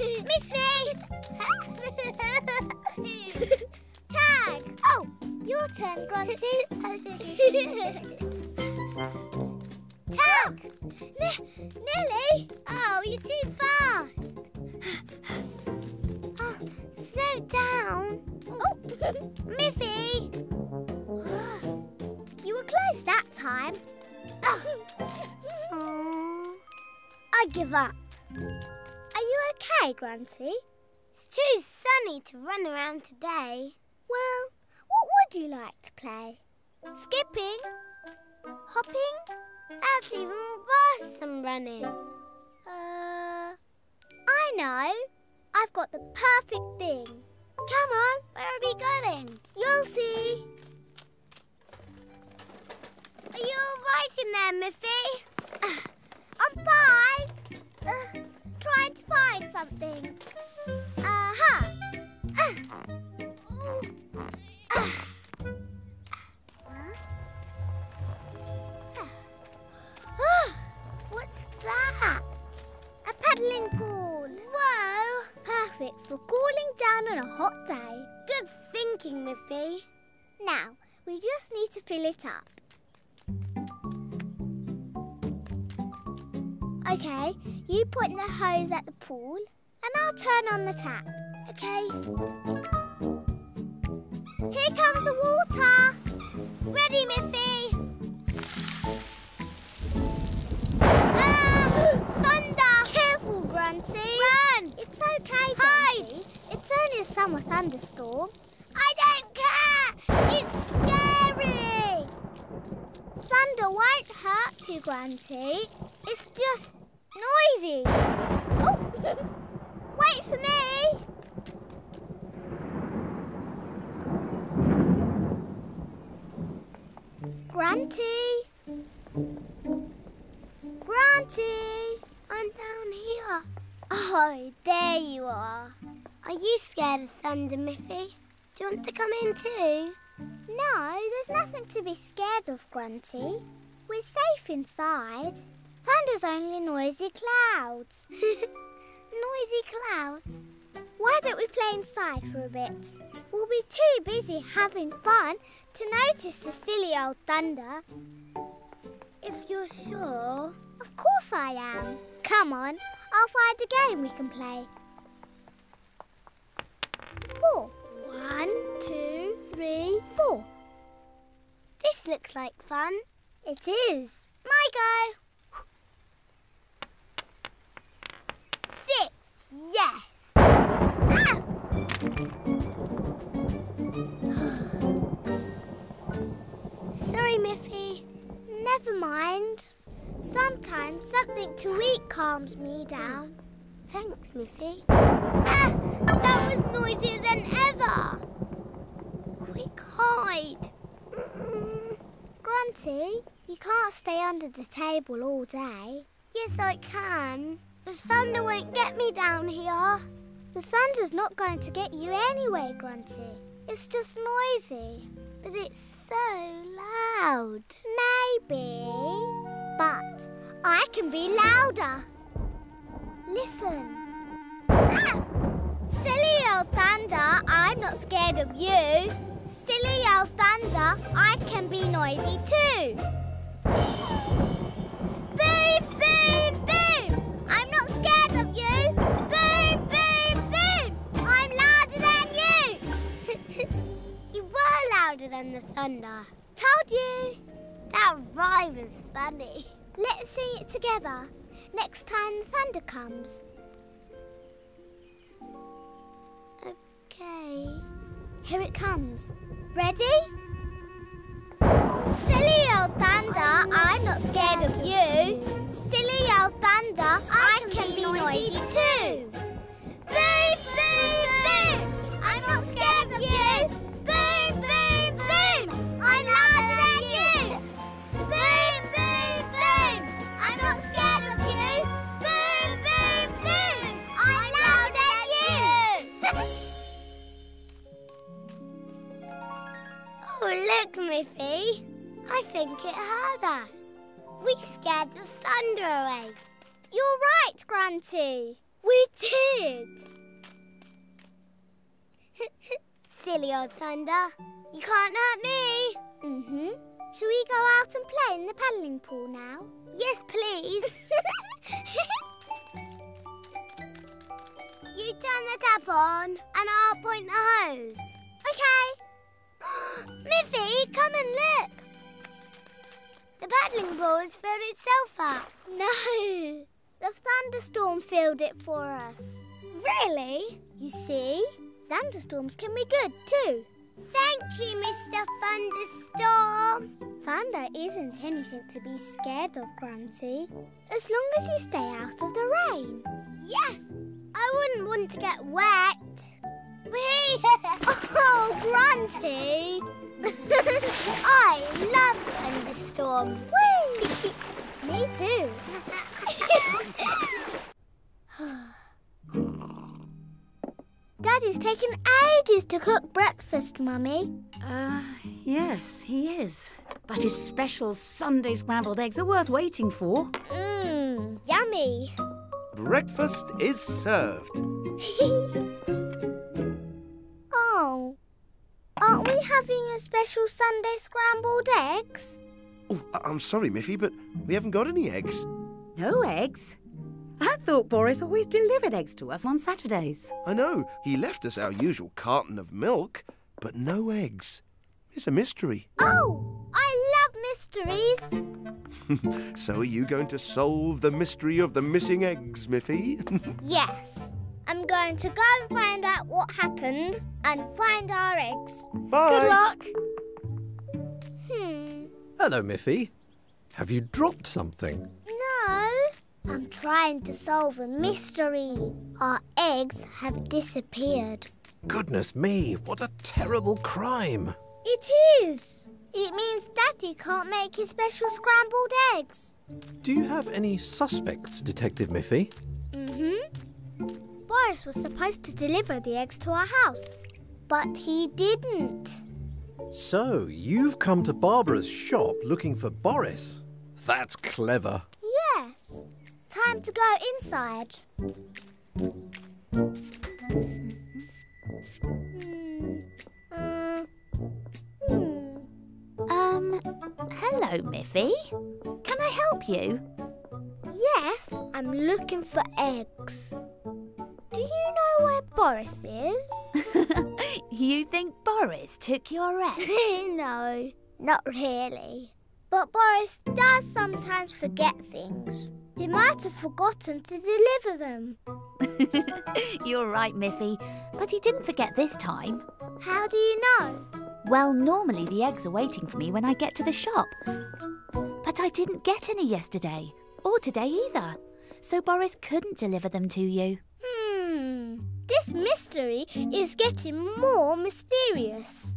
Miss me! Tag! Oh, your turn, Grunty. Tag! N Nelly! Oh, you're too fast. Oh, slow down. Oh, Miffy! You were close that time. Oh. I give up. Okay, Grunty? It's too sunny to run around today. Well, what would you like to play? Skipping? Hopping? That's even worse than running. Uh, I know. I've got the perfect thing. Come on, where are we going? You'll see. Are you all right in there, Miffy? I'm fine. Uh, trying to find something. Aha! Uh, uh, huh? What's that? A paddling pool. Whoa! Perfect for cooling down on a hot day. Good thinking, Miffy. Now, we just need to fill it up. Okay, you point the hose at the pool and I'll turn on the tap. Okay? Here comes the water. Ready, Miffy? Ah! Thunder! Careful, Grunty. Run! It's okay, Hide! Grunty. It's only a summer thunderstorm. I don't care! It's scary! Thunder won't hurt you, Grunty. It's just noisy. Oh! Wait for me! Grunty! Grunty! I'm down here. Oh, there you are. Are you scared of thunder, Miffy? Do you want to come in too? No, there's nothing to be scared of, Grunty. We're safe inside. Thunder's only noisy clouds. noisy clouds? Why don't we play inside for a bit? We'll be too busy having fun to notice the silly old thunder. If you're sure. Of course I am. Come on, I'll find a game we can play. Four. One, two, three, four. This looks like fun. It is. My go. Six. Yes. Sorry, Miffy. Never mind. Sometimes something to eat calms me down. Thanks, Miffy. Ah! That was noisier than ever. Quick, hide. Mm. Grunty, you can't stay under the table all day. Yes, I can. The thunder won't get me down here. The thunder's not going to get you anyway, Grunty. It's just noisy. But it's so loud. Maybe. But I can be louder. Listen. Ah! Silly old thunder, I'm not scared of you. Silly old thunder, I can be noisy too. Boom, boom, boom! I'm not scared of you. Boom, boom, boom! I'm louder than you. you were louder than the thunder. Told you. That rhyme is funny. Let's sing it together next time the thunder comes. Okay. Here it comes. Ready? Silly old thunder, I'm not scared of you. Silly old thunder, I, can, be noisy too. Boom, boom, boom! I'm not scared of you. Boom, boom, boom! I'm louder than you. Boom, boom, boom! I'm not scared of you. Boom, boom, boom! I'm louder than you. oh, look, Miffy. I think it heard us. We scared the thunder away. You're right, Grunty. We did. Silly old Thunder. You can't hurt me. Mm-hmm. Shall we go out and play in the paddling pool now? Yes, please. you turn the tap on and I'll point the hose. Okay. Miffy, come and look. The paddling has filled itself up. No, the thunderstorm filled it for us. Really? You see, thunderstorms can be good too. Thank you, Mr. Thunderstorm. Thunder isn't anything to be scared of, Grunty. As long as you stay out of the rain. Yes, I wouldn't want to get wet. oh, Grunty! I love thunderstorms. Me too. Daddy's taken ages to cook breakfast, Mummy. Uh, yes, he is. But his special Sunday scrambled eggs are worth waiting for. Mmm, yummy. Breakfast is served. oh, aren't we having a special Sunday scrambled eggs? Oh, I- I'm sorry, Miffy, but we haven't got any eggs. No eggs? I thought Boris always delivered eggs to us on Saturdays. I know, he left us our usual carton of milk, but no eggs. It's a mystery. Oh, I love mysteries. So are you going to solve the mystery of the missing eggs, Miffy? yes. I'm going to go and find out what happened and find our eggs. Bye. Good luck. Hmm. Hello, Miffy. Have you dropped something? No. I'm trying to solve a mystery. Our eggs have disappeared. Goodness me, what a terrible crime. It is. It means Daddy can't make his special scrambled eggs. Do you have any suspects, Detective Miffy? Mm-hmm. Boris was supposed to deliver the eggs to our house, but he didn't. So, you've come to Barbara's shop looking for Boris. That's clever. Yes. Time to go inside. Hmm. Uh, hmm. Um, hello, Miffy. Can I help you? Yes, I'm looking for eggs. Do you know where Boris is? you think Boris took your eggs? no, not really. But Boris does sometimes forget things. He might have forgotten to deliver them. You're right, Miffy. But he didn't forget this time. How do you know? Well, normally the eggs are waiting for me when I get to the shop. But I didn't get any yesterday, or today either. So Boris couldn't deliver them to you. This mystery is getting more mysterious.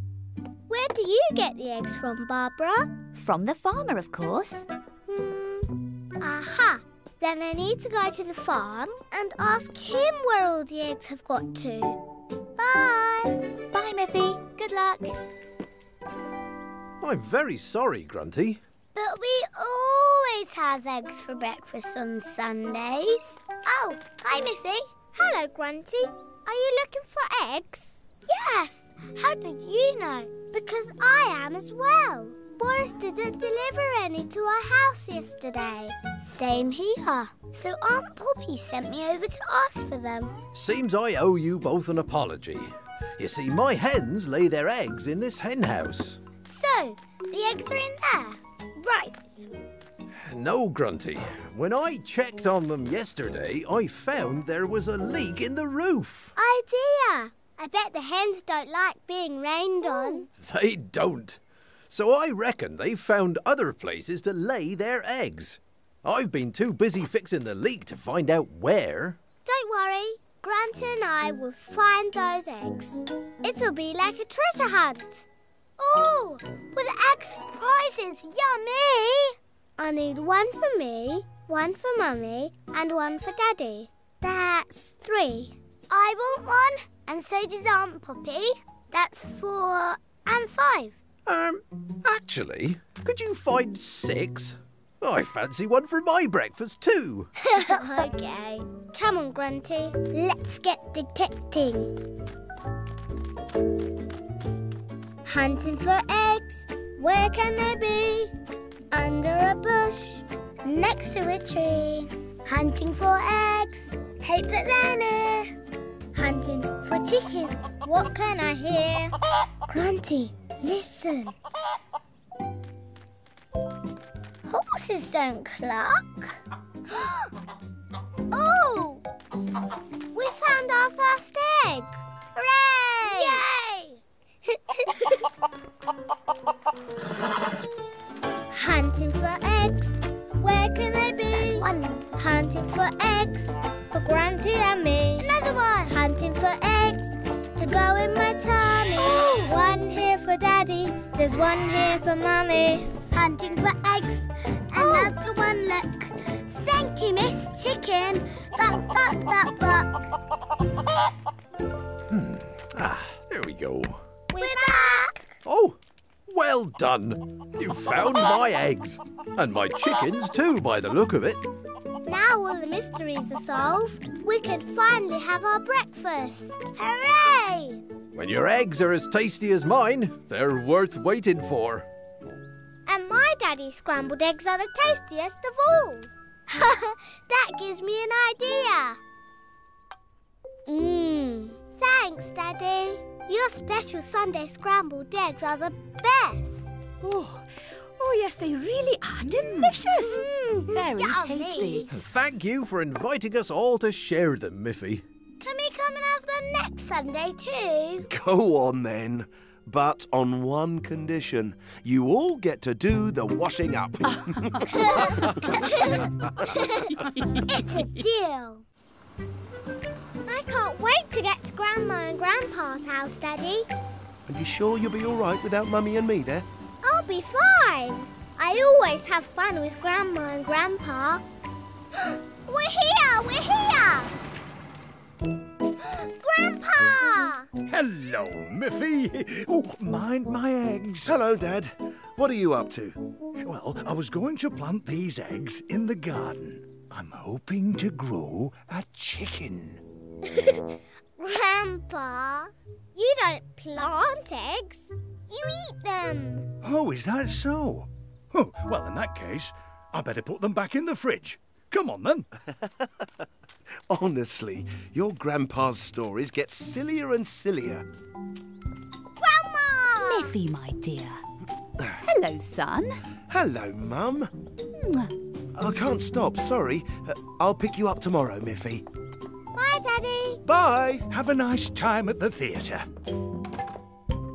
Where do you get the eggs from, Barbara? From the farmer, of course. Hmm. Aha! Then I need to go to the farm and ask him where all the eggs have got to. Bye! Bye, Miffy. Good luck. I'm very sorry, Grunty. But we always have eggs for breakfast on Sundays. Oh, hi, Miffy. Hello, Grunty. Are you looking for eggs? Yes. How did you know? Because I am as well. Boris didn't deliver any to our house yesterday. Same here. So Aunt Poppy sent me over to ask for them. Seems I owe you both an apology. You see, my hens lay their eggs in this hen house. So, the eggs are in there? Right. No, Grunty. When I checked on them yesterday, I found there was a leak in the roof. Idea. I bet the hens don't like being rained on. They don't. So I reckon they've found other places to lay their eggs. I've been too busy fixing the leak to find out where. Don't worry. Grunty and I will find those eggs. It'll be like a treasure hunt. Oh, with eggs for prizes. Yummy! I need one for me, one for Mummy, and one for Daddy. That's three. I want one, and so does Aunt Poppy. That's four and five. Um, actually, could you find six? I fancy one for my breakfast too. okay. Come on, Grunty. Let's get detecting. Hunting for eggs. Where can they be? Under a bush. Next to a tree. Hunting for eggs. Hope that they're near. Hunting for chickens. What can I hear? Grunty, listen. Horses don't cluck. oh! We found our first egg! Hooray! Yay! Hunting for eggs. Where can they be? one. Hunting for eggs for Grunty and me. Another one. Hunting for eggs to go in my tummy. Oh. One here for Daddy. There's one here for Mummy. Hunting for eggs. Another oh. one, look. Thank you, Miss Chicken. Buck, buck, buck, buck. Hmm. Ah, there we go. We're back. Oh, well done. You found my eggs. And my chickens too, by the look of it. Now all the mysteries are solved. We can finally have our breakfast. Hooray! When your eggs are as tasty as mine, they're worth waiting for. And my daddy's scrambled eggs are the tastiest of all. that gives me an idea. Mmm. Thanks, Daddy. Your special Sunday scrambled eggs are the best. Oh, oh yes, they really are delicious. Mm, Very yummy. tasty. Thank you for inviting us all to share them, Miffy. Can we come and have them next Sunday too? Go on then. But on one condition, you all get to do the washing up. it's a deal. I can't wait to get to Grandma and Grandpa's house, Daddy. Are you sure you'll be all right without Mummy and me there? I'll be fine. I always have fun with Grandma and Grandpa. we're here! We're here! Grandpa! Hello, Miffy. Oh, mind my eggs. Hello, Dad. What are you up to? Well, I was going to plant these eggs in the garden. I'm hoping to grow a chicken. Grandpa, you don't plant eggs. You eat them. Oh, is that so? Oh, well, in that case, I better put them back in the fridge. Come on, then. Honestly, your grandpa's stories get sillier and sillier. Grandma! Miffy, my dear. Hello, son. Hello, Mum. I can't stop, sorry. Uh, I'll pick you up tomorrow, Miffy. Bye, Daddy. Bye. Have a nice time at the theatre.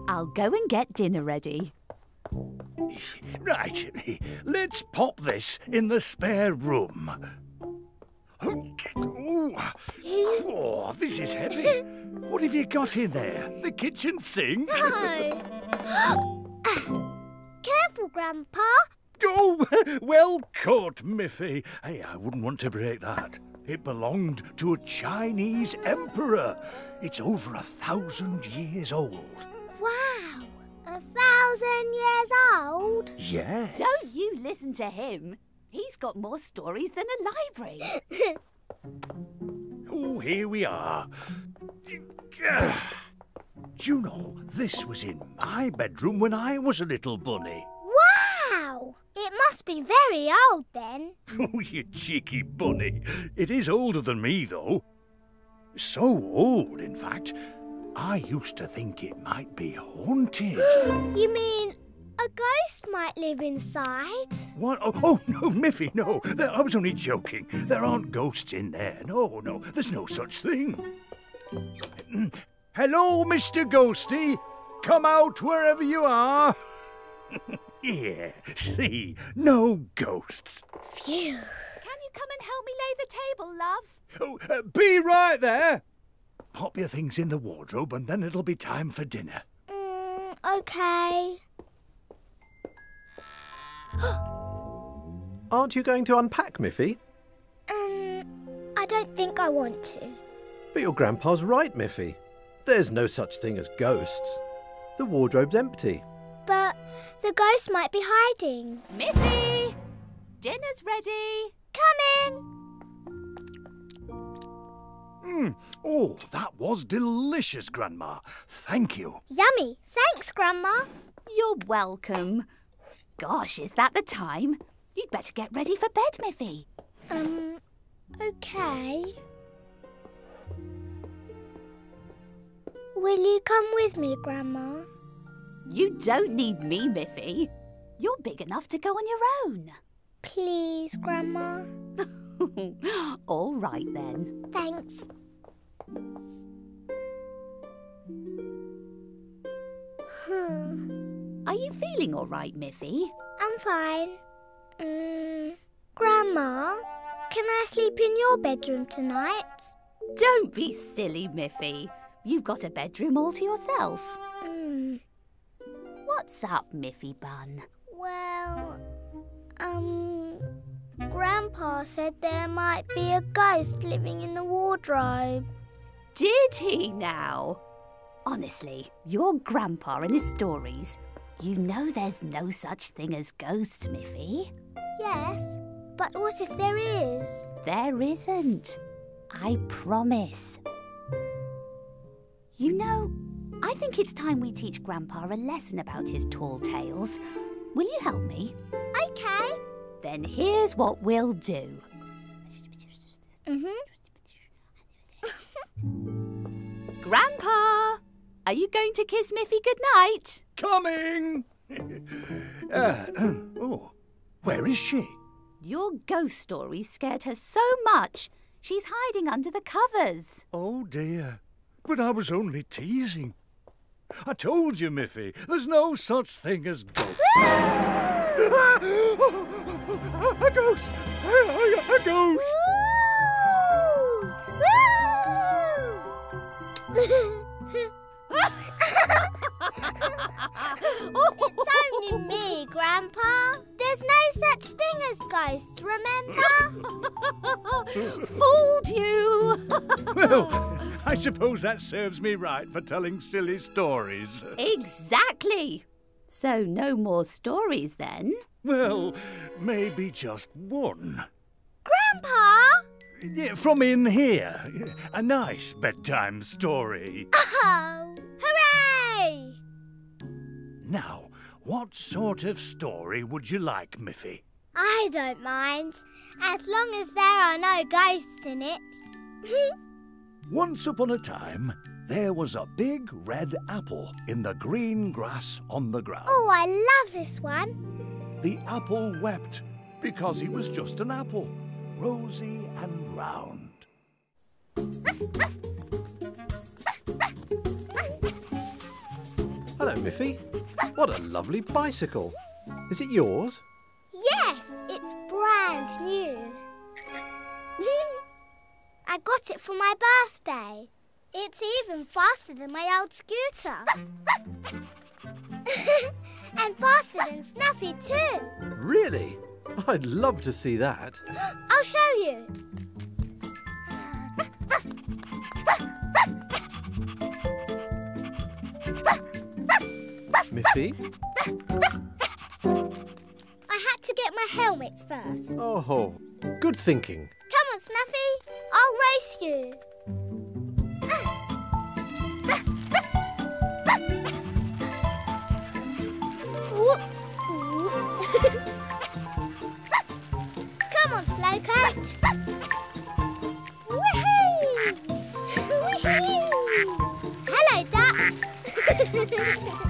I'll go and get dinner ready. Right, let's pop this in the spare room. Oh, this is heavy. What have you got in there? The kitchen sink? No. Careful, Grandpa. Oh, well caught, Miffy. Hey, I wouldn't want to break that. It belonged to a Chinese emperor. It's over a thousand years old. Wow, a thousand years old? Yes. Don't you listen to him. He's got more stories than a library. oh, here we are. Do You know, this was in my bedroom when I was a little bunny. Wow! It must be very old then. Oh, you cheeky bunny. It is older than me, though. So old, in fact, I used to think it might be haunted. you mean a ghost might live inside? What? Oh, oh no, Miffy, no. I was only joking. There aren't ghosts in there. No, no, there's no such thing. Hello, Mr. Ghosty. Come out wherever you are. Yeah, see, no ghosts. Phew. Can you come and help me lay the table, love? Oh, uh, be right there. Pop your things in the wardrobe and then it'll be time for dinner. Mm, okay. Aren't you going to unpack, Miffy? Um, I don't think I want to. But your grandpa's right, Miffy. There's no such thing as ghosts. The wardrobe's empty. But the ghost might be hiding. Miffy! Dinner's ready. Coming! Mm. Oh, that was delicious, Grandma. Thank you. Yummy. Thanks, Grandma. You're welcome. Gosh, is that the time? You'd better get ready for bed, Miffy. Um, okay. Will you come with me, Grandma? You don't need me, Miffy. You're big enough to go on your own. Please, Grandma. All right then. Thanks. Hmm. Are you feeling all right, Miffy? I'm fine. Mm, Grandma, can I sleep in your bedroom tonight? Don't be silly, Miffy. You've got a bedroom all to yourself. What's up, Miffy Bun? well, um, Grandpa said there might be a ghost living in the wardrobe. Did he now? Honestly, your grandpa and his stories. You know there's no such thing as ghosts, Miffy. Yes, but what if there is? There isn't. I promise. You know, I think it's time we teach Grandpa a lesson about his tall tales. Will you help me? Okay. Then here's what we'll do. Mhm. Grandpa, are you going to kiss Miffy goodnight? Coming! uh, oh, where is she? Your ghost story scared her so much. She's hiding under the covers. Oh dear. But I was only teasing. I told you, Miffy, there's no such thing as ghosts. Ah! a ghost! A, a ghost! it's only me, Grandpa. There's no such thing as ghosts, remember? Fooled you! Well, I suppose that serves me right for telling silly stories. exactly. So, no more stories then. Well, maybe just one. Grandpa? Yeah, from in here. A nice bedtime story. Oh, hooray! Now, what sort of story would you like, Miffy? I don't mind, as long as there are no ghosts in it. Once upon a time, there was a big red apple in the green grass on the ground. oh, I love this one. The apple wept because he was just an apple, rosy and round. Hello, Miffy. What a lovely bicycle. Is it yours? Yes, it's brand new. I got it for my birthday. It's even faster than my old scooter. and faster than Snuffy too. Really? I'd love to see that. I'll show you. Miffy? I had to get my helmet first. Oh, good thinking. Come on, Snuffy. I'll race you. Come on, Slowcoach. Woohoo! Woohoo! Hello, ducks.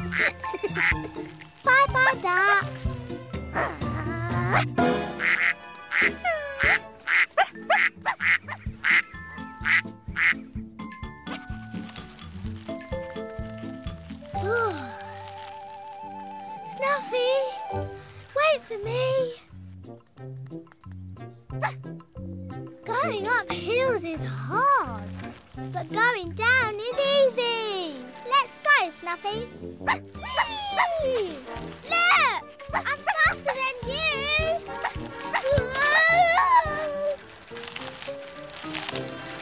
bye bye, ducks. Snuffy, wait for me. Going up hills is hard, but going down is go, Snuffy. Look, I'm faster than you.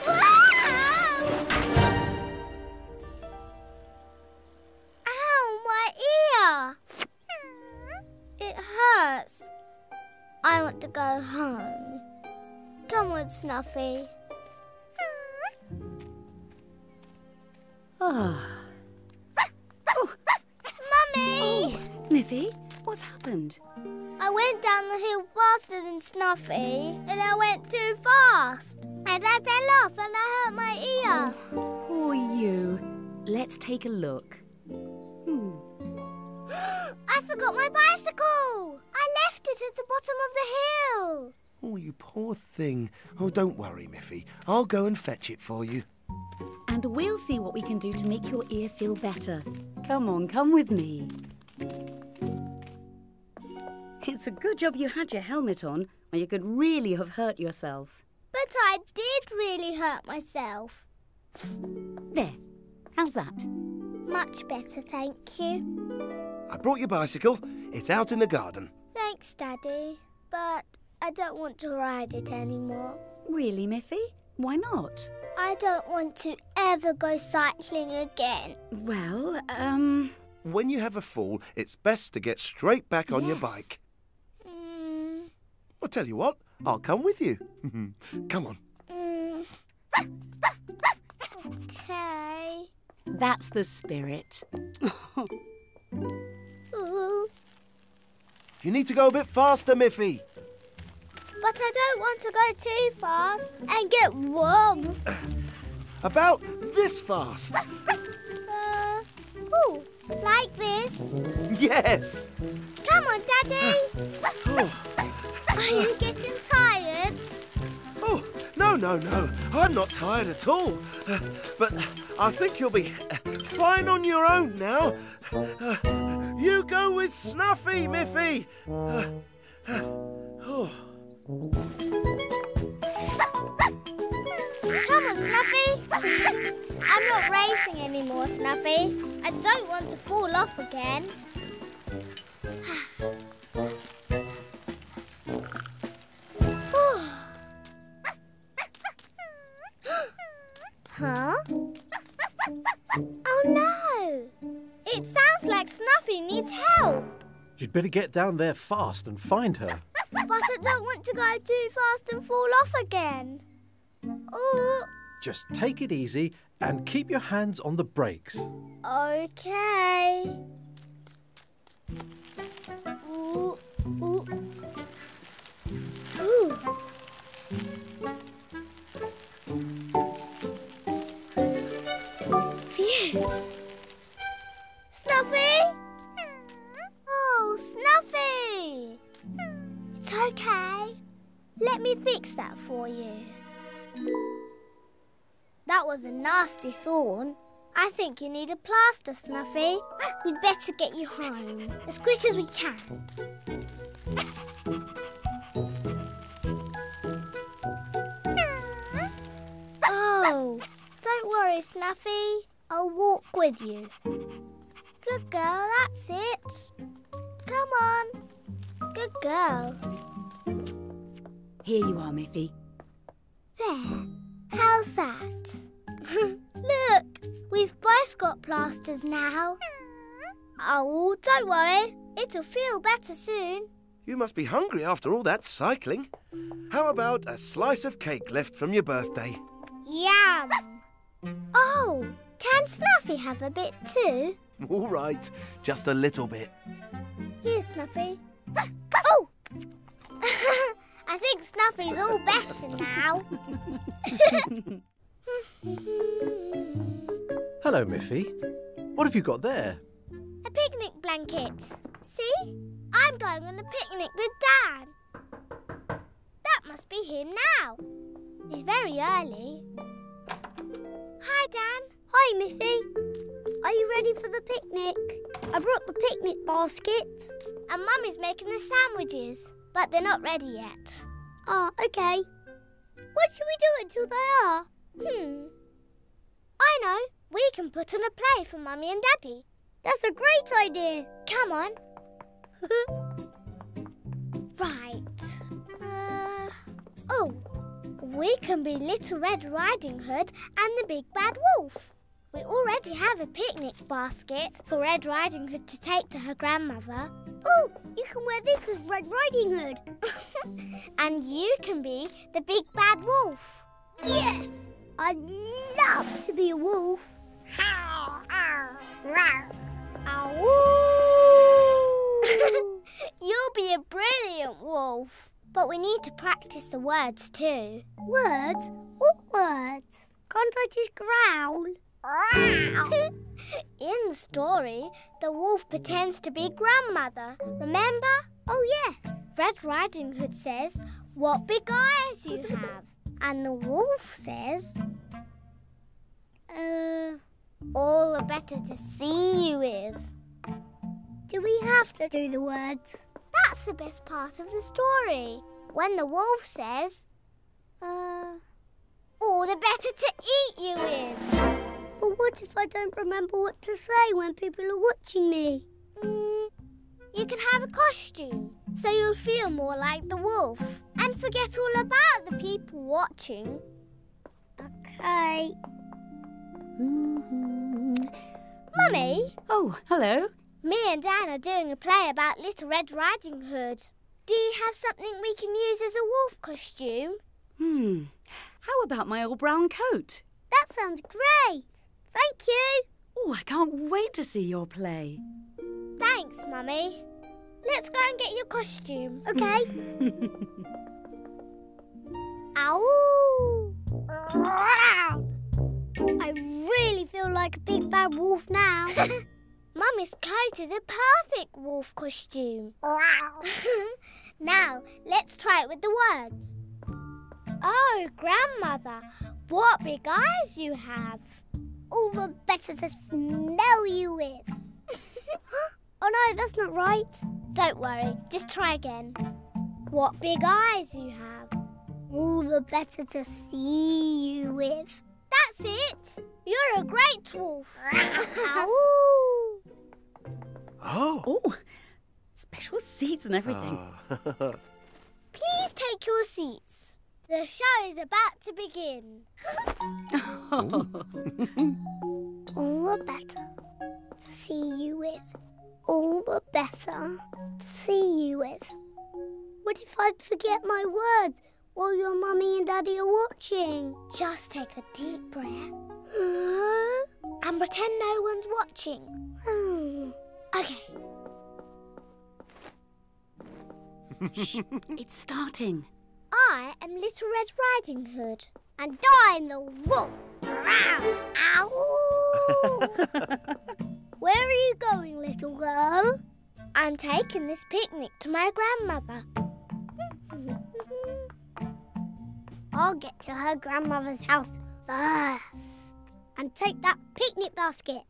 Whoa! Ow, my ear! It hurts. I want to go go home. Come on, Snuffy. Ah. Mummy! Miffy, what's happened? I went down the hill faster than Snuffy, and I went too fast. And I fell off and I hurt my ear. Poor you. Let's take a look. Hmm. I forgot my bicycle. I left it at the bottom of the hill. Oh, you poor thing. Oh, don't worry, Miffy. I'll go and fetch it for you. And we'll see what we can do to make your ear feel better. Come on, come with me. It's a good job you had your helmet on, or you could really have hurt yourself. But I did really hurt myself. There. How's that? Much better, thank you. I brought your bicycle. It's out in the garden. Thanks, Daddy. But I don't want to ride it anymore. Really, Miffy? Why not? I don't want to ever go cycling again. Well, um... When you have a fall, it's best to get straight back on your bike. I'll tell you what, I'll come with you. come on. mm. okay. That's the spirit. You need to go a bit faster, Miffy. But I don't want to go too fast and get warm. About this fast. Uh, ooh, like this. Yes. Come on, Daddy. Are you getting tired? oh, no, no, no. I'm not tired at all. Uh, but I think you'll be fine on your own now. Uh, you go with Snuffy, Miffy. Uh, oh. Come on, Snuffy. I'm not racing anymore, Snuffy. I don't want to fall off again. Huh? Oh no! It sounds like Snuffy needs help. You'd better get down there fast and find her. But I don't want to go too fast and fall off again. Ooh, Just take it easy and keep your hands on the brakes. okay. Ooh, ooh. Ooh. Snuffy? Oh, Snuffy! It's okay. Let me fix that for you. That was a nasty thorn. I think you need a plaster, Snuffy. We'd better get you home as quick as we can. Oh, don't worry, Snuffy. I'll walk with you. Good girl, that's it. Come on. Good girl. Here you are, Miffy. There. How's that? Look, we've both got plasters now. Oh, don't worry. It'll feel better soon. You must be hungry after all that cycling. How about a slice of cake left from your birthday? Yum. Oh, can Snuffy have a bit too? All right, just a little bit. Here, Snuffy. Oh! I think Snuffy's all better now. Hello, Miffy. What have you got there? A picnic blanket. See? I'm going on a picnic with Dan. That must be him now. It's very early. Hi, Dan. Hi, Miffy. Are you ready for the picnic? I brought the picnic basket. And Mummy's making the sandwiches, but they're not ready yet. Oh, okay. What should we do until they are? Hmm. I know. We can put on a play for Mummy and Daddy. That's a great idea. Come on. right. Uh, oh, we can be Little Red Riding Hood and the Big Bad Wolf. We already have a picnic basket for Red Riding Hood to take to her grandmother. Oh, you can wear this as Red Riding Hood. and you can be the big bad wolf. Yes! I'd love to be a wolf. You'll be a brilliant wolf. But we need to practice the words too. Words? What words? Can't I just growl? In the story, the wolf pretends to be grandmother. Remember? Oh, yes. Red Riding Hood says, What big eyes you have. And the wolf says, Uh, All the better to see you with. do we have to do the words? That's the best part of the story. When the wolf says, Uh, All the better to eat you with. But what if I don't remember what to say when people are watching me? Mm, you can have a costume so you'll feel more like the wolf and forget all about the people watching. Okay. Mummy, Oh, hello. me and Dan are doing a play about Little Red Riding Hood. Do you have something we can use as a wolf costume? Hmm. How about my old brown coat? That sounds great. Thank you. Oh, I can't wait to see your play. Thanks, Mummy. Let's go and get your costume. Okay. Ow! I really feel like a big bad wolf now. Mummy's coat is a perfect wolf costume. now, let's try it with the words. Oh, grandmother, what big eyes you have. All the better to smell you with. oh no, that's not right. Don't worry, just try again. What big eyes you have. All the better to see you with. That's it. You're a great wolf. Oh. Oh, special seats and everything. Ah. Please take your seats. The show is about to begin. All the better to see you with. All the better to see you with. What if I forget my words while your mummy and daddy are watching? Just take a deep breath and pretend no one's watching. Hmm. Okay. it's starting. I am Little Red Riding Hood. And I'm the wolf. Ow! Where are you going, little girl? I'm taking this picnic to my grandmother. I'll get to her grandmother's house first and take that picnic basket.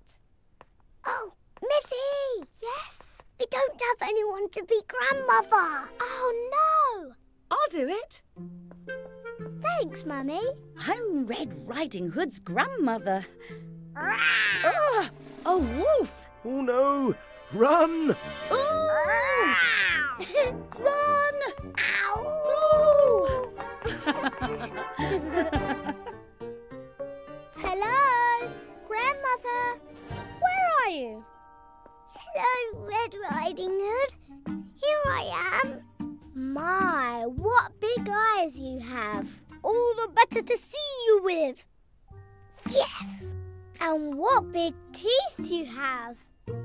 Oh, Miffy! Yes. We don't have anyone to be grandmother. Oh no! I'll do it. Thanks, Mummy. I'm Red Riding Hood's grandmother. Ugh, a wolf. Oh no! Run! Run! Ow! Hello, Grandmother. Where are you? Hello, Red Riding Hood. Here I am. My, what big eyes you have. All the better to see you with. Yes. And what big teeth you have.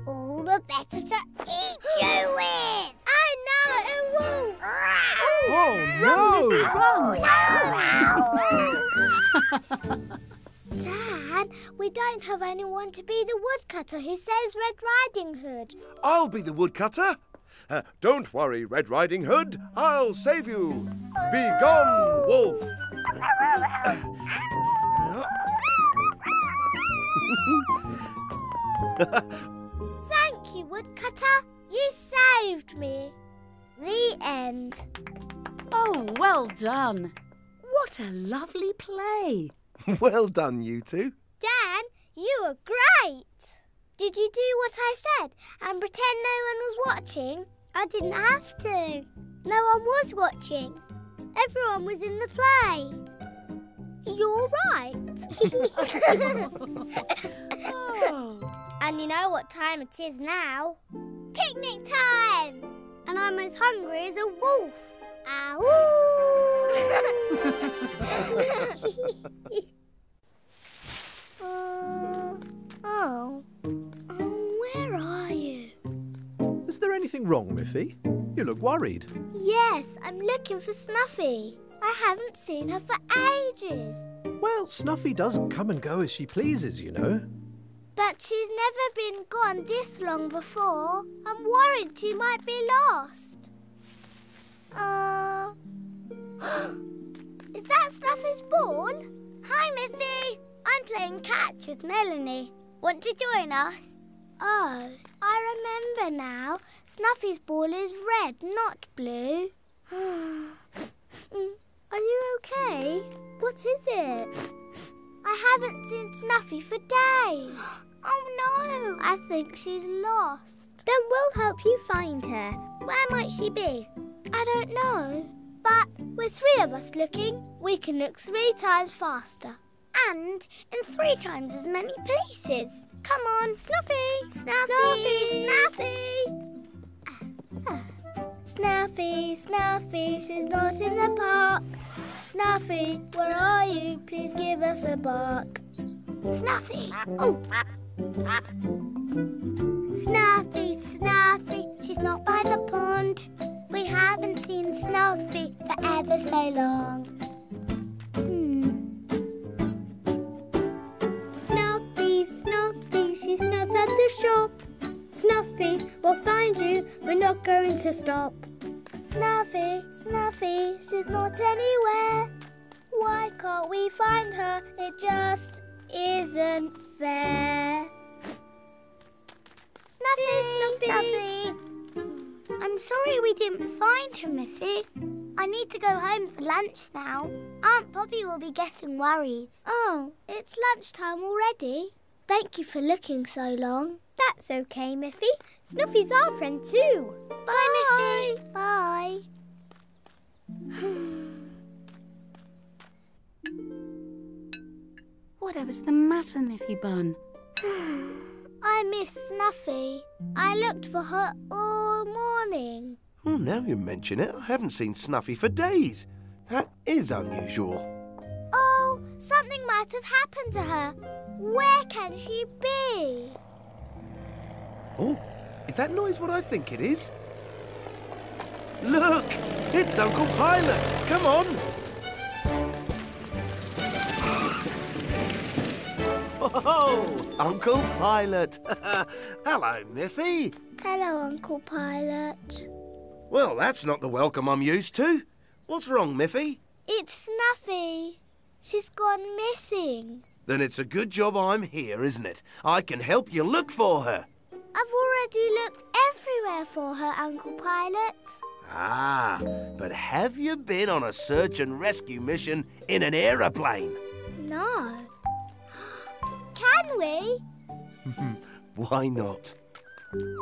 All the better to eat you with. I know, a wolf. Oh no! Dad, we don't have anyone to be the woodcutter who saves Red Riding Hood. I'll be the woodcutter. Uh, don't worry, Red Riding Hood. I'll save you. Be gone, wolf. Thank you, woodcutter. You saved me. The end. Oh, well done. What a lovely play. well done, you two. Dan, you were great. Did you do what I said and pretend no one was watching? I didn't have to. No one was watching. Everyone was in the play. You're right. Oh. And you know what time it is now? Picnic time! And I'm as hungry as a wolf. Ow! uh, oh. Oh, where are you? Is there anything wrong, Miffy? You look worried. Yes, I'm looking for Snuffy. I haven't seen her for ages. Well, Snuffy does come and go as she pleases, you know. But she's never been gone this long before. I'm worried she might be lost. Uh. Is that Snuffy's ball? Hi, Miffy. I'm playing catch with Melanie. Want to join us? Oh, I remember now. Snuffy's ball is red, not blue. Are you okay? What is it? I haven't seen Snuffy for days. oh no! I think she's lost. Then we'll help you find her. Where might she be? I don't know. But with three of us looking, we can look three times faster. And in three times as many places. Come on, Snuffy! Snuffy! Snuffy! Snuffy, Snuffy, Snuffy, she's not in the park. Snuffy, where are you? Please give us a bark. Snuffy! Oh! Snuffy, Snuffy, she's not by the pond. We haven't seen Snuffy for ever so long. Hmm. Snuffy, she's not at the shop. Snuffy, we'll find you, we're not going to stop. Snuffy, Snuffy, she's not anywhere. Why can't we find her? It just isn't fair. Snuffy, Snuffy. I'm sorry we didn't find her, Miffy. I need to go home for lunch now. Aunt Poppy will be getting worried. Oh, it's lunchtime already. Thank you for looking so long. That's okay, Miffy. Snuffy's our friend too. Bye, Miffy. Bye. Whatever's the matter, Miffy Bun? I miss Snuffy. I looked for her all morning. Oh, now you mention it, I haven't seen Snuffy for days. That is unusual. Oh, something might have happened to her. Where can she be? Oh, is that noise what I think it is? Look, it's Uncle Pilot. Come on. Oh, Uncle Pilot. Hello, Miffy. Hello, Uncle Pilot. Well, that's not the welcome I'm used to. What's wrong, Miffy? It's Snuffy. She's gone missing. Then it's a good job I'm here, isn't it? I can help you look for her. I've already looked everywhere for her, Uncle Pilot. Ah, but have you been on a search and rescue mission in an aeroplane? No. Can we? Why not?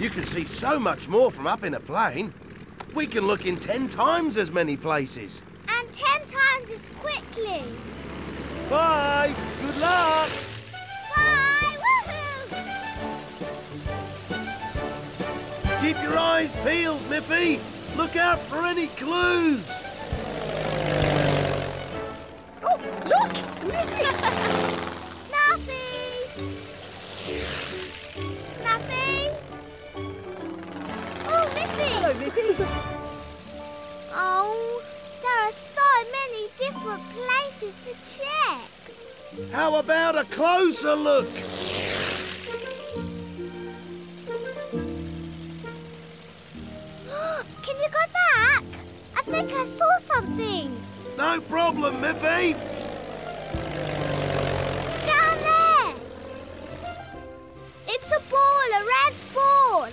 You can see so much more from up in a plane. We can look in ten times as many places. and ten times as quickly. Bye! Good luck! Bye! Woohoo! Keep your eyes peeled, Miffy! Look out for any clues! Oh, look! It's Miffy! Snuffy! Miffy! Hello, Miffy. Oh, there are so many different places to check. How about a closer look? Can you go back? I think I saw something. No problem, Miffy! Down there! It's a ball, a red ball.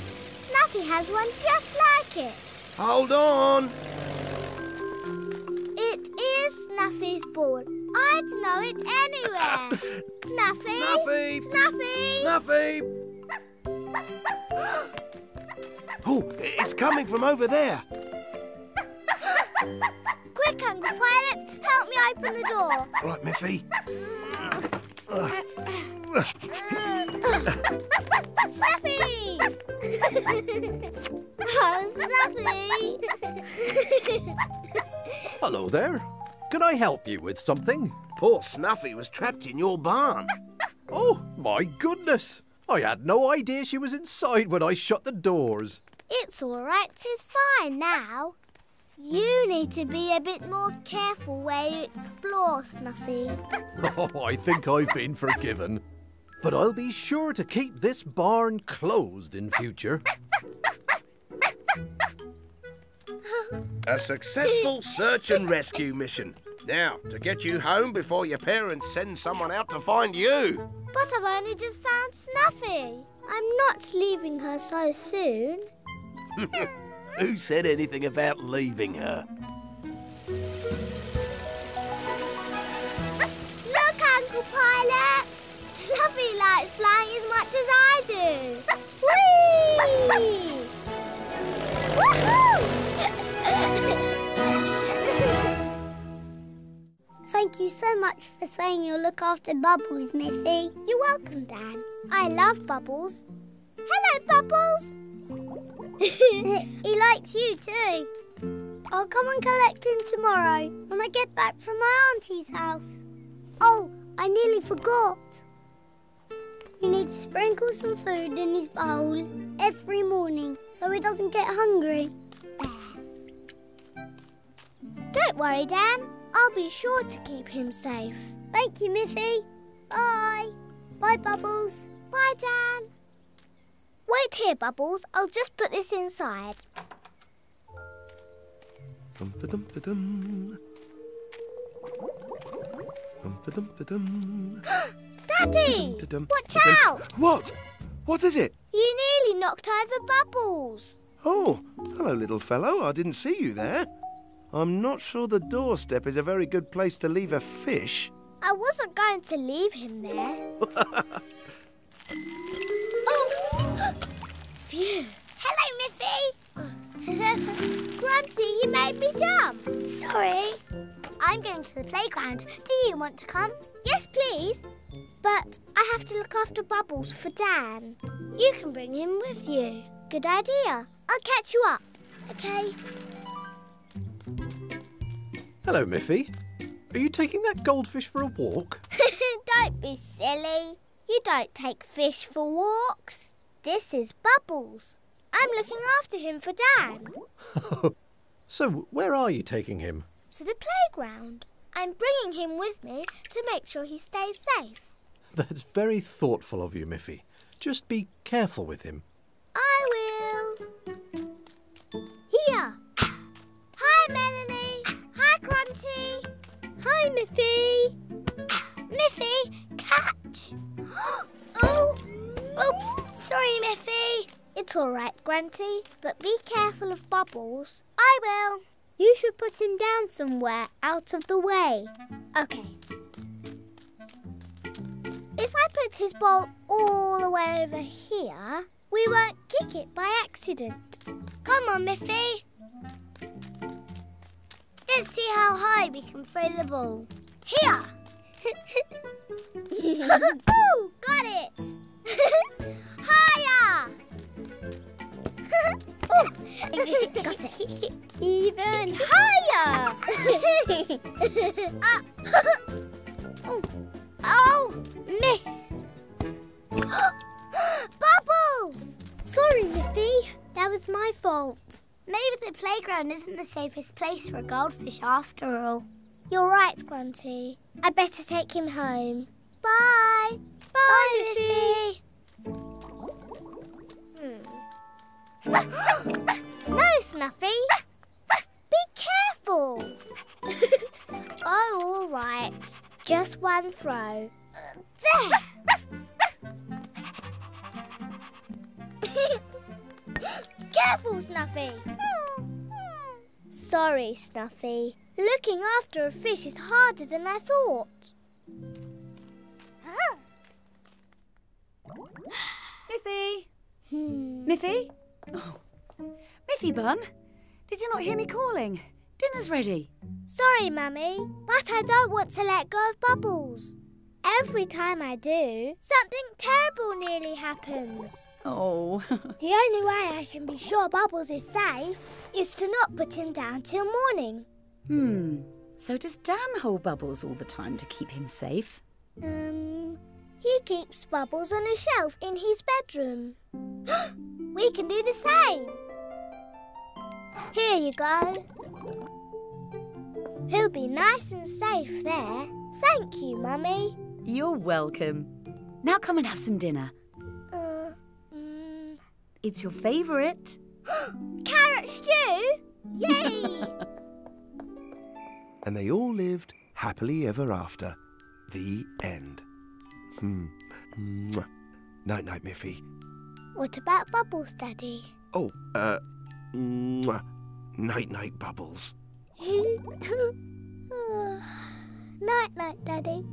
Snuffy has one just it. Hold on! It is Snuffy's ball. I'd know it anywhere. Snuffy! Snuffy! Snuffy! Snuffy! Oh, it's coming from over there. Quick, Uncle Pilot, help me open the door. Right, Miffy. Snuffy! oh, Snuffy! Hello there. Can I help you with something? Poor Snuffy was trapped in your barn. Oh, my goodness. I had no idea she was inside when I shut the doors. it's all right, she's fine now. You need to be a bit more careful where you explore, Snuffy. Oh, I think I've been forgiven. But I'll be sure to keep this barn closed in future. A successful search and rescue mission. Now, to get you home before your parents send someone out to find you. But I've only just found Snuffy. I'm not leaving her so soon. Who said anything about leaving her? Look, Uncle Pilot! Snuffy likes flying as much as I do. Whee! Thank you so much for saying you'll look after Bubbles, Miffy. You're welcome, Dan. I love Bubbles. Hello, Bubbles. he likes you too. I'll come and collect him tomorrow when I get back from my auntie's house. Oh, I nearly forgot. You need to sprinkle some food in his bowl every morning so he doesn't get hungry. Don't worry, Dan. I'll be sure to keep him safe. Thank you, Miffy. Bye. Bye, Bubbles. Bye, Dan. Wait here, Bubbles. I'll just put this inside. Dum-ba-dum-ba-dum. Dum-ba-dum-ba-dum. Daddy! Watch out! What? What is it? You nearly knocked over Bubbles. Oh, hello, little fellow. I didn't see you there. I'm not sure the doorstep is a very good place to leave a fish. I wasn't going to leave him there. oh! Phew. Hello, Miffy. Grunty, you made me jump. Sorry. I'm going to the playground. Do you want to come? Yes, please. But I have to look after Bubbles for Dan. You can bring him with you. Good idea. I'll catch you up. Okay. Hello, Miffy. Are you taking that goldfish for a walk? don't be silly. You don't take fish for walks. This is Bubbles. I'm looking after him for Dan. So, where are you taking him? To the playground. I'm bringing him with me to make sure he stays safe. That's very thoughtful of you, Miffy. Just be careful with him. I will. Here. Hi, Melanie. Hi, Grunty. Hi, Miffy. Miffy, catch. oh, oops. Sorry, Miffy. It's all right, Grunty, but be careful of Bubbles. I will. You should put him down somewhere out of the way. Okay. If I put his ball all the way over here, we won't kick it by accident. Come on, Miffy. Let's see how high we can throw the ball. Here. oh, got it. Higher. Oh. Even higher. oh. oh, miss. Bubbles. Sorry, Miffy. That was my fault. Maybe the playground isn't the safest place for a goldfish after all. You're right, Grunty. I better take him home. Bye. Bye, Miffy. No, Snuffy. Be careful. oh, all right. Just one throw. There. Careful, Snuffy. Sorry, Snuffy. Looking after a fish is harder than I thought. Miffy! Hmm. Miffy? Oh. Miffy Bun, did you not hear me calling? dinner's ready. Sorry, Mummy, but I don't want to let go of Bubbles. Every time I do, something terrible nearly happens. Oh, The only way I can be sure Bubbles is safe is to not put him down till morning. hmm. So does Dan hold Bubbles all the time to keep him safe? Um, he keeps Bubbles on a shelf in his bedroom. we can do the same. Here you go. He'll be nice and safe there. Thank you, Mummy. You're welcome. Now come and have some dinner. Uh, mm, It's your favourite. carrot stew? Yay! And they all lived happily ever after. The end. Hmm. Mwah. Night night, Miffy. What about Bubbles, Daddy? Oh, uh, mwah. night night, Bubbles. night, night, Daddy.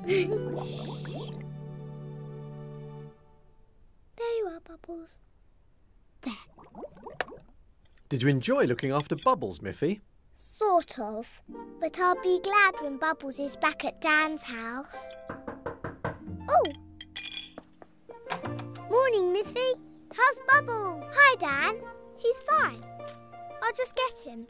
there you are, Bubbles. There. Did you enjoy looking after Bubbles, Miffy? Sort of. But I'll be glad when Bubbles is back at Dan's house. Oh! Morning, Miffy. How's Bubbles? Hi, Dan. He's fine. I'll just get him.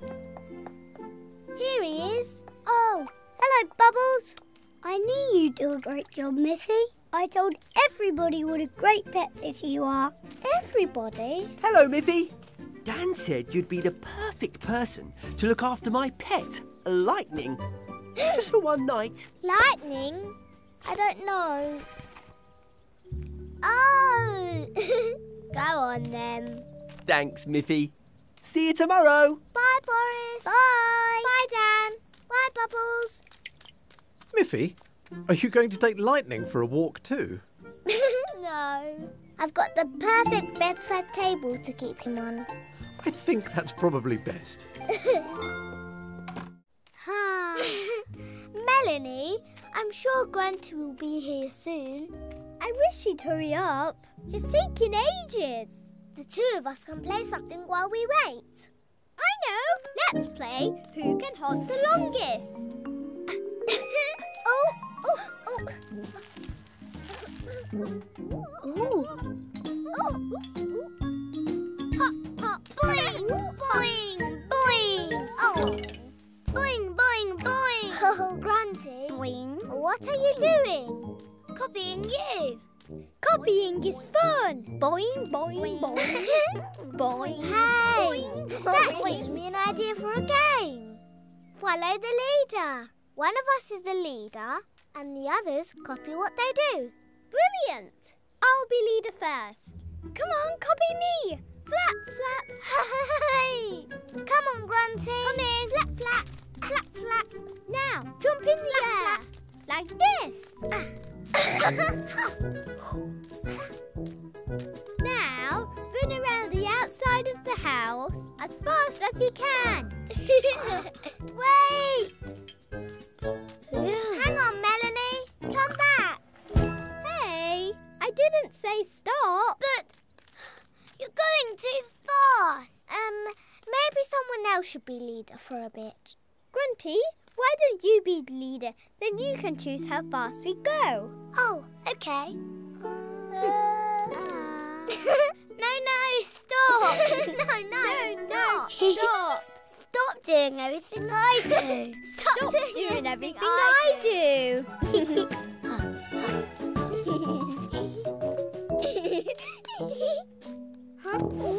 Here he is. Oh, hello, Bubbles. I knew you'd do a great job, Miffy. I told everybody what a great pet sitter you are. Everybody. Hello, Miffy. Dan said you'd be the perfect person to look after my pet, Lightning. Just for one night. Lightning? I don't know. Oh! Go on then. Thanks, Miffy. See you tomorrow. Bye, Boris. Bye. Bye, Dan. Bye, Bubbles. Miffy, are you going to take Lightning for a walk too? no. I've got the perfect bedside table to keep him on. I think that's probably best. Melanie, I'm sure Grunty will be here soon. I wish he'd hurry up. She's taking ages. The two of us can play something while we wait. I know. Let's play Who Can Hop the Longest. oh, oh, oh. Ooh. Oh. Hop, hop, boing, boing, boing. Oh. Boing, boing, boing. Oh, Grunty. Boing. What are you doing? Copying you. Copying is fun. Boing, boing, boing. boing. Hey, that gives me an idea for a game. Follow the leader. One of us is the leader, and the others copy what they do. Brilliant! I'll be leader first. Come on, copy me. Flap, flap. Hey! Come on, Grunty. Come in. Flap, flap. Flap, flap. Now, jump in the air. Like this. now, run around the outside of the house as fast as you can. Wait! Hang on, Melanie. Come back. Hey, I didn't say stop. But you're going too fast. Um, maybe someone else should be leader for a bit. Grunty, why don't you be the leader? Then you can choose how fast we go. Oh, okay. Uh, no, no, stop. no, no, stop. Stop. Stop doing everything I do. Stop, doing, everything, I, do. huh?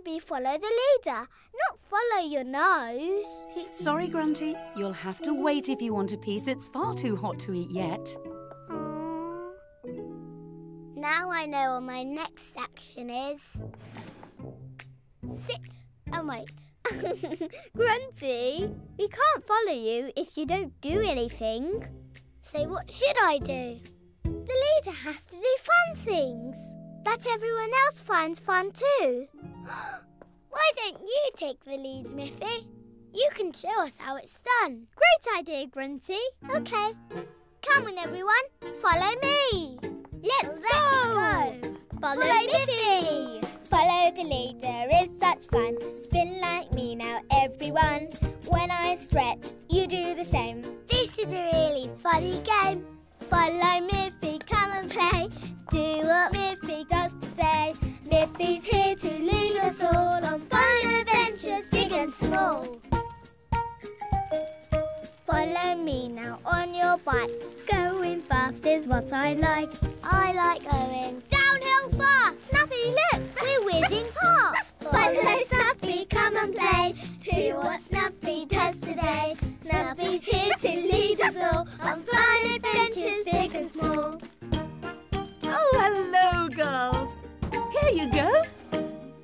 To be follow the leader, not follow your nose. Sorry, Grunty. You'll have to wait if you want a piece. It's far too hot to eat yet. Aw. Now I know what my next action is. Sit and wait. Grunty, we can't follow you if you don't do anything. So what should I do? The leader has to do fun things that everyone else finds fun too. Why don't you take the lead, Miffy? You can show us how it's done. Great idea, Grunty. OK. Come on, everyone. Follow me. Let's, go. Follow, Miffy. Follow the leader, it's such fun. Spin like me now, everyone. When I stretch, you do the same. This is a really funny game. Follow Miffy, come and play. Do what Miffy does today. Miffy's here to lead us all on fun adventures, big and small. Follow me now on your bike. Going fast is what I like. I like going downhill fast. Snuffy, look, we're whizzing past. Follow Snuffy, come and play. To what Snuffy does today. Snuffy's here to lead us all on fun adventures, big and small. Oh, hello, girls. Here you go.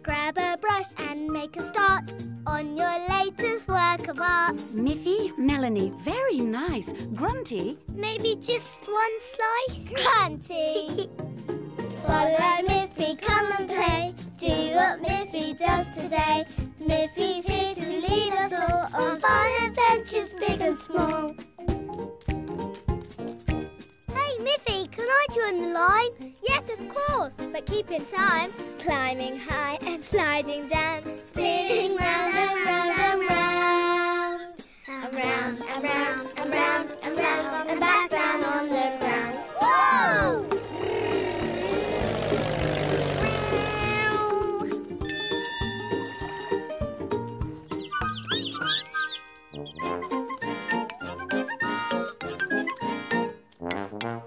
Grab a brush and make a start on your latest work of art. Miffy, Melanie, very nice. Grunty, Maybe just one slice? Grunty! Follow Miffy, come and play. Do what Miffy does today. Miffy's here to lead us all on fun adventures, big and small. Miffy, can I join the line? Yes, of course, but keep in time. Climbing high and sliding down, spinning round and round and round. Around and round and round and round and back down on the ground. Whoa!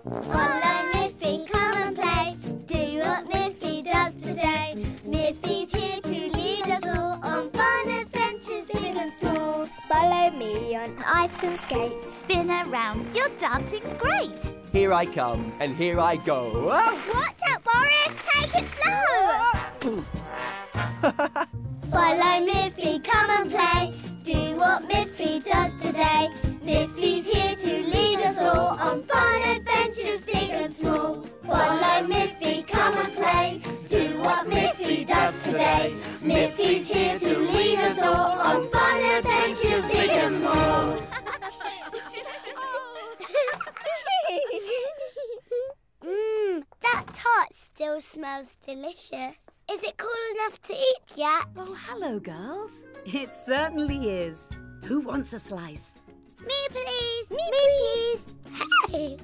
Follow Miffy, come and play. Do what Miffy does today. Miffy's here to lead us all on fun adventures, big and small. Follow me on ice and skates. Spin around. Your dancing's great. Here I come, and here I go. Oh! Watch out, Boris! Take it slow! Follow Miffy, come and play. Do what Miffy does today. Follow Miffy, come and play. Do what Miffy does today. Miffy's here to lead us all on fun adventures, big and small. Mmm, that tart still smells delicious. Is it cool enough to eat yet? well, hello, girls. It certainly is. Who wants a slice? Me, please. Me, please. Hey,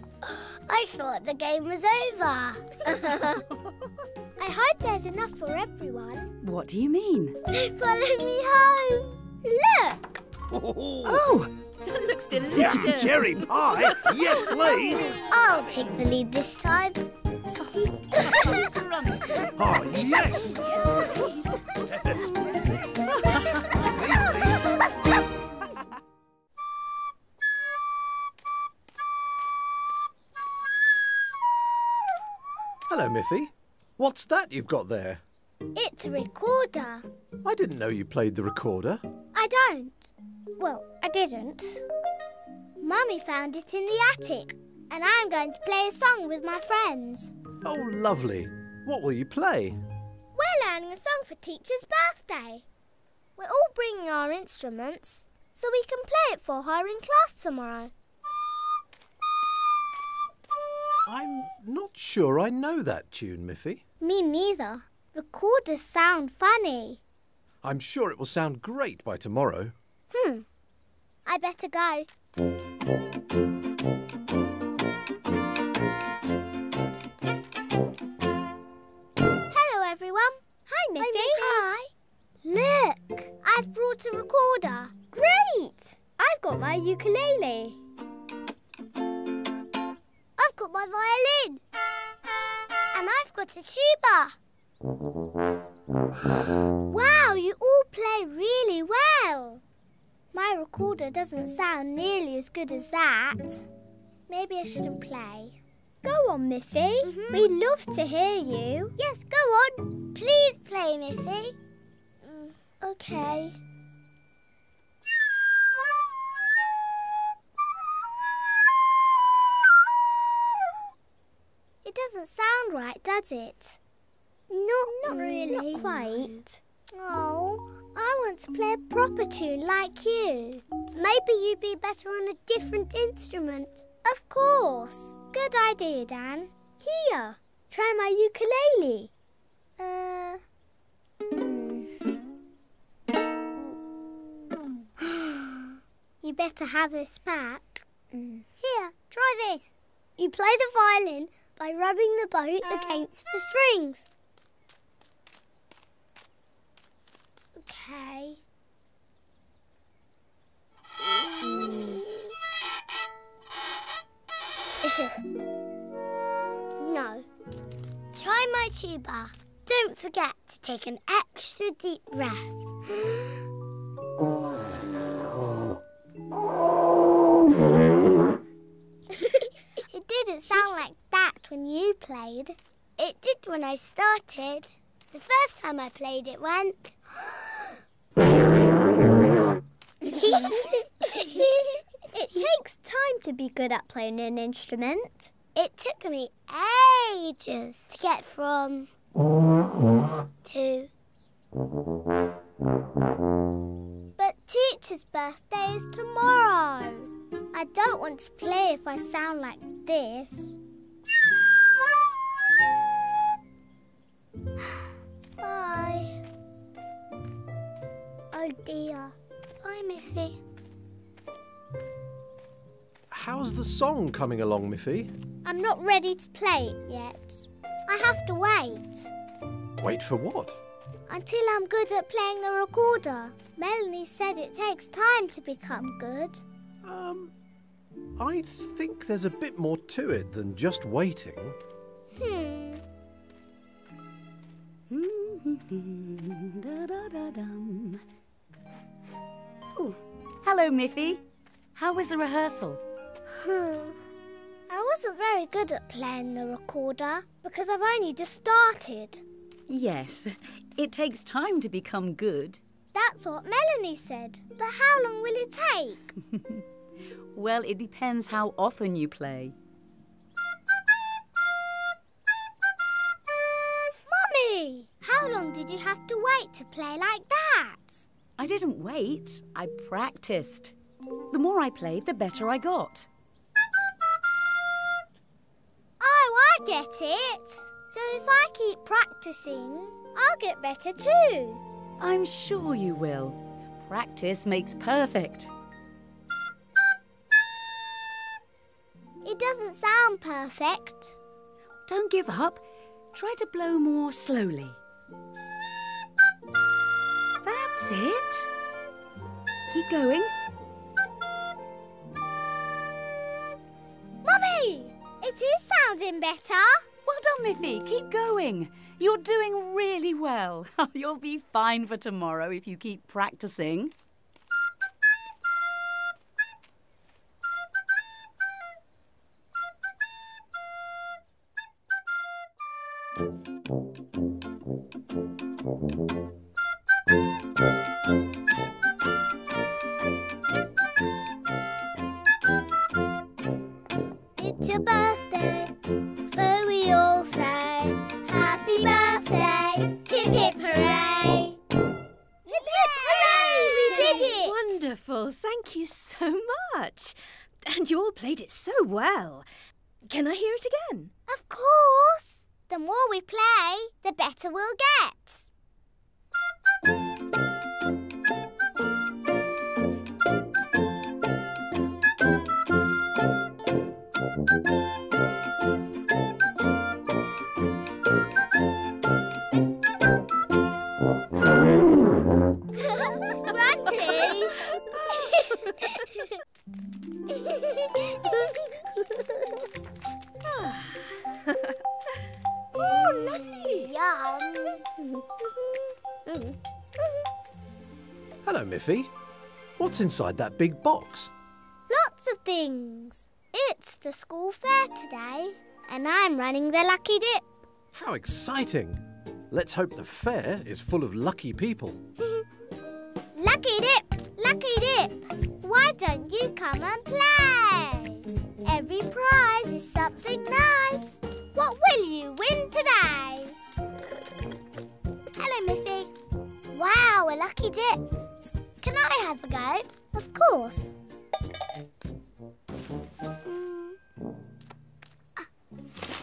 I thought the game was over. I hope there's enough for everyone. What do you mean? Follow me home. Look. Oh, oh that looks delicious. Yeah, cherry pie. yes, please. I'll take the lead this time. Oh, yes. Hello, Miffy. What's that you've got there? It's a recorder. I didn't know you played the recorder. I don't. Well, I didn't. Mummy found it in the attic, and I'm going to play a song with my friends. Oh, lovely. What will you play? We're learning a song for Teacher's birthday. We're all bringing our instruments so we can play it for her in class tomorrow. I'm not sure I know that tune, Miffy. Me neither. Recorders sound funny. I'm sure it will sound great by tomorrow. Hmm. I better go. Hello, everyone. Hi, Miffy. Hi. Look, I've brought a recorder. Great! I've got my ukulele. A tuba. Wow, you all play really well. My recorder doesn't sound nearly as good as that. Maybe I shouldn't play. Go on, Miffy. We'd love to hear you. Yes, go on. Please play, Miffy. Mm, okay. Right, does it? Not, not really. Not quite. Oh, I want to play a proper tune like you. Maybe you'd be better on a different instrument. Of course. Good idea, Dan. Here, try my ukulele. Uh. you better have this back. Here, try this. You play the violin by rubbing the bow uh, against the strings. Okay. no. Try my tuba. Don't forget to take an extra deep breath. it didn't sound like when you played. It did when I started. The first time I played it went... it takes time to be good at playing an instrument. It took me ages to get from to. But teacher's birthday is tomorrow. I don't want to play if I sound like this. Bye. Oh dear. Bye, Miffy. How's the song coming along, Miffy? I'm not ready to play it yet. I have to wait. Wait for what? Until I'm good at playing the recorder. Melanie said it takes time to become good. Um, I think there's a bit more to it than just waiting. Hmm. Ooh, hello, Miffy. How was the rehearsal? I wasn't very good at playing the recorder because I've only just started. Yes, it takes time to become good. That's what Melanie said. But how long will it take? Well, it depends how often you play. How long did you have to wait to play like that? I didn't wait, I practiced. The more I played, the better I got. Oh, I get it. So if I keep practicing, I'll get better too. I'm sure you will. Practice makes perfect. It doesn't sound perfect. Don't give up. Try to blow more slowly. That's it. Keep going. Mummy! It is sounding better. Well done, Miffy. Keep going. You're doing really well. You'll be fine for tomorrow if you keep practicing. Well. Can I hear it again? Of course! The more we play, the better we'll get. Miffy. What's inside that big box? Lots of things. It's the school fair today, and I'm running the lucky dip. How exciting! Let's hope the fair is full of lucky people. Lucky dip, lucky dip. Why don't you come and play? Every prize is something nice. What will you win today? Hello, Miffy. Wow, a lucky dip. I have a go? Of course.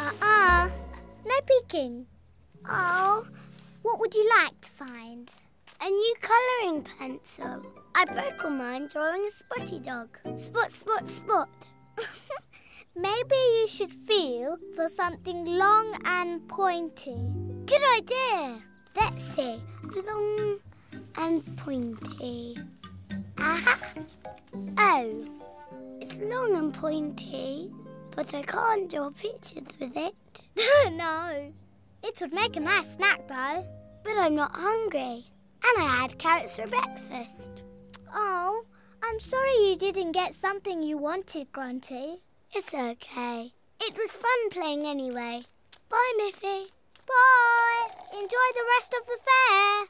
Uh-uh. No peeking. Oh, What would you like to find? a new colouring pencil. I broke all mine drawing a spotty dog. Spot, spot, spot. Maybe you should feel for something long and pointy. Good idea. Let's see. Long and pointy. Aha! Oh, it's long and pointy, but I can't draw pictures with it. no. It would make a nice snack, though. But I'm not hungry. And I had carrots for breakfast. Oh, I'm sorry you didn't get something you wanted, Grunty. It's okay. It was fun playing anyway. Bye, Miffy. Bye. Enjoy the rest of the fair.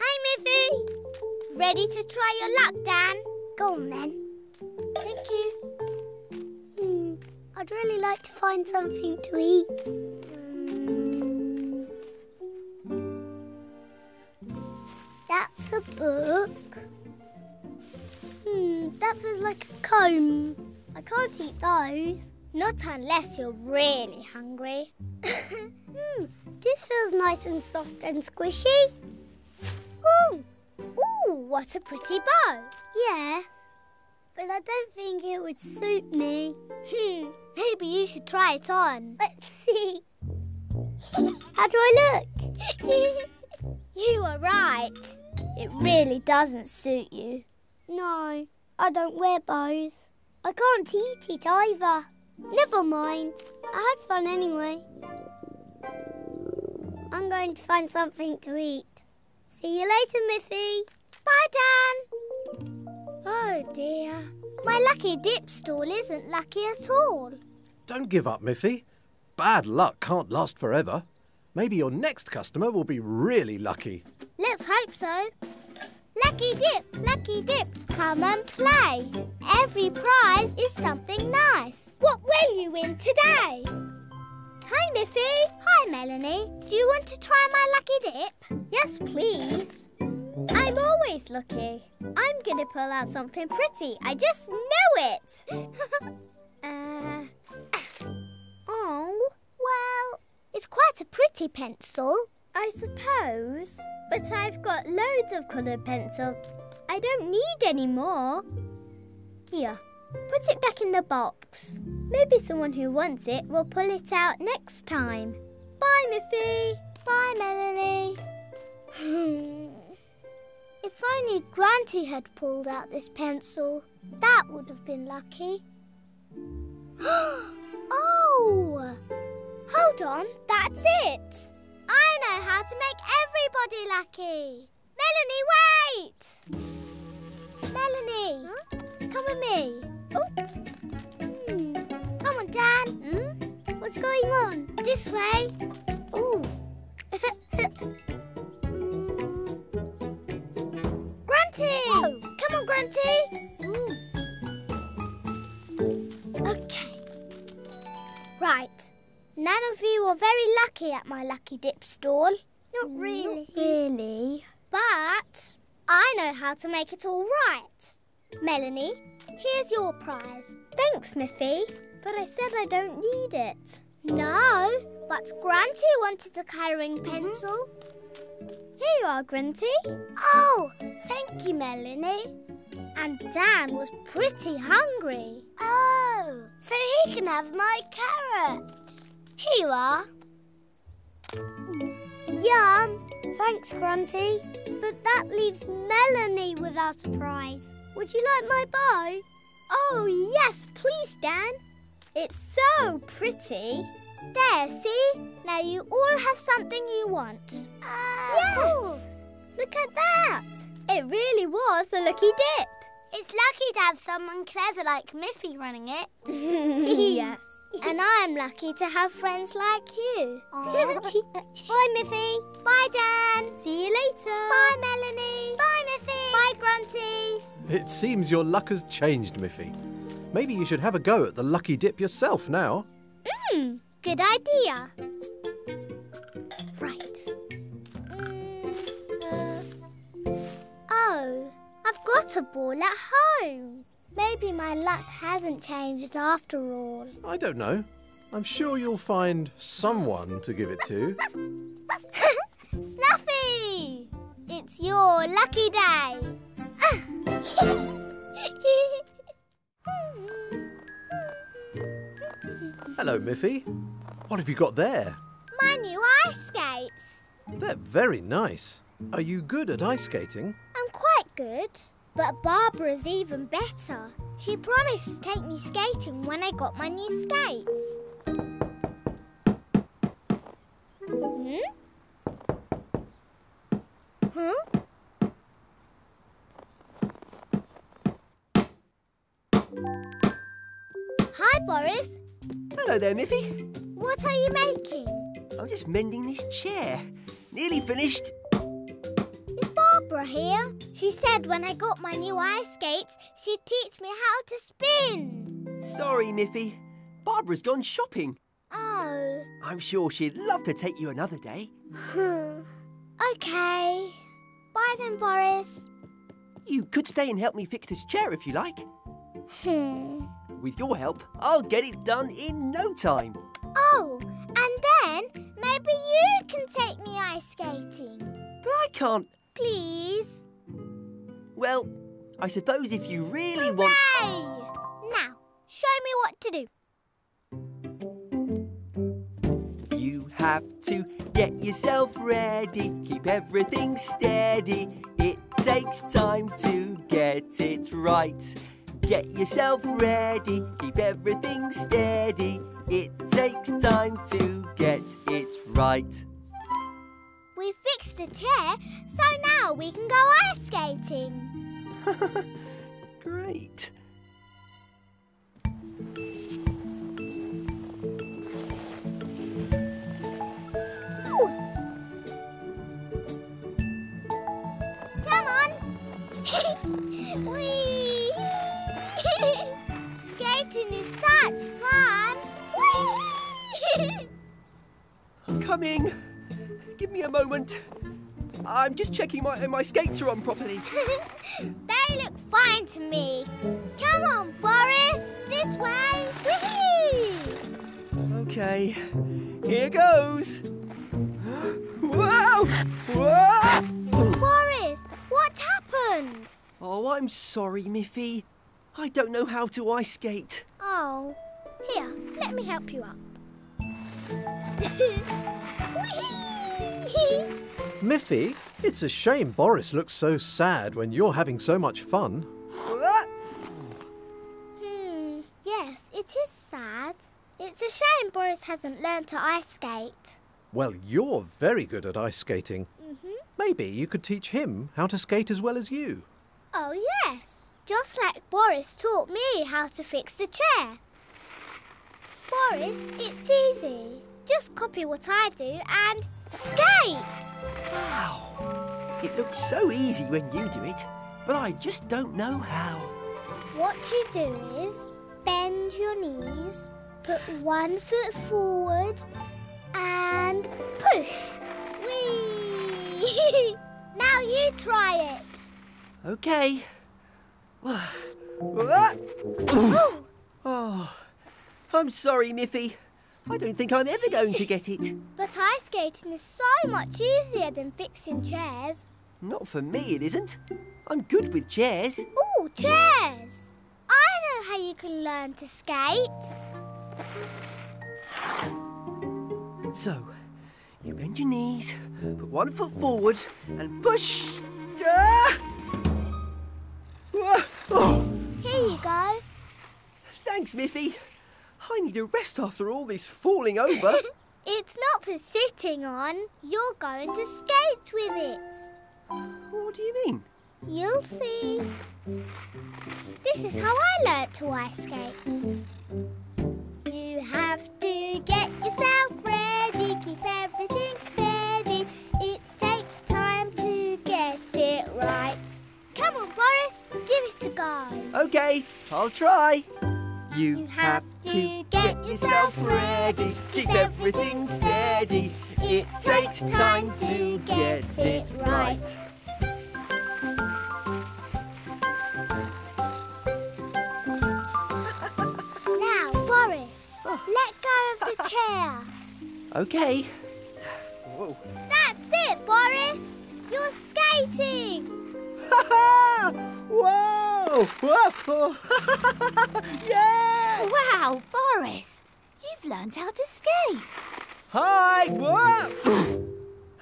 Hi, Miffy. Ready to try your luck, Dan? Go on then. Thank you. Hmm, I'd really like to find something to eat. Hmm. That's a book. Hmm, that feels like a comb. I can't eat those. Not unless you're really hungry. Hmm, this feels nice and soft and squishy. Ooh. Ooh, what a pretty bow. Yes, but I don't think it would suit me. Hmm, maybe you should try it on. Let's see. How do I look? You are right. It really doesn't suit you. No, I don't wear bows. I can't eat it either. Never mind. I had fun anyway. I'm going to find something to eat. See you later, Miffy. Bye, Dan. Oh, dear. My lucky dip stall isn't lucky at all. Don't give up, Miffy. Bad luck can't last forever. Maybe your next customer will be really lucky. Let's hope so. Lucky dip, lucky dip, come and play. Every prize is something nice. What will you win today? Hi, Miffy. Hi, Melanie. Do you want to try my lucky dip? Yes, please. I'm always lucky. I'm going to pull out something pretty. I just know it. uh, oh, well, it's quite a pretty pencil. I suppose. But I've got loads of coloured pencils. I don't need any more. Here, put it back in the box. Maybe someone who wants it will pull it out next time. Bye, Miffy. Bye, Melanie. if only Grunty had pulled out this pencil, that would have been lucky. oh! Hold on, that's it. I know how to make everybody lucky. Melanie, wait! Melanie, come with me. Oh. Hmm. Come on, Dan. Hmm? What's going on? This way. Ooh. Grunty! Whoa. Come on, Grunty. Ooh. Okay. Right. None of you are very lucky at my lucky dip stall. Not really. Not really. But I know how to make it all right. Melanie, here's your prize. Thanks, Miffy. But I said I don't need it. No, but Grunty wanted a colouring mm-hmm. pencil. Here you are, Grunty. Oh, thank you, Melanie. And Dan was pretty hungry. Oh, so he can have my carrot. Here you are. Yum. Thanks, Grunty. But that leaves Melanie without a prize. Would you like my bow? Oh, yes, please, Dan. It's so pretty. There, see? Now you all have something you want. Uh, yes. Look at that. It really was a lucky dip. It's lucky to have someone clever like Miffy running it. yes. And I'm lucky to have friends like you. Bye, Miffy. Bye, Dan. See you later. Bye, Melanie. Bye, Miffy. Bye, Grunty. It seems your luck has changed, Miffy. Maybe you should have a go at the lucky dip yourself now. Hmm, good idea. Right. Mm, uh, a ball at home. Maybe my luck hasn't changed after all. I don't know. I'm sure you'll find someone to give it to. Snuffy! It's your lucky day. Hello, Miffy. What have you got there? my new ice skates. They're very nice. Are you good at ice skating? I'm quite good. But Barbara's even better. She promised to take me skating when I got my new skates. Hmm? Huh? Hi, Boris. Hello there, Miffy. What are you making? I'm just mending this chair. Nearly finished. Is Barbara here? She said when I got my new ice skates, she'd teach me how to spin. Sorry, Miffy. Barbara's gone shopping. Oh. I'm sure she'd love to take you another day. okay. Bye then, Boris. You could stay and help me fix this chair if you like. Hmm. With your help, I'll get it done in no time. Oh, and then maybe you can take me ice skating. But I can't. Please. Well, I suppose if you really Hooray! want. Now, show me what to do. You have to get yourself ready, keep everything steady. It takes time to get it right. Get yourself ready, keep everything steady. It takes time to get it right. We fixed the chair, so now we can go ice skating. Great. Come on. Whee! Skating is such fun. I'm coming. Give me a moment. I'm just checking my my skates are on properly. they look fine to me. Come on, Boris. This way. Whee! Okay, here goes. Whoa! Whoa! Boris, what happened? Oh, I'm sorry, Miffy. I don't know how to ice skate. Oh, here, let me help you up. Miffy, it's a shame Boris looks so sad when you're having so much fun. Hmm, yes, it is sad. It's a shame Boris hasn't learned to ice skate. Well, you're very good at ice skating. Mm-hmm. Maybe you could teach him how to skate as well as you. Oh, yes. Just like Boris taught me how to fix the chair. Boris, it's easy. Just copy what I do and skate! Wow! It looks so easy when you do it, but I just don't know how. What you do is bend your knees, put one foot forward, and push. Whee! now you try it. Okay. Oh, Oh, I'm sorry, Miffy. I don't think I'm ever going to get it. but ice skating is so much easier than fixing chairs. Not for me, it isn't. I'm good with chairs. Oh, chairs! I know how you can learn to skate. So, you bend your knees, put one foot forward, and push. Ah! Oh, Here you go. thanks, Miffy. I need a rest after all this falling over. It's not for sitting on. You're going to skate with it. what do you mean? You'll see. This is how I learnt to ice skate. You have to get yourself ready, keep everything steady. It takes time to get it right. Come on, Boris, give it a go. OK, I'll try. You, you have, to get yourself ready, keep everything steady. It takes time to get it right. Now, Boris, oh. let go of the chair. OK. Whoa. That's it, Boris. You're skating. Whoa! Whoa! yeah! Wow, Boris, you've learned how to skate. Hi! Whoa!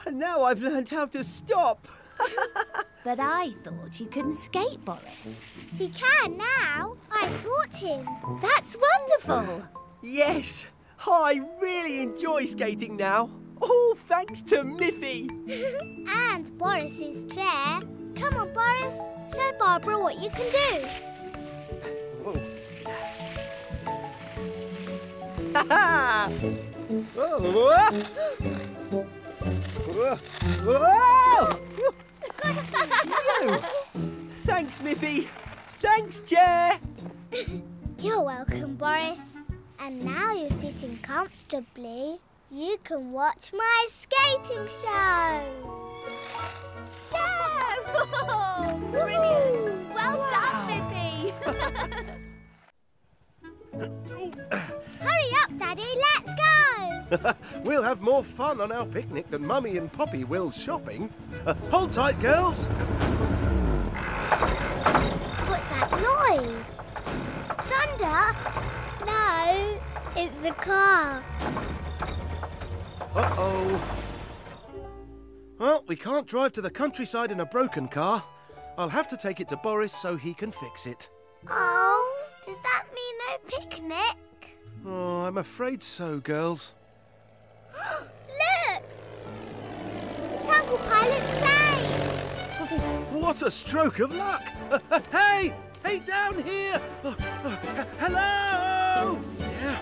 And now I've learned how to stop. But I thought you couldn't skate, Boris. He can now. I taught him. That's wonderful. Yes, I really enjoy skating now. All thanks to Miffy. and Boris's chair. Come on, Boris. Show Barbara what you can do. Whoa. Ha ha! Whoa! Whoa! Whoa! Phew. Thanks, Miffy. Thanks, Chair. You're welcome, Boris. And now you're sitting comfortably. You can watch my skating show. Yeah! Brilliant! Well done, Miffy. Hurry up, Daddy. Let's go. we'll have more fun on our picnic than Mummy and Poppy will shopping. Uh, hold tight, girls. What's that noise? Thunder? No, it's the car. Uh-oh. Well, we can't drive to the countryside in a broken car. I'll have to take it to Boris so he can fix it. Oh, does that mean no picnic? Oh, I'm afraid so, girls. Look! It's Uncle Pilot's plane. What a stroke of luck! hey! Hey, down here! Oh, hello! Yeah.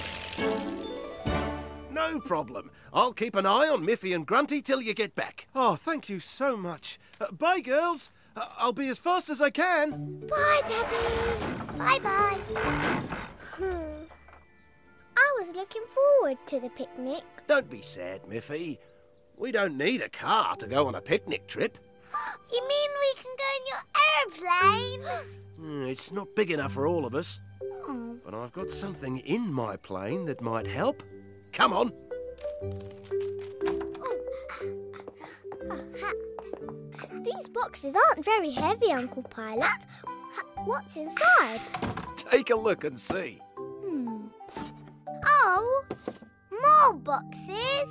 no problem. I'll keep an eye on Miffy and Grunty till you get back. Oh, thank you so much. Uh, bye, girls. Uh, I'll be as fast as I can. Bye, Daddy. Bye-bye. Hmm. I was looking forward to the picnic. Don't be sad, Miffy. We don't need a car to go on a picnic trip. You mean we can go in your aeroplane? Mm, It's not big enough for all of us. Oh. But I've got something in my plane that might help. Come on. These boxes aren't very heavy, Uncle Pilot. What's inside? Take a look and see. Hmm. Oh, more boxes.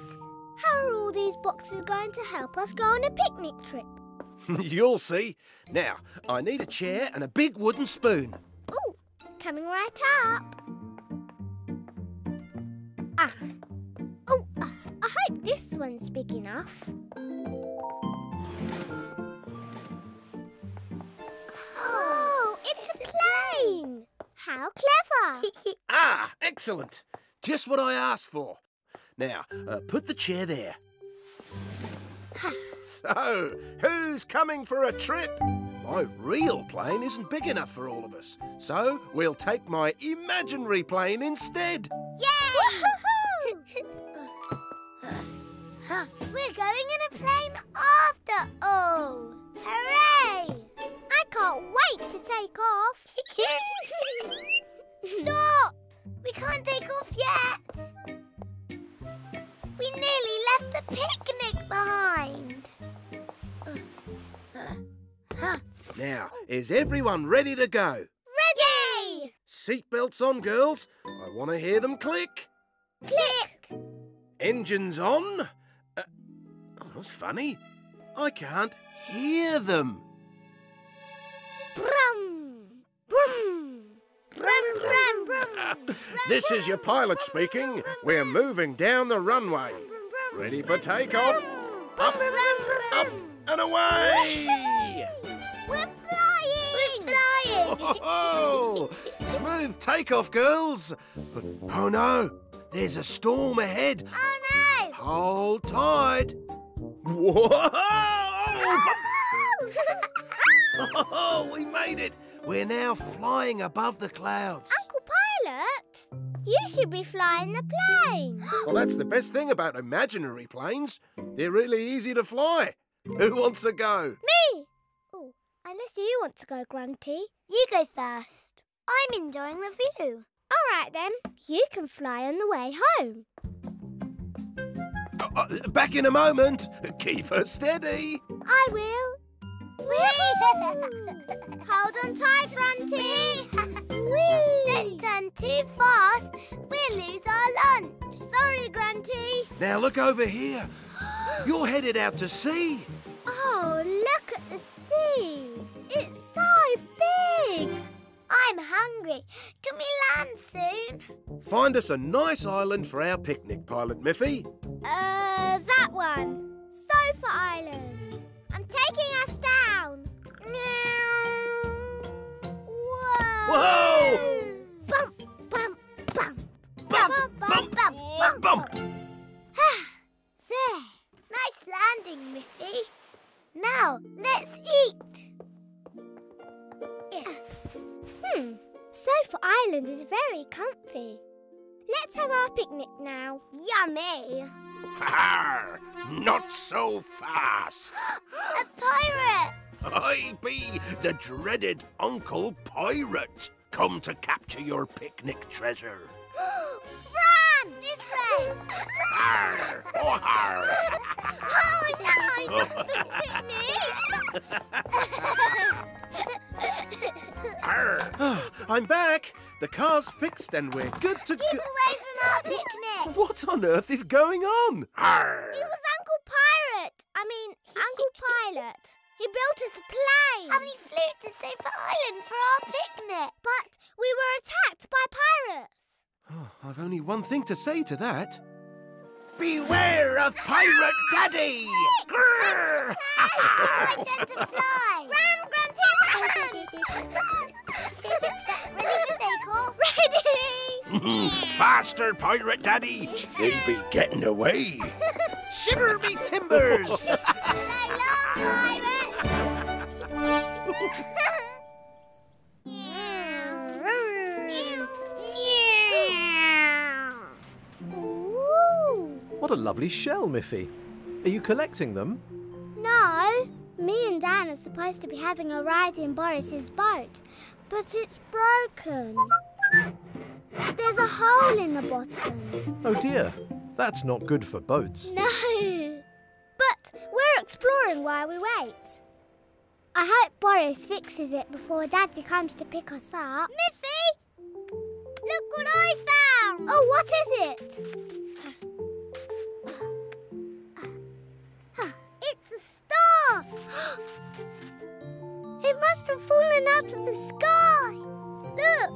How are all these boxes going to help us go on a picnic trip? You'll see. Now, I need a chair and a big wooden spoon. Ooh, coming right up. Ah. This one's big enough. Oh, it's a plane. How clever. Ah, excellent. Just what I asked for. Now, uh, put the chair there. so, who's coming for a trip? My real plane isn't big enough for all of us, so we'll take my imaginary plane instead. Yay! We're going in a plane after all. Hooray! I can't wait to take off. Stop! We can't take off yet. We nearly left the picnic behind. Now, is everyone ready to go? Ready! Seatbelts on, girls. I want to hear them click. Click! Engines on. That's funny. I can't hear them. Brum! Brum! Brum, brum, brum. This is your pilot speaking. We're moving down the runway. Ready for takeoff? Up, up, and away! We're flying! We're flying! Oh, smooth takeoff, girls. But, Oh no, there's a storm ahead. Oh no! Hold tight. Whoa! Oh, we made it. We're now flying above the clouds. Uncle Pilot, you should be flying the plane. Well, that's the best thing about imaginary planes. They're really easy to fly. Who wants to go? Me! Oh, unless you want to go, Grunty. You go first. I'm enjoying the view. All right, then. You can fly on the way home. Uh, back in a moment. Keep her steady. I will. Whee! Hold on tight, Grunty. Whee! Don't turn too fast. We'll lose our lunch. Sorry, Grunty. Now look over here. You're headed out to sea. Oh, look at the sea. It's so big. I'm hungry. Can we land soon? Find us a nice island for our picnic, Pilot Miffy. Uh, that one. Sofa Island. I'm taking us down. Whoa! Whoa! Bump, bump, bump. Bump, bump, bump, bump. There. Nice landing, Miffy. Now, let's eat. Hmm. Sofa Island is very comfy. Let's have our picnic now. Yummy. Ha Not so fast. A pirate. I be the dreaded Uncle Pirate, come to capture your picnic treasure. Run! This way. Arr! Oh, arr! Oh, no, not the picnic. Arr! I'm back. The car's fixed and we're good to Keep go. away from our picnic. What on earth is going on? Arr! It was Uncle Pirate. I mean, Uncle Pilot. He built us a plane. And he flew to Sofa Island for our picnic. But we were attacked by pirates. Oh, I've only one thing to say to that. Beware of Pirate Daddy! Grrr! I tend to fly. Run, Grunty, run! Ready for takeoff? Ready? Faster, Pirate Daddy! They be getting away. Shiver me timbers! So long, pirate. What a lovely shell, Miffy. Are you collecting them? No, me and Dan are supposed to be having a ride in Boris's boat, but it's broken. There's a hole in the bottom. Oh dear, that's not good for boats. No. But we're exploring while we wait. I hope Boris fixes it before Daddy comes to pick us up. Miffy, look what I found. Oh, what is it? It must have fallen out of the sky. Look,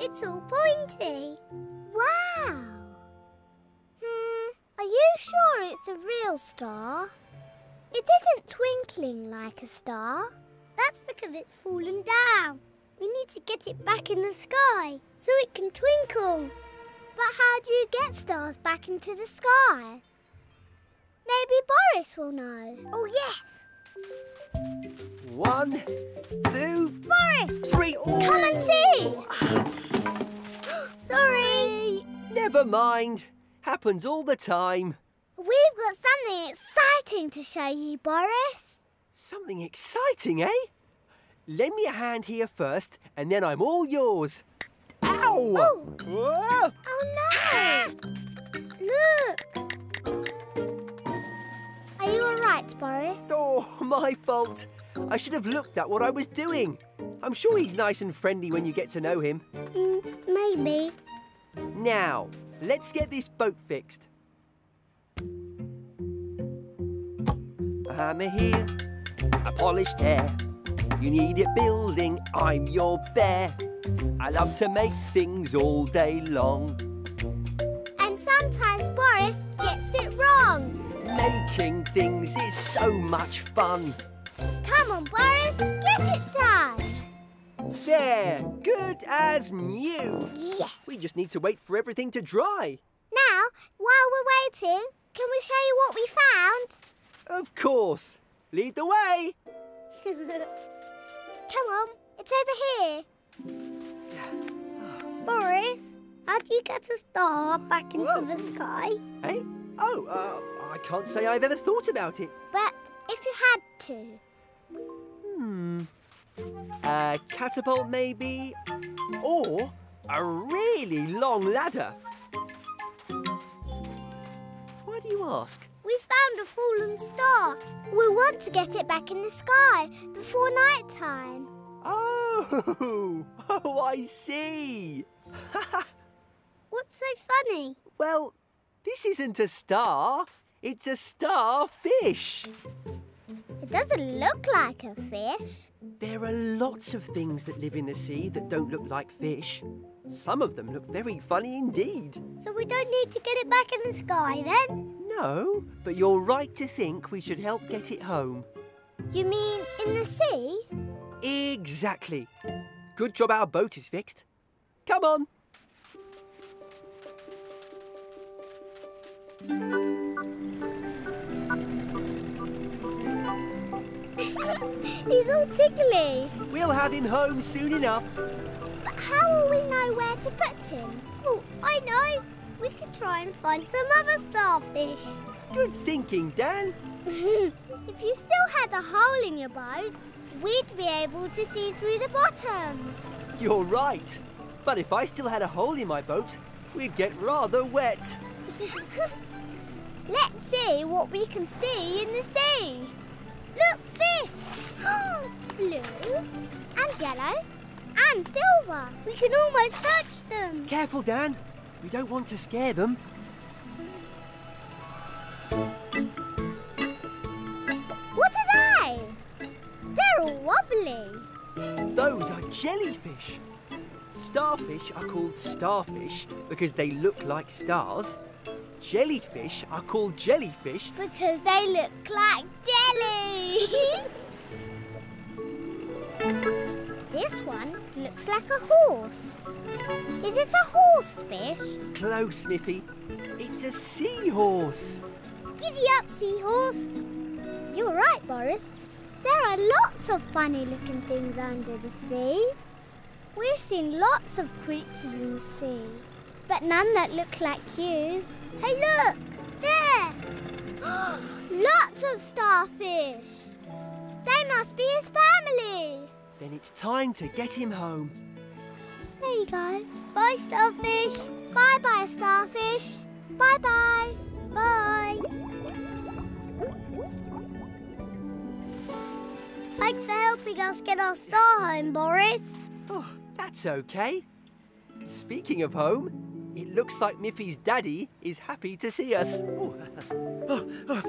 it's all pointy. Wow. Hmm, are you sure it's a real star? It isn't twinkling like a star. That's because it's fallen down. We need to get it back in the sky so it can twinkle. But how do you get stars back into the sky? Maybe Boris will know. Oh, yes. One, two, Boris, three. Come and see. sorry. Never mind. Happens all the time. We've got something exciting to show you, Boris. Something exciting, eh? Lend me a hand here first, and then I'm all yours. Ow! Oh. Oh no! Look! Alright, Boris? Oh, my fault. I should have looked at what I was doing. I'm sure he's nice and friendly when you get to know him. Mm, maybe. Now, let's get this boat fixed. A hammer here, a polished hair. You need it building, I'm your bear. I love to make things all day long. Making things is so much fun. Come on, Boris, get it done. There, good as new. Yes. We just need to wait for everything to dry. Now, while we're waiting, can we show you what we found? Of course. Lead the way. Come on, it's over here. Boris, how do you get a star back into Whoa. the sky? Hey? Oh, uh, I can't say I've ever thought about it. But if you had to, Hmm. A catapult, maybe? Or a really long ladder. Why do you ask? We found a fallen star. We want to get it back in the sky before night time. Oh, oh, I see. What's so funny? Well, this isn't a star. It's a starfish. It doesn't look like a fish. There are lots of things that live in the sea that don't look like fish. Some of them look very funny indeed. So we don't need to get it back in the sky then? No, but you're right to think we should help get it home. You mean in the sea? Exactly. Good job our boat is fixed. Come on. He's all tickly. We'll have him home soon enough. But how will we know where to put him? Oh, I know. We could try and find some other starfish. Good thinking, Dan. if you still had a hole in your boat, we'd be able to see through the bottom. You're right. But if I still had a hole in my boat, we'd get rather wet. Let's see what we can see in the sea. Look, fish! Blue and yellow and silver. We can almost touch them. Careful, Dan. We don't want to scare them. What are they? They're all wobbly. Those are jellyfish. Starfish are called starfish because they look like stars. Jellyfish are called jellyfish because they look like jelly. this one looks like a horse. Is it a horse fish? Close, Miffy. It's a seahorse. Giddy up, seahorse. You're right, Boris. There are lots of funny looking things under the sea. We've seen lots of creatures in the sea, but none that look like you. Hey, look! There! lots of starfish! They must be his family! Then it's time to get him home. There you go. Bye, starfish. Bye bye, starfish. Bye bye. Bye. Thanks for helping us get our star home, Boris. Oh, that's okay. Speaking of home, it looks like Miffy's daddy is happy to see us. Oh, oh,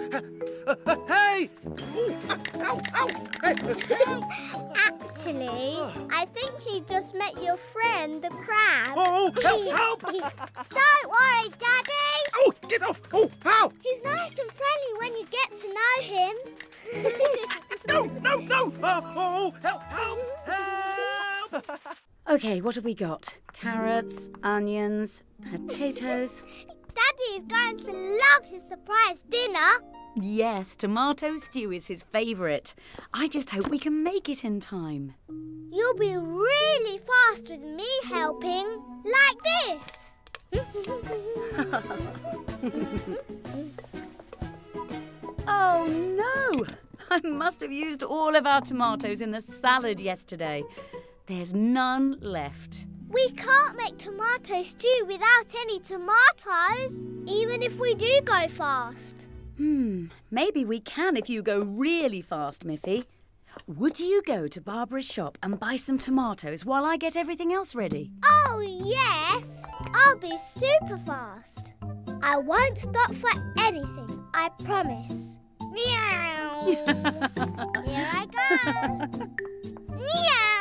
uh, hey! Ooh, ow, ow, ow. Actually, I think he just met your friend, the crab. Oh, help, help! Don't worry, Daddy. Oh, get off! Oh, ow! He's nice and friendly when you get to know him. no, no, no! Oh, oh, help, help, help! Okay, what have we got? Carrots, onions, potatoes. Daddy is going to love his surprise dinner. Yes, tomato stew is his favourite. I just hope we can make it in time. You'll be really fast with me helping, like this. oh no! I must have used all of our tomatoes in the salad yesterday. There's none left. We can't make tomato stew without any tomatoes, even if we do go fast. Hmm, maybe we can if you go really fast, Miffy. Would you go to Barbara's shop and buy some tomatoes while I get everything else ready? Oh, yes! I'll be super fast. I won't stop for anything, I promise. Meow! Here I go! Meow!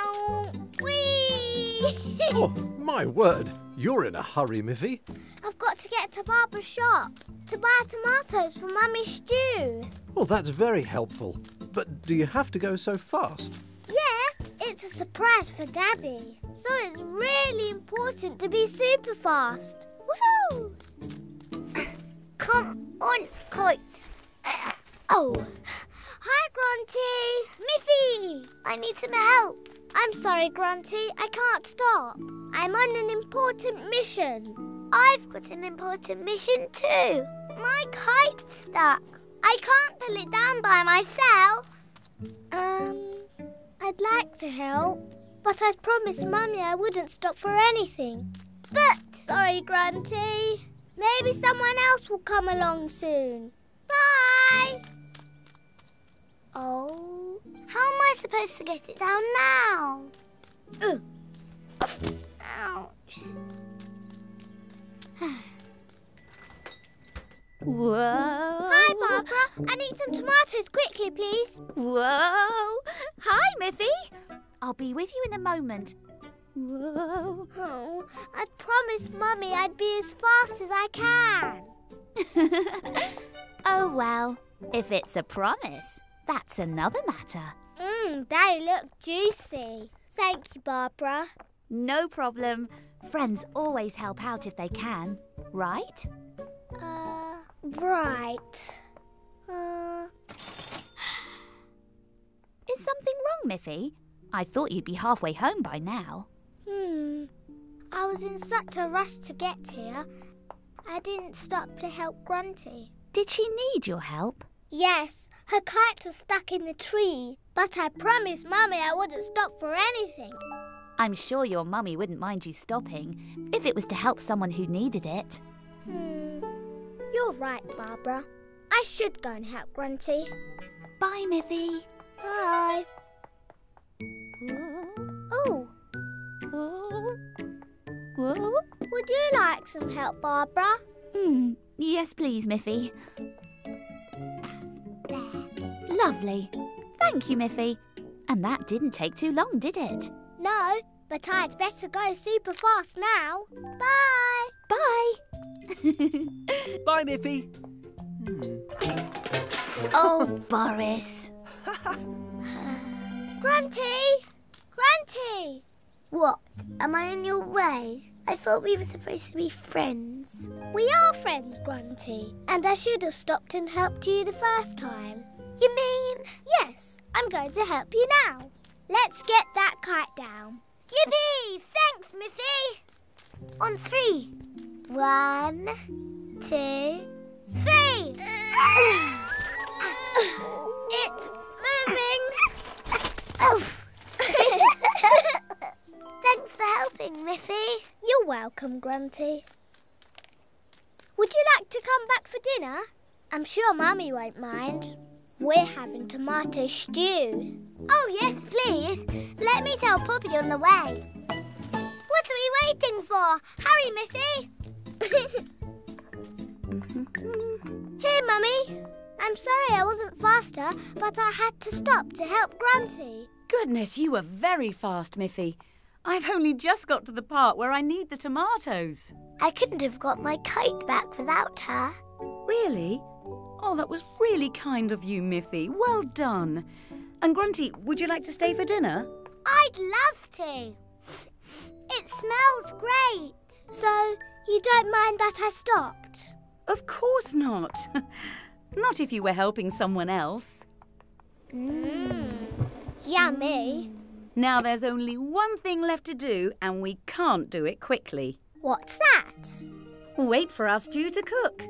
Oh, my word! You're in a hurry, Miffy. I've got to get to Barbara's shop to buy tomatoes for Mummy's stew. Well, that's very helpful. But do you have to go so fast? Yes, it's a surprise for Daddy. So it's really important to be super fast. Woohoo! Come on, kite. Oh. Hi, Grunty. Miffy, I need some help. I'm sorry, Grunty. I can't stop. I'm on an important mission. I've got an important mission too. My kite's stuck. I can't pull it down by myself. Um, I'd like to help, but I promised Mummy I wouldn't stop for anything. But sorry, Grunty. Maybe someone else will come along soon. Bye! Oh, how am I supposed to get it down now? Ugh. Ouch. Whoa. Hi, Barbara. I need some tomatoes quickly, please. Whoa. Hi, Miffy. I'll be with you in a moment. Whoa. Oh, I promised Mummy I'd be as fast as I can. oh, well, if it's a promise, that's another matter. Mmm, they look juicy. Thank you, Barbara. No problem. Friends always help out if they can, right? Uh, right. Uh, Is something wrong, Miffy? I thought you'd be halfway home by now. hmm. I was in such a rush to get here, I didn't stop to help Grunty. Did she need your help? Yes, her kite was stuck in the tree, but I promised Mummy I wouldn't stop for anything. I'm sure your mummy wouldn't mind you stopping if it was to help someone who needed it. Hmm. You're right, Barbara. I should go and help Grunty. Bye, Miffy. Bye. Oh. Whoa. would you like some help, Barbara? Hmm. Yes, please, Miffy. Lovely. Thank you, Miffy. And that didn't take too long, did it? No, but I'd better go super fast now. Bye. Bye. Bye, Miffy. Hmm. Oh. oh, Boris. Grunty! Grunty! What? Am I in your way? I thought we were supposed to be friends. We are friends, Grunty. And I should have stopped and helped you the first time. You mean? Yes, I'm going to help you now. Let's get that kite down. Yippee! Thanks, Miffy! On three. One, two, three! It's moving. Thanks for helping, Miffy. You're welcome, Grunty. Would you like to come back for dinner? I'm sure Mummy won't mind. We're having tomato stew. Oh, yes, please. Let me tell Poppy on the way. What are we waiting for? Hurry, Miffy. Here, Mummy. I'm sorry I wasn't faster, but I had to stop to help Grunty. Goodness, you were very fast, Miffy. I've only just got to the part where I need the tomatoes. I couldn't have got my kite back without her. Really? Oh, that was really kind of you, Miffy. Well done. And Grunty, would you like to stay for dinner? I'd love to. It smells great. So, you don't mind that I stopped? Of course not. not if you were helping someone else. Mmm. Yummy. Now there's only one thing left to do, and we can't do it quickly. What's that? Wait for our stew to cook.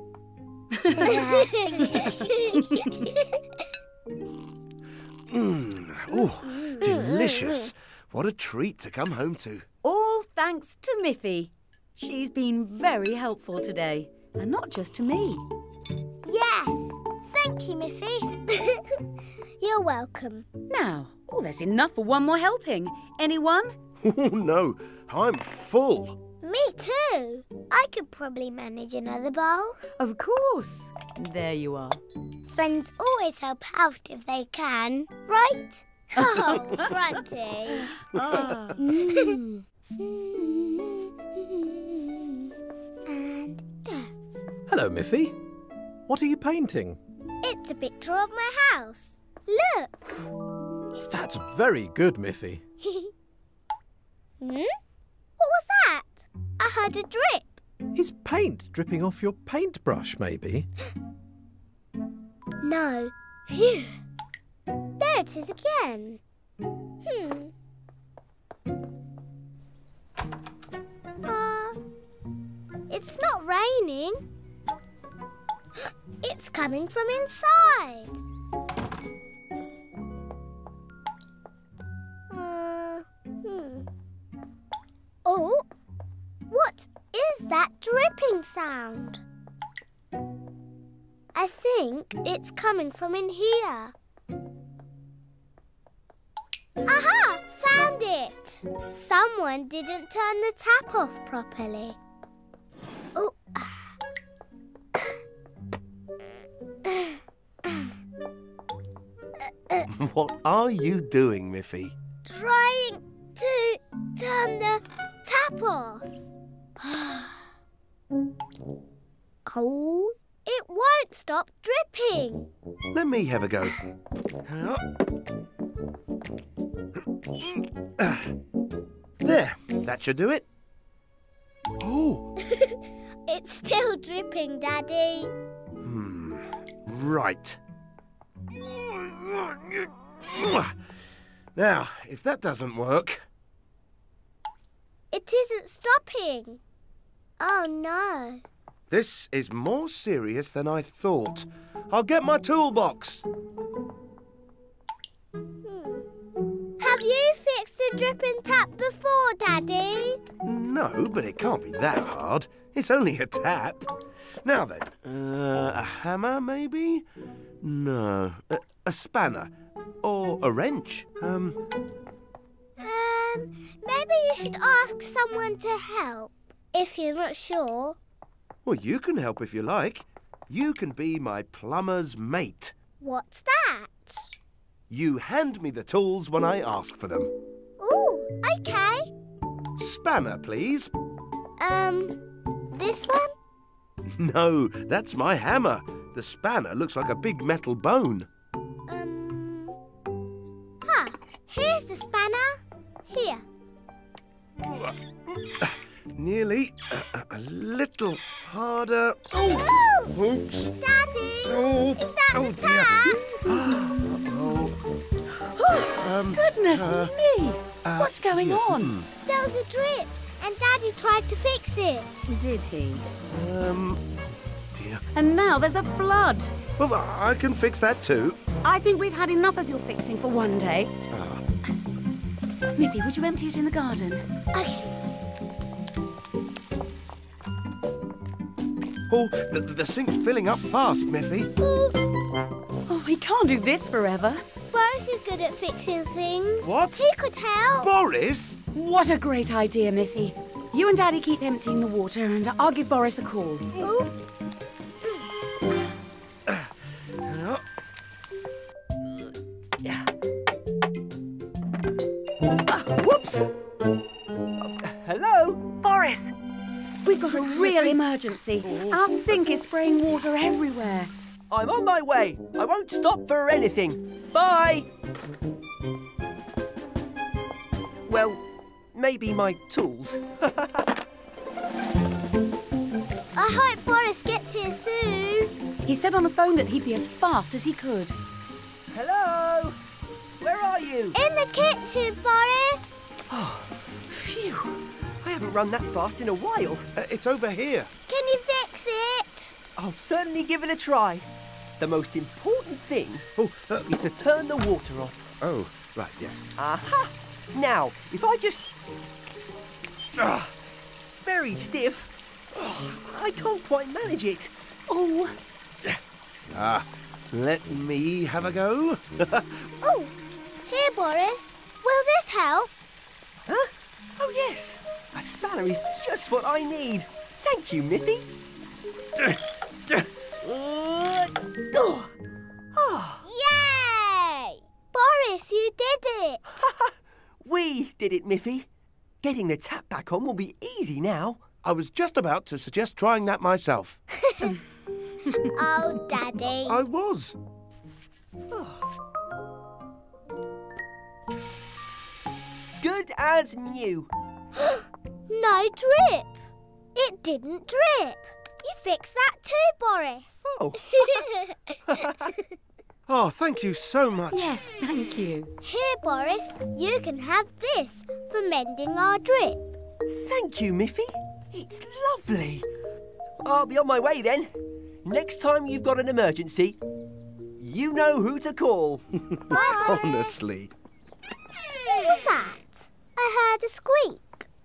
Mmm. Oh, delicious. What a treat to come home to. All thanks to Miffy. She's been very helpful today, and not just to me. yes. Thank you, Miffy. You're welcome. Now, oh, there's enough for one more helping. Anyone? Oh, no. I'm full. Me too. I could probably manage another bowl. Of course. There you are. Friends always help out if they can, right? Oh, Grunty. Ah. and there. Hello, Miffy. What are you painting? It's a picture of my house. Look. That's very good, Miffy. Hmm? What was that? I heard a drip. Is paint dripping off your paintbrush, maybe? No. Phew. There it is again. Hmm. Uh, it's not raining. It's coming from inside. Uh, hmm. That dripping sound? I think it's coming from in here. Aha! Found it! Someone didn't turn the tap off properly. Oh. what are you doing, Miffy? Trying to turn the tap off. oh, it won't stop dripping. Let me have a go. There, that should do it. Oh, It's still dripping, Daddy. hmm, right. Now, if that doesn't work, It isn't stopping. Oh no. this is more serious than I thought. I'll get my toolbox. Have you fixed the dripping tap before, Daddy? No, but it can't be that hard. It's only a tap. Now then, uh, a hammer maybe? No, a, a spanner or a wrench. Um, Um, maybe you should ask someone to help if you're not sure. well, you can help if you like. You can be my plumber's mate. What's that? You hand me the tools when I ask for them. Ooh, okay. Spanner, please. Um, this one? No, that's my hammer. The spanner looks like a big metal bone. Um, ah, here's the spanner. Here. Nearly. A, a little harder. Oh! Oops. Daddy! Oh, Is that oh the dear. tap? Oh, um, Goodness uh, me! What's going on? There was a drip, and Daddy tried to fix it. Did he? um, dear. And now there's a flood. Well, I can fix that too. I think we've had enough of your fixing for one day. Miffy, would you empty it in the garden? Okay. Oh, the, the sink's filling up fast, Miffy. Oh, we can't do this forever. Boris is good at fixing things. What? He could help. Boris? What a great idea, Miffy. You and Daddy keep emptying the water and I'll give Boris a call. Ooh, Ah, whoops! hello? Boris! We've got a real emergency. Oh. Our sink is spraying water everywhere. I'm on my way. I won't stop for anything. Bye! Well, maybe my tools. I hope Boris gets here soon. He said on the phone that he'd be as fast as he could. Hello? Where are you? In the kitchen, Boris. Oh, phew! I haven't run that fast in a while. Uh, it's over here. Can you fix it? I'll certainly give it a try. The most important thing Oh, uh, is to turn the water off. oh, right, yes. Aha! Now, if I just. Ah, very stiff. Oh, I can't quite manage it. Oh, Ah, let me have a go. Oh, here, Boris. Will this help? Huh? Oh, yes. A spanner is just what I need. Thank you, Miffy. Oh. Yay! Boris, you did it. we did it, Miffy. Getting the tap back on will be easy now. I was just about to suggest trying that myself. oh, Daddy. I was. Oh. Good as new. No drip. It didn't drip. You fixed that too, Boris. Oh. Oh, thank you so much. yes, thank you. Here, Boris, you can have this for mending our drip. Thank you, Miffy. It's lovely. I'll be on my way then. Next time you've got an emergency, you know who to call. Honestly. What was that? I heard a squeak.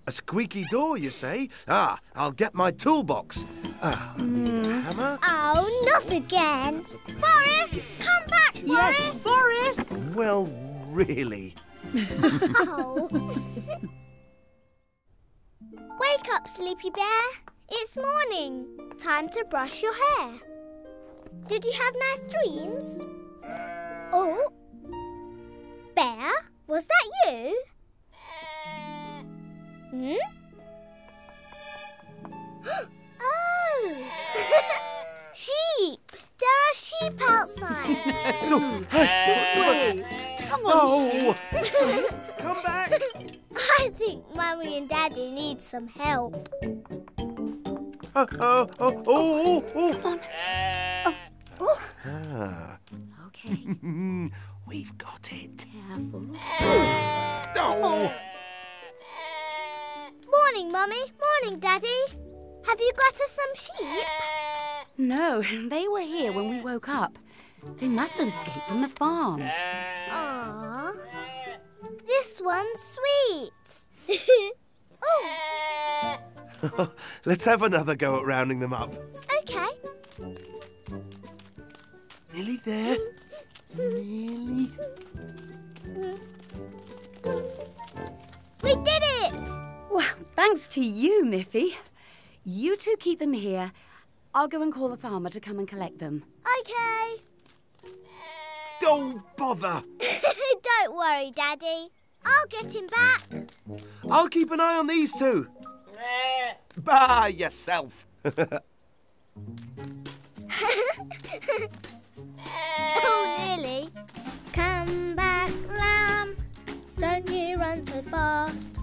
A squeaky door, you say? Ah, I'll get my toolbox. Ah, I need a hammer. Oh, not again. Boris, come back, Boris. Yes, Boris! Well, really. Oh. Wake up, Sleepy Bear. It's morning. Time to brush your hair. Did you have nice dreams? Oh. Bear, was that you? Hmm? oh! sheep! There are sheep outside. Oh, hey, Come on, oh, Come back. I think Mummy and Daddy need some help. oh, oh, oh, oh, oh. Oh, Ah, Okay, we've got it. careful. Oh, morning, Mummy. Morning, Daddy. Have you got us some sheep? No, they were here when we woke up. They must have escaped from the farm. Aww. This one's sweet. oh, let's have another go at rounding them up. okay. Nearly there. Nearly. We did it! Well, thanks to you, Miffy. You two keep them here. I'll go and call the farmer to come and collect them. Okay. Don't bother. Don't worry, Daddy. I'll get him back. I'll keep an eye on these two. By yourself. oh, nearly. Come back, lamb. Don't you run so fast.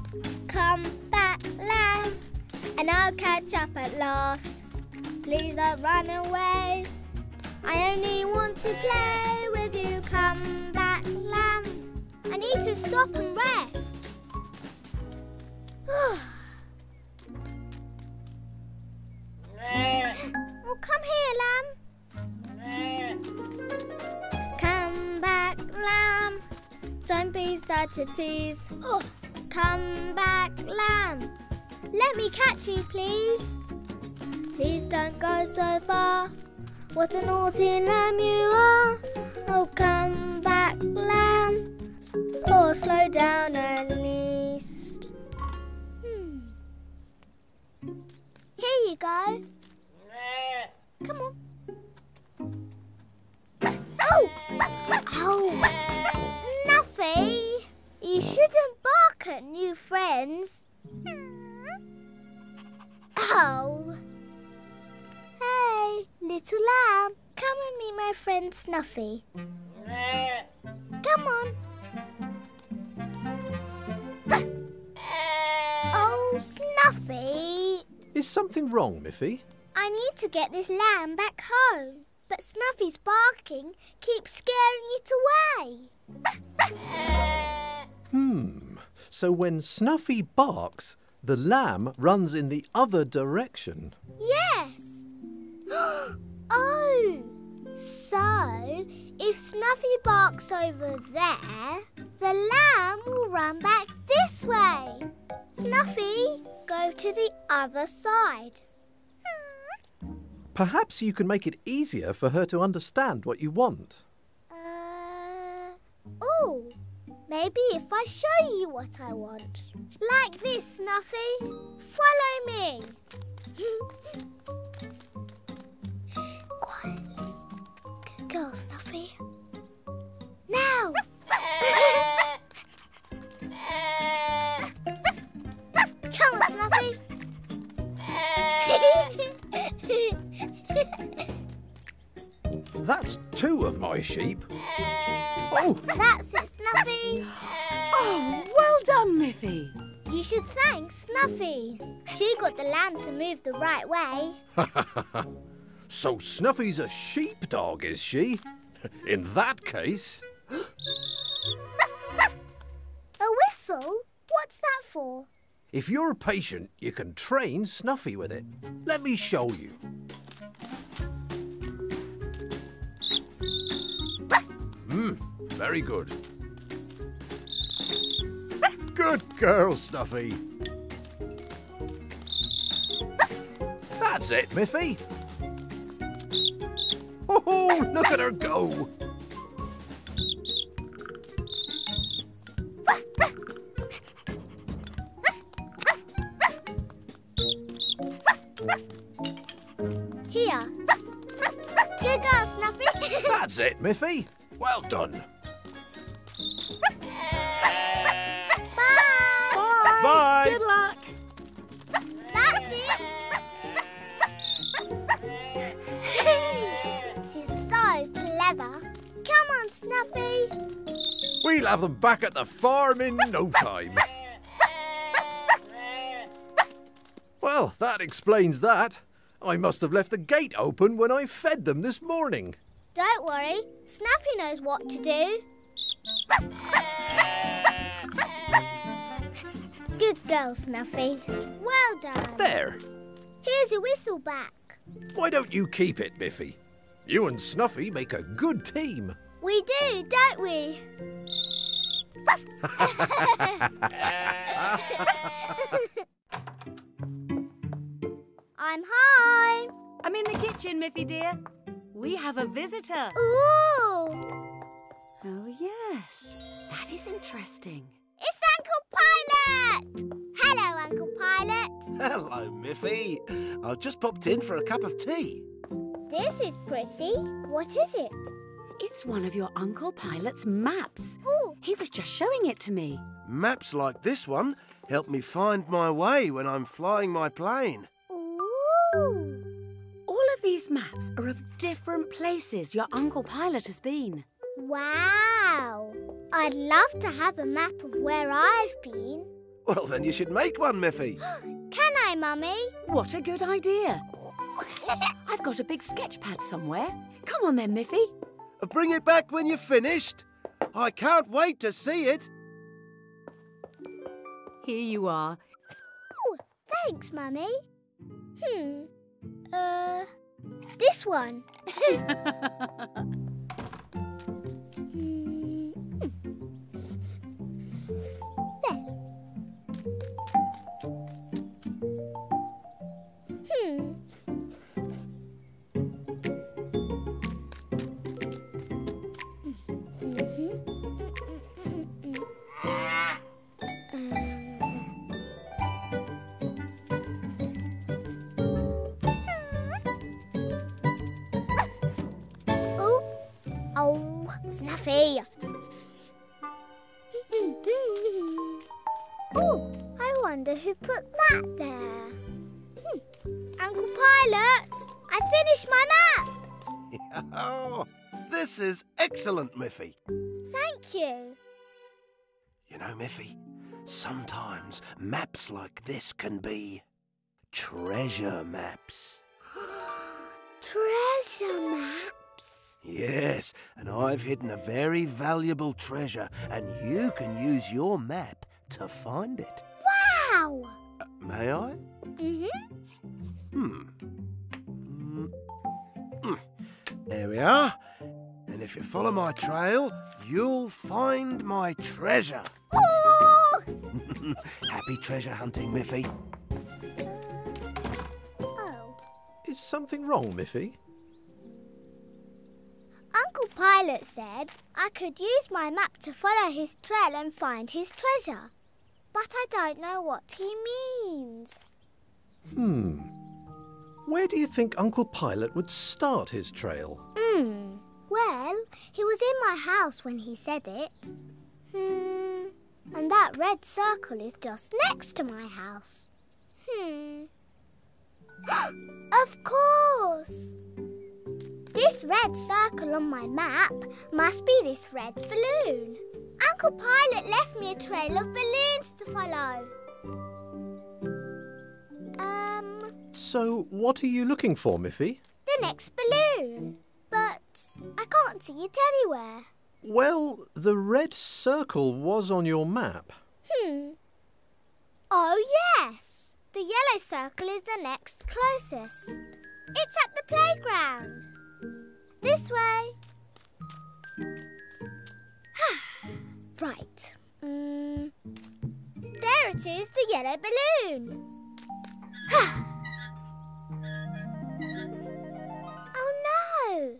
Come back, lamb. And I'll catch up at last. Please don't run away. I only want to play with you. Come back, lamb. I need to stop and rest. oh, come here, lamb. Come back, lamb. Don't be such a tease. Oh, come back, lamb. Let me catch you, please. Please don't go so far. What a naughty lamb you are. Oh, come back, lamb. Or slow down at least. Hmm. Here you go. Come on. Oh! Oh! Friends. Oh! Hey, little lamb, come and meet my friend Snuffy. Come on. Oh, Snuffy! Is something wrong, Miffy? I need to get this lamb back home. But Snuffy's barking keeps scaring it away. Hmm. So when Snuffy barks, the lamb runs in the other direction. Yes. oh, so if Snuffy barks over there, the lamb will run back this way. Snuffy, go to the other side. Perhaps you can make it easier for her to understand what you want. Uh, oh, maybe if I show you what I want. Like this, Snuffy. Follow me. Shh, quietly. Good girl, Snuffy. Now! Come on, Snuffy. That's two of my sheep. Oh, That's it, Snuffy. Oh, well done, Miffy. You should thank Snuffy. She got the lamb to move the right way. so Snuffy's a sheepdog, is she? In that case, A whistle? What's that for? if you're patient, you can train Snuffy with it. Let me show you. Very good. Good girl, Snuffy. That's it, Miffy. Oh, look at her go. Here. Good girl, Snuffy. That's it, Miffy. Well done. We'll have them back at the farm in no time. Well, that explains that. I must have left the gate open when I fed them this morning. Don't worry. Snuffy knows what to do. Good girl, Snuffy. Well done. There. Here's your whistle back. Why don't you keep it, Miffy? You and Snuffy make a good team. We do, don't we? I'm home. I'm in the kitchen, Miffy dear. We have a visitor. Ooh, Oh, yes. That is interesting. it's Uncle Pilot. Hello, Uncle Pilot. Hello, Miffy. I've just popped in for a cup of tea. This is pretty. What is it? It's one of your Uncle Pilot's maps. Ooh, He was just showing it to me. Maps like this one help me find my way when I'm flying my plane. ooh. All of these maps are of different places your Uncle Pilot has been. Wow. I'd love to have a map of where I've been. Well, then you should make one, Miffy. Can I, Mummy? What a good idea. I've got a big sketch pad somewhere. Come on then, Miffy. Bring it back when you're finished. I can't wait to see it. Here you are. Oh, thanks, Mummy. Hmm. Uh, this one. there. Hmm. Uncle Pilot, I finished my map. oh, this is excellent, Miffy. Thank you. You know, Miffy, sometimes maps like this can be treasure maps. Treasure maps. Yes, and I've hidden a very valuable treasure, and you can use your map to find it. Wow. Uh, may I? Mm-hmm. Hmm. Mm. Mm. There we are. And if you follow my trail, you'll find my treasure. Oh. Happy treasure hunting, Miffy. oh. Is something wrong, Miffy? Uncle Pilot said I could use my map to follow his trail and find his treasure. But I don't know what he means. Hmm. Where do you think Uncle Pilot would start his trail? Hmm. Well, he was in my house when he said it. Hmm. And that red circle is just next to my house. Hmm. of course! This red circle on my map must be this red balloon. Uncle Pilot left me a trail of balloons to follow. Um, So, what are you looking for, Miffy? the next balloon. But I can't see it anywhere. Well, the red circle was on your map. Hmm. Oh, yes. The yellow circle is the next closest. It's at the playground. This way. Right. Mm, there it is, the yellow balloon. oh no!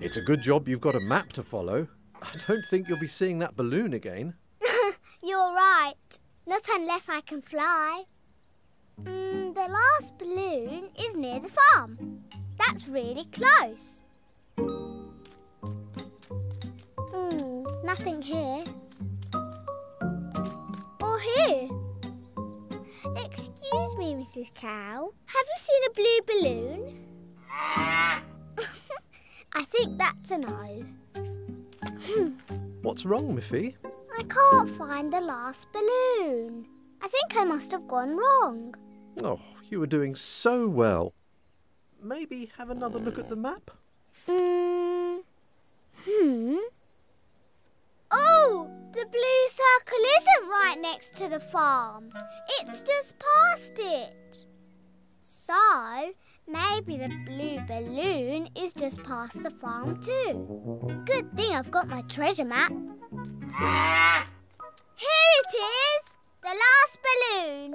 It's a good job you've got a map to follow. I don't think you'll be seeing that balloon again. You're right. Not unless I can fly. Mm, the last balloon is near the farm. That's really close. Mm, nothing here. Here. Excuse me, Mrs. Cow. Have you seen a blue balloon? I think that's a no. Hmm, What's wrong, Miffy? I can't find the last balloon. I think I must have gone wrong. Oh, you were doing so well. Maybe have another look at the map? Mm, hmm. Oh, the blue circle isn't right next to the farm. It's just past it. So, maybe the blue balloon is just past the farm too. Good thing I've got my treasure map. Here it is! The last balloon.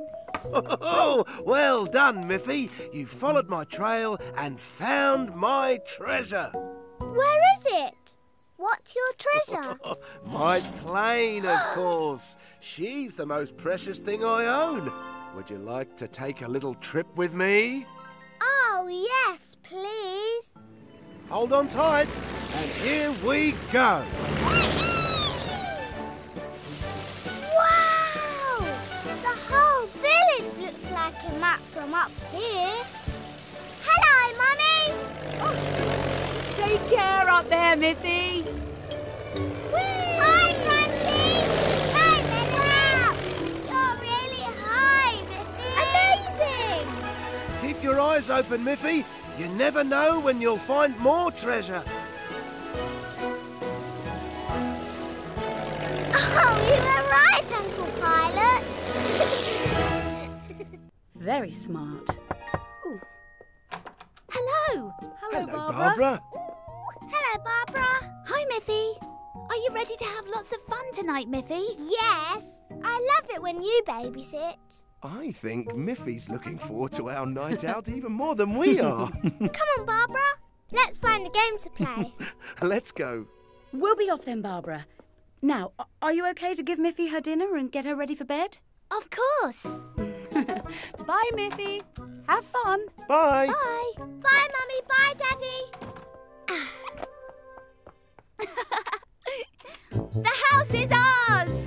Oh, well done, Miffy. You followed my trail and found my treasure. Where is it? What's your treasure? my plane, of course. She's the most precious thing I own. Would you like to take a little trip with me? oh, yes, please. Hold on tight, and here we go. Wow! The whole village looks like a map from up here. Hello, Mummy! Oh, Take care up there, Miffy. Hi, Grunty! Hi, Wow! You're really high, Miffy! Amazing! Keep your eyes open, Miffy. You never know when you'll find more treasure. Oh, you were right, Uncle Pilot. Very smart. Hello. Hello, Barbara. Barbara. Hello, Barbara. Hi, Miffy. Are you ready to have lots of fun tonight, Miffy? Yes, I love it when you babysit. I think Miffy's looking forward to our night out even more than we are. Come on, Barbara. Let's find a game to play. Let's go. We'll be off then, Barbara. Now, are you okay to give Miffy her dinner and get her ready for bed? Of course. Bye, Miffy. Have fun. Bye. Bye. Bye, Mummy. Bye, Daddy. The house is ours.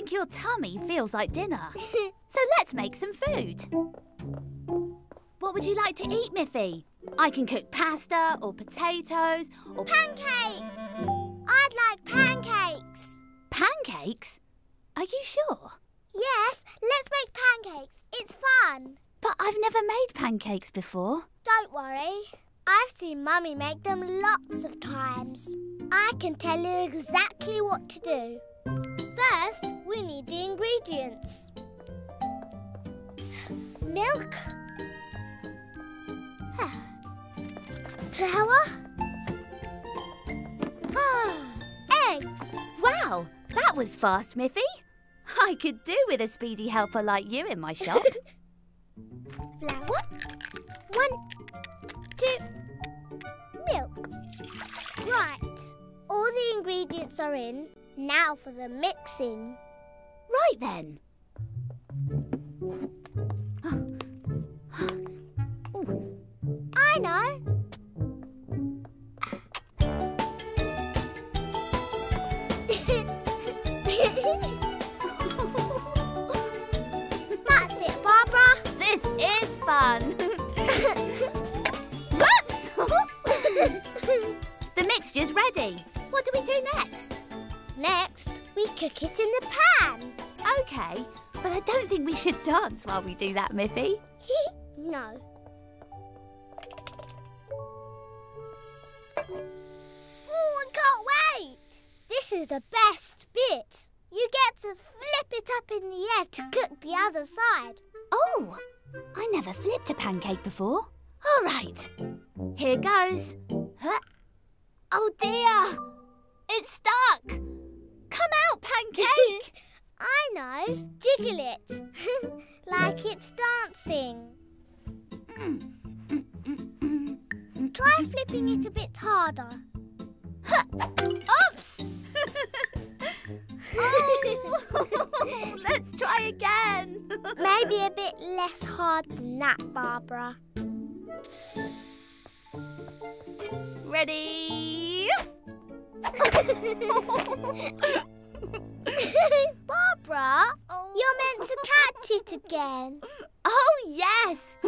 Think your tummy feels like dinner. So let's make some food. What would you like to eat, Miffy? I can cook pasta or potatoes or Pancakes! I'd like pancakes. pancakes. Are you sure? Yes, let's make pancakes. It's fun. But I've never made pancakes before. Don't worry. I've seen Mummy make them lots of times. I can tell you exactly what to do. First, we need the ingredients. Milk. Ah. Flour. Ah. Eggs. Wow, that was fast, Miffy. I could do with a speedy helper like you in my shop. Flour. One, two, milk. Right. All the ingredients are in. Now for the mixing. right then. I know. That's it, Barbara. This is fun. Whoops! the mixture's ready. What do we do next? Next, we cook it in the pan. OK, but I don't think we should dance while we do that, Miffy. no. Oh, I can't wait! This is the best bit. You get to flip it up in the air to cook the other side. Oh, I never flipped a pancake before. All right, here goes. Huh? Oh dear, it's stuck. Come out, pancake. I know. Jiggle it. like it's dancing. Mm. Try flipping it a bit harder. Oops. oh, let's try again. Maybe a bit less hard than that, Barbara. Ready? Barbara, you're meant to catch it again. Oh, yes.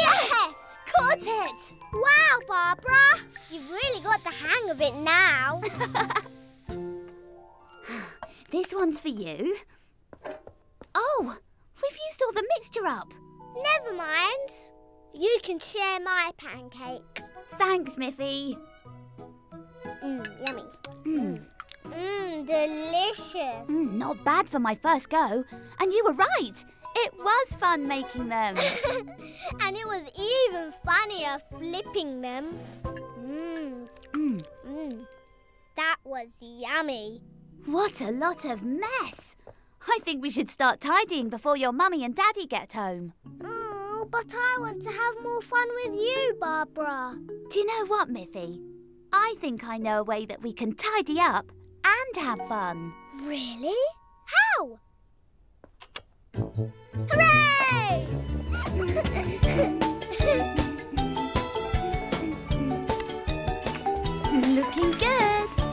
Yes! Caught it. Wow, Barbara! You've really got the hang of it now. This one's for you. Oh, we've used all the mixture up. Never mind. You can share my pancake. Thanks, Miffy. Mmm, yummy. Mm. Mmm, delicious. Mm, not bad for my first go. And you were right. It was fun making them. and it was even funnier flipping them. Mmm, Mm. mmm. That was yummy. What a lot of mess. I think we should start tidying before your mummy and daddy get home. Oh, but I want to have more fun with you, Barbara. Do you know what, Miffy? I think I know a way that we can tidy up and have fun. Really? How? Hooray! Looking good.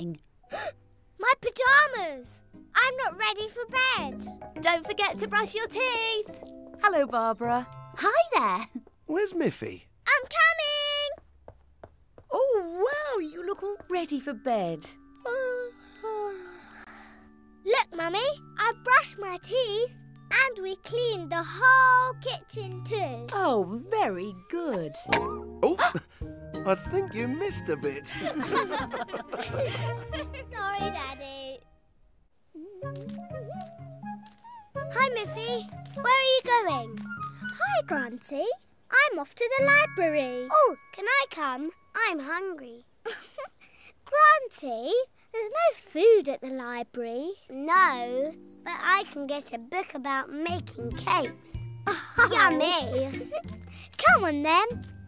Perfect. My pajamas. I'm not ready for bed. Don't forget to brush your teeth. Hello, Barbara. Hi there. Where's Miffy? I'm coming. Oh, wow, you look all ready for bed. Look, Mummy, I've brushed my teeth and we cleaned the whole kitchen too. Oh, very good. Oh, I think you missed a bit. Sorry, Daddy. Hi, Miffy. Where are you going? Hi, Grunty. I'm off to the library. Oh, can I come? I'm hungry. Grunty, there's no food at the library. No, but I can get a book about making cakes. Yummy. come on then.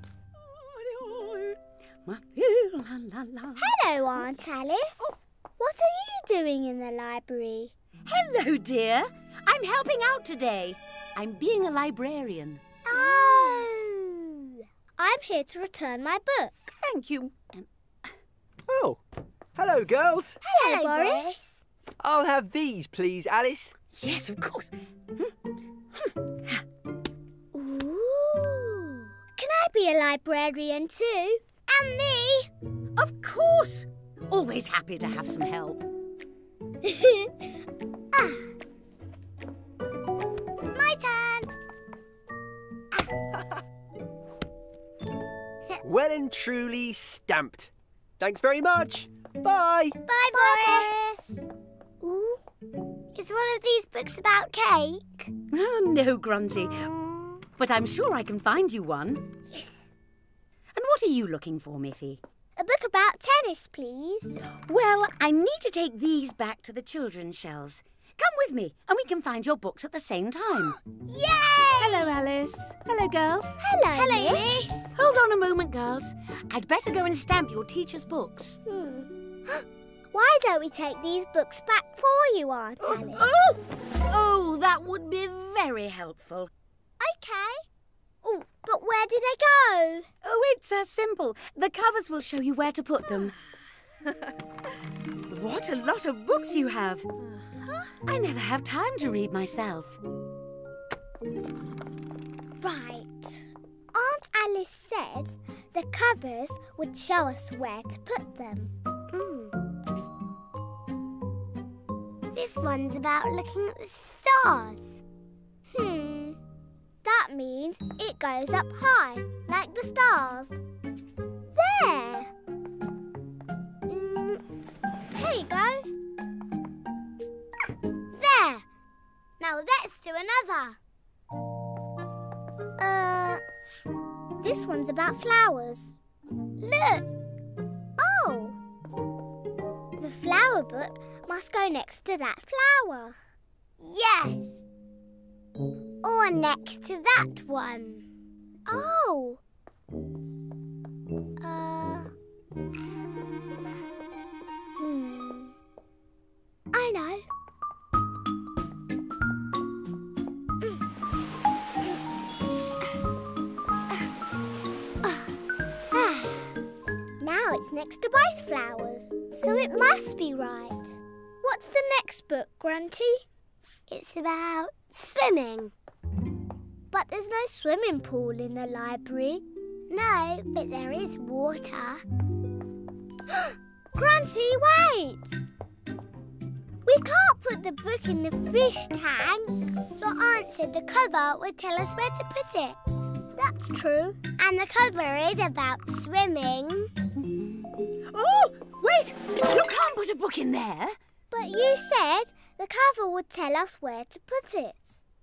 Hello, Aunt Alice. What are you doing in the library? Hello, dear. I'm helping out today. I'm being a librarian. Oh. I'm here to return my book. Thank you. Um, oh, hello, girls. Hello, Boris. I'll have these, please, Alice. Yes, of course. Hmm. Hmm. Ooh. Can I be a librarian too? And me? Of course. Always happy to have some help. ah. My turn. Well and truly stamped. Thanks very much. Bye. Bye, Boris. Ooh. Is one of these books about cake? Oh, no, Grunty. Mm. But I'm sure I can find you one. Yes. What are you looking for, Miffy? A book about tennis, please. Well, I need to take these back to the children's shelves. Come with me, and we can find your books at the same time. Yay! Hello, Alice. Hello, girls. Hello, Hello Miss. Hold on a moment, girls. I'd better go and stamp your teacher's books. Hmm. Why don't we take these books back for you, Aunt Alice? Oh! Oh, that would be very helpful. Okay. But where do they go? Oh, it's uh, simple. The covers will show you where to put them. what a lot of books you have. I never have time to read myself. Right. Aunt Alice said the covers would show us where to put them. Hmm. This one's about looking at the stars. Hmm. That means it goes up high, like the stars. There. Mm, here you go. There. Now let's do another. Uh, this one's about flowers. Look. Oh. The flower book must go next to that flower. Yes. Or next to that one. Oh. Uh. Hmm. I know. Now it's next to both flowers, so it must be right. What's the next book, Grunty? It's about swimming. But there's no swimming pool in the library. No, but there is water. Grunty, wait! We can't put the book in the fish tank. Your aunt said the cover would tell us where to put it. That's true. And the cover is about swimming. Oh, wait! You can't put a book in there. But you said the cover would tell us where to put it.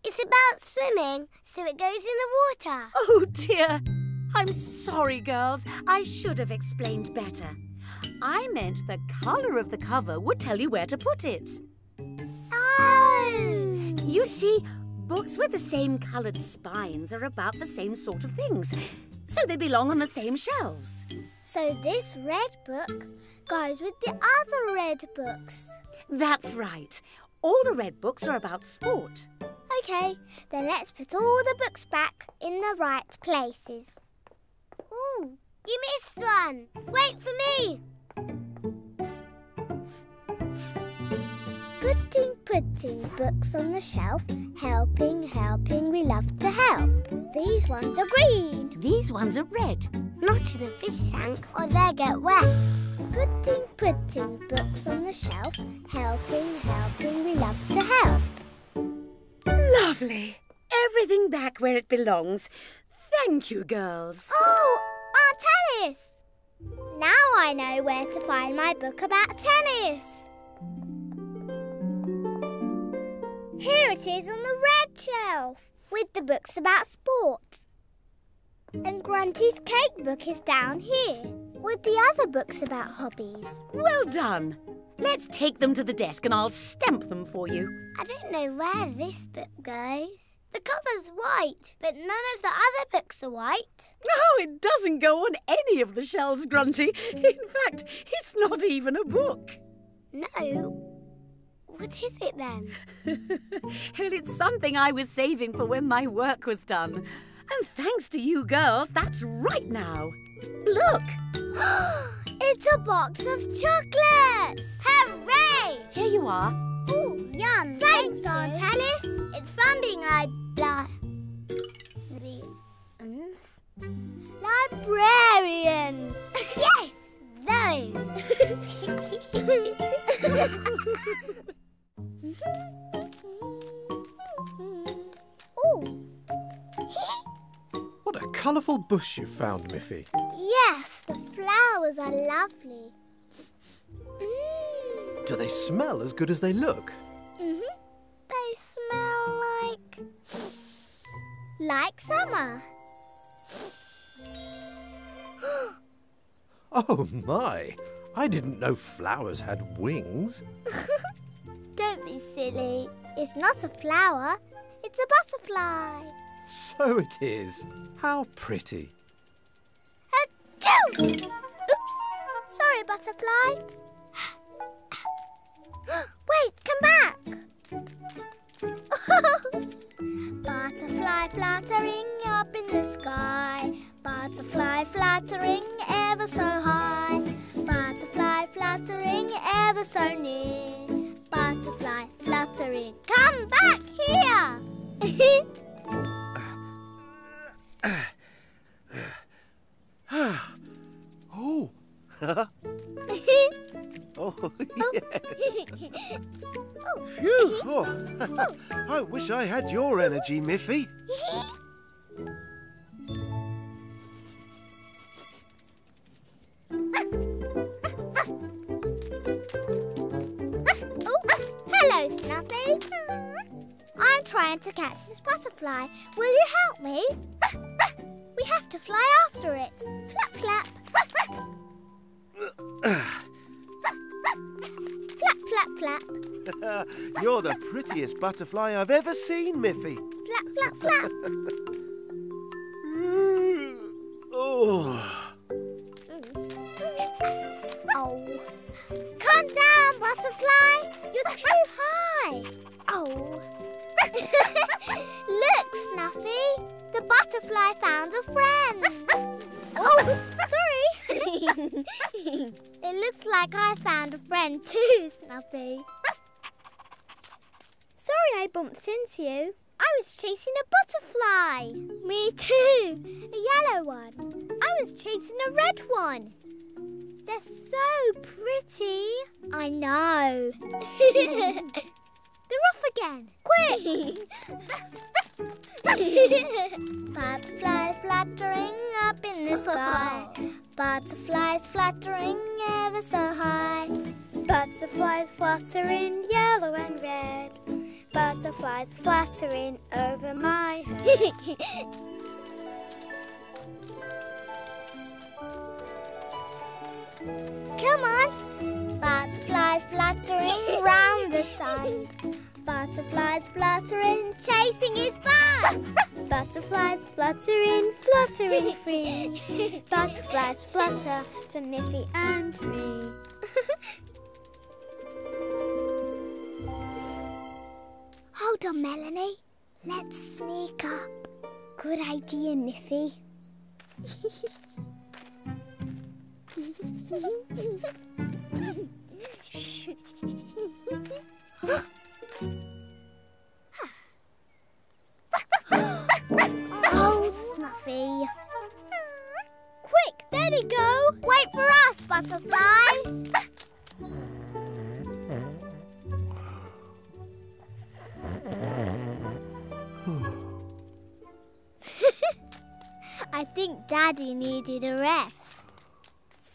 It's about swimming, so it goes in the water. Oh, dear. I'm sorry, girls. I should have explained better. I meant the colour of the cover would tell you where to put it. Oh! You see, books with the same coloured spines are about the same sort of things, so they belong on the same shelves. So this red book goes with the other red books. That's right. All the red books are about sport. Okay, then let's put all the books back in the right places. Ooh, you missed one. Wait for me. Putting, putting books on the shelf. Helping, helping, we love to help. These ones are green. These ones are red. Not in the fish tank or they'll get wet. Putting, putting books on the shelf. Helping, helping, we love to help. Lovely. Everything back where it belongs. Thank you, girls. Oh, Aunt Alice! Now I know where to find my book about tennis. Here it is on the red shelf with the books about sport. And Grunty's cake book is down here with the other books about hobbies. Well done. Let's take them to the desk and I'll stamp them for you. I don't know where this book goes. The cover's white, but none of the other books are white. No, it doesn't go on any of the shelves, Grunty. In fact, it's not even a book. No. What is it then? well, it's something I was saving for when my work was done. And thanks to you girls, that's right now. Look! it's a box of chocolates! Hooray! Here you are. Oh, yum. Thanks, Aunt Alice. It's fun being librarians. yes, those. colourful bush you found, Miffy. Yes, the flowers are lovely. Mm. Do they smell as good as they look? Mhm. They smell like like summer. Oh my! I didn't know flowers had wings. Don't be silly. It's not a flower. It's a butterfly. So it is. How pretty. Oops. Sorry, butterfly. Wait, come back. Butterfly fluttering up in the sky. Butterfly fluttering ever so high. Butterfly fluttering ever so near. Butterfly fluttering, come back here! Oh. Oh. Oh. oh, yes. Phew. Oh. I wish I had your energy, Miffy. oh, hello, Snuffy. I'm trying to catch this butterfly. Will you help me? We have to fly after it. Flap, flap. flap, flap, flap. You're the prettiest butterfly I've ever seen, Miffy. Flap, flap, flap. oh. Oh. Come down, butterfly. You're too high. Oh. Look, Snuffy. The butterfly found a friend. oh, sorry. it looks like I found a friend too, Snuffy. Sorry I bumped into you. I was chasing a butterfly. Me too. A yellow one. I was chasing a red one. They're so pretty. I know. They're off again. Quick! Butterflies fluttering up in the sky. Butterflies fluttering ever so high. Butterflies fluttering yellow and red. Butterflies fluttering over my head. Come on. Butterfly fluttering round the sun. Butterflies fluttering, chasing his bun. Butterflies fluttering, fluttering free. Butterflies flutter for Miffy and me. Hold on, Melanie. Let's sneak up. Good idea, Miffy. Oh, Snuffy. Quick, there they go. Wait for us, butterflies. I think Daddy needed a rest.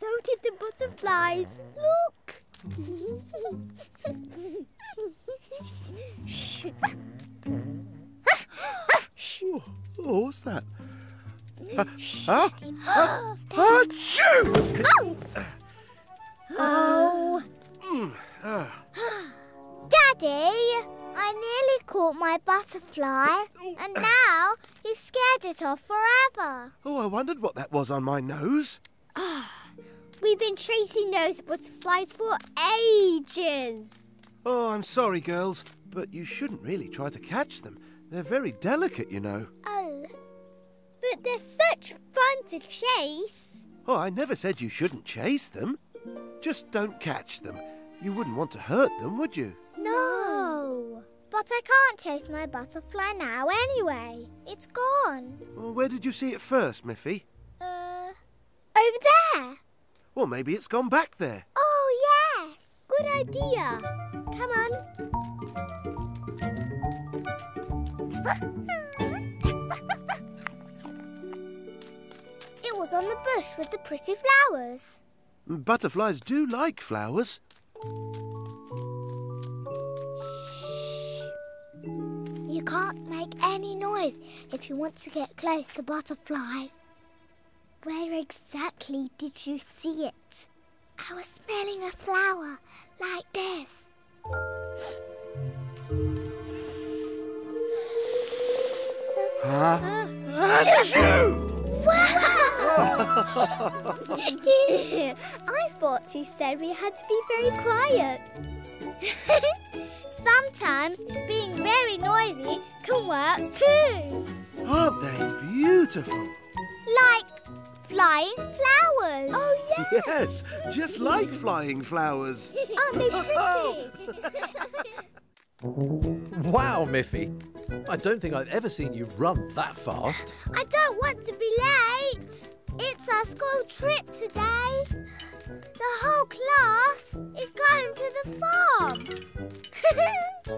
So did the butterflies. Look. Oh, oh, what's that? Uh, huh? Uh! Oh. Mm, ah. Daddy, I nearly caught my butterfly, and now you've scared it off forever. Oh, I wondered what that was on my nose. We've been chasing those butterflies for ages. Oh, I'm sorry, girls, but you shouldn't really try to catch them. They're very delicate, you know. Oh, but they're such fun to chase. Oh, I never said you shouldn't chase them. Just don't catch them. You wouldn't want to hurt them, would you? No. But I can't chase my butterfly now anyway. It's gone. Well, where did you see it first, Miffy? Uh, over there. Well, maybe it's gone back there. Oh, yes. Good idea. Come on. It was on the bush with the pretty flowers. Butterflies do like flowers. You can't make any noise if you want to get close to butterflies. Where exactly did you see it? I was smelling a flower like this. Huh? I thought you said we had to be very quiet. Sometimes being very noisy can work too. Aren't they beautiful? Like flying flowers. Oh, Yes, just like flying flowers. Aren't they pretty? Wow, Miffy. I don't think I've ever seen you run that fast. I don't want to be late. It's our school trip today. The whole class is going to the farm.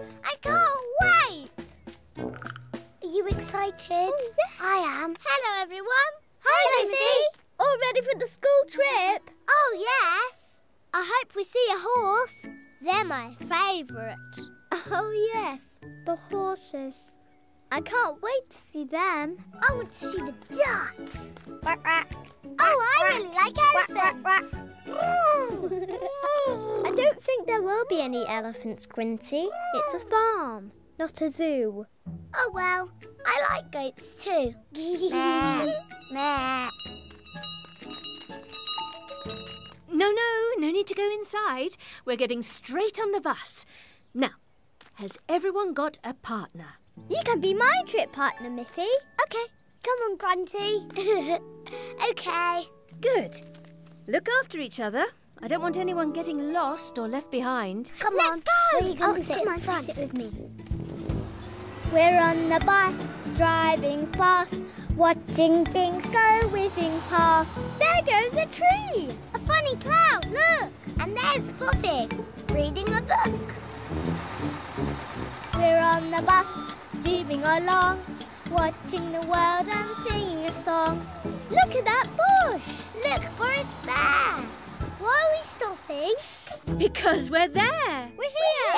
I can't wait. Are you excited? Oh, yes, I am. Hello, everyone. Hi, Miffy. All ready for the school trip? Oh, yes. I hope we see a horse. They're my favourite. Oh, yes. The horses. I can't wait to see them. I want to see the ducks. Oh, I really like elephants. I don't think there will be any elephants, Grunty. It's a farm, not a zoo. Oh, well, I like goats too. No, no, no need to go inside. We're getting straight on the bus. Now, has everyone got a partner? You can be my trip partner, Miffy. Okay, come on, Grunty. okay. Good. Look after each other. I don't want anyone getting lost or left behind. Come Let's on. go. Where are you going Oh, to sit sit in front. Sit with me. We're on the bus, driving fast, watching things go whizzing past. There goes a tree, a funny cloud, look! And there's Puffy, reading a book. We're on the bus, zooming along, watching the world and singing a song. Look at that bush! Look for its bear! Why are we stopping? Because we're there. We're here!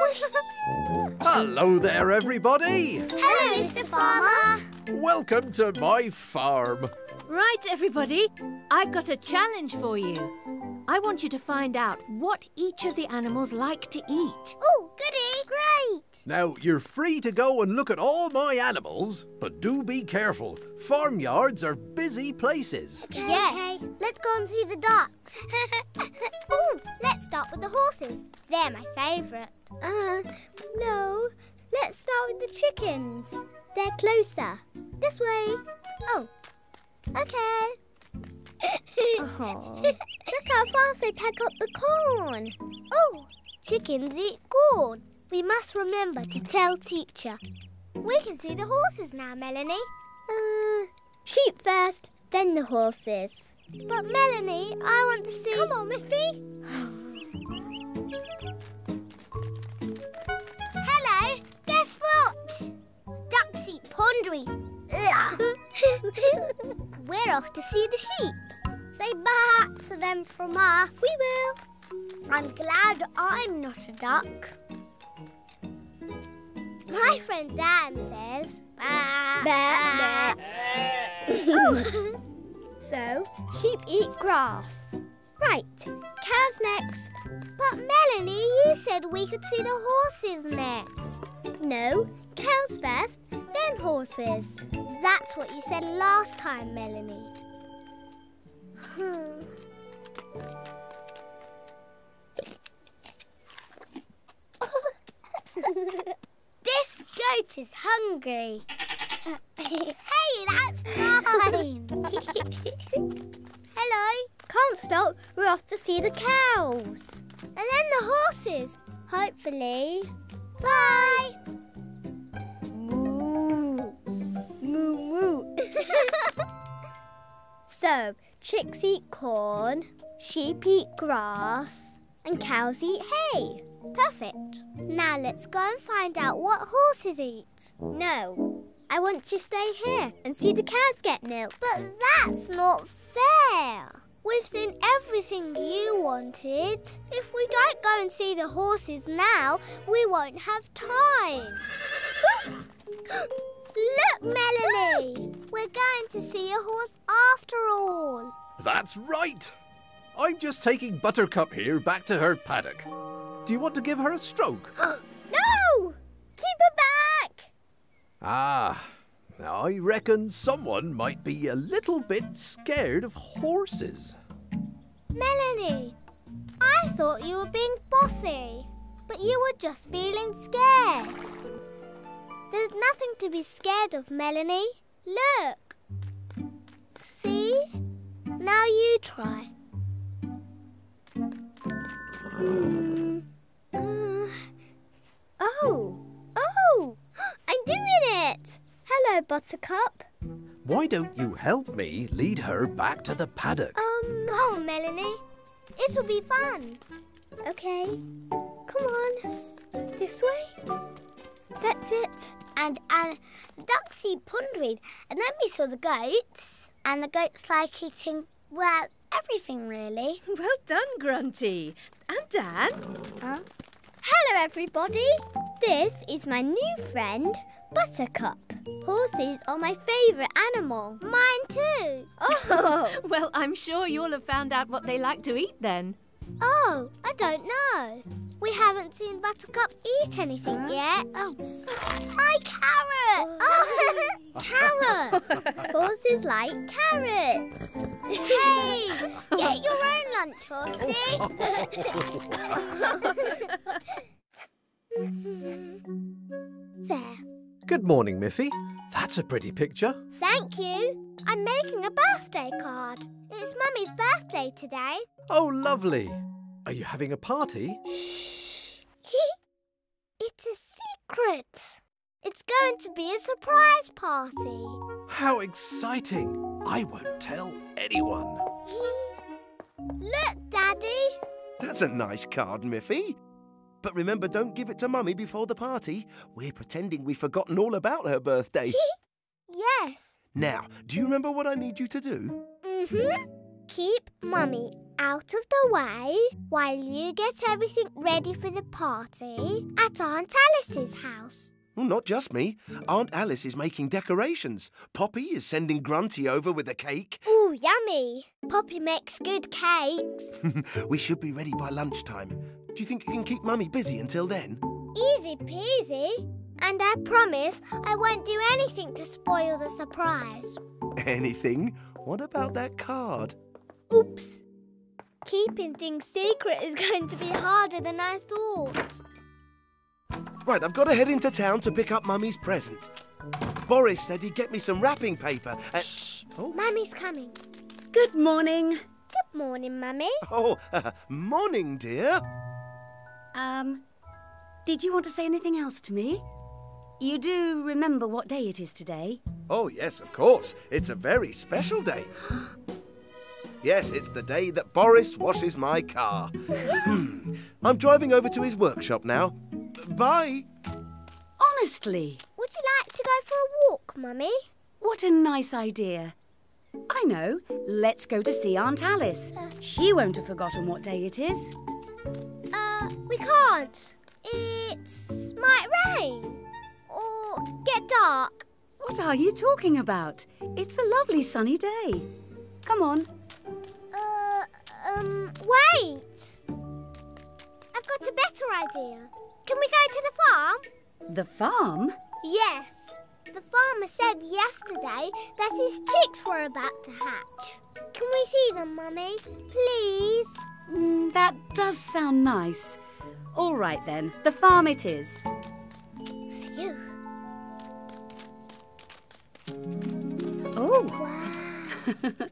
We're here! Hello there, everybody. Hello, Mr. Farmer! Welcome to my farm. Right, everybody. I've got a challenge for you. I want you to find out what each of the animals like to eat. Oh, goody! Great! Now, you're free to go and look at all my animals, but do be careful. Farmyards are busy places. Okay, yes, let's go and see the ducks. oh, let's start with the horses. They're my favourite. Uh, no. Let's start with the chickens. They're closer. This way. Oh, okay. Look how fast they peck up the corn. Oh, chickens eat corn. We must remember to tell teacher. We can see the horses now, Melanie. Uh, sheep first, then the horses. But Melanie, I want to see. Come on, Miffy. Hello. Guess what? Ducks eat pondweed. We're off to see the sheep. Say bye to them from us. We will. I'm glad I'm not a duck. My friend Dan says. Bah, Oh. so, sheep eat grass. Right, cows next. But Melanie, you said we could see the horses next. No, cows first, then horses. That's what you said last time, Melanie. this goat is hungry. hey, that's mine. Hello. Can't stop. We're off to see the cows. And then the horses. Hopefully. Bye. Moo. Moo moo. so, chicks eat corn, sheep eat grass, and cows eat hay. Perfect. Now let's go and find out what horses eat. No, I want to stay here and see the cows get milk. But that's not fair. We've seen everything you wanted. If we don't go and see the horses now, we won't have time. Look, Melanie! We're going to see a horse after all. That's right. I'm just taking Buttercup here back to her paddock. Do you want to give her a stroke? no! Keep her back! Ah, now I reckon someone might be a little bit scared of horses. Melanie, I thought you were being bossy, but you were just feeling scared. There's nothing to be scared of, Melanie. Look. See? Now you try. Mm. Uh, oh, oh, I'm doing it. Hello, Buttercup. Why don't you help me lead her back to the paddock? Um, come on, Melanie. It'll be fun. Okay, come on. This way. That's it. And and ducks eat pondweed, and then we saw the goats, and the goats like eating well everything really. Well done, Grunty. And Dan. Huh? Hello, everybody. This is my new friend, Buttercup. Horses are my favourite animal. Mine too. Oh. Well, I'm sure you'll have found out what they like to eat then. Oh, I don't know. We haven't seen Buttercup eat anything yet. Oh. My carrot! Oh, oh carrot! Horses like carrots. Hey, get your own lunch, horsey. there. Good morning, Miffy. That's a pretty picture. Thank you. I'm making a birthday card. It's Mummy's birthday today. Oh, lovely. Are you having a party? Shh. it's a secret. It's going to be a surprise party. How exciting! I won't tell anyone. Look, Daddy. That's a nice card, Miffy. But remember, don't give it to Mummy before the party. We're pretending we've forgotten all about her birthday. yes. now, do you remember what I need you to do? Mm-hmm. Keep Mummy out of the way while you get everything ready for the party at Aunt Alice's house. Well, not just me. Aunt Alice is making decorations. Poppy is sending Grunty over with a cake. Ooh, yummy. Poppy makes good cakes. we should be ready by lunchtime. Do you think you can keep Mummy busy until then? Easy peasy. And I promise I won't do anything to spoil the surprise. Anything? What about that card? Oops. Keeping things secret is going to be harder than I thought. Right, I've got to head into town to pick up Mummy's present. Boris said he'd get me some wrapping paper. And... Shh. Oh, Mummy's coming. Good morning. Good morning, Mummy. oh morning, dear. Um, did you want to say anything else to me? You do remember what day it is today? Oh, yes, of course. It's a very special day. yes, it's the day that Boris washes my car. Hmm. I'm driving over to his workshop now. Bye. Honestly, Would you like to go for a walk, Mummy? what a nice idea. I know. Let's go to see Aunt Alice. She won't have forgotten what day it is. Uh, we can't. It's might rain or get dark. What are you talking about? It's a lovely sunny day. Come on. Uh, um, wait. I've got a better idea. Can we go to the farm? The farm? Yes. The farmer said yesterday that his chicks were about to hatch. Can we see them, Mummy? Please? Mm, that does sound nice. All right then, the farm it is. Phew. Oh, Wow.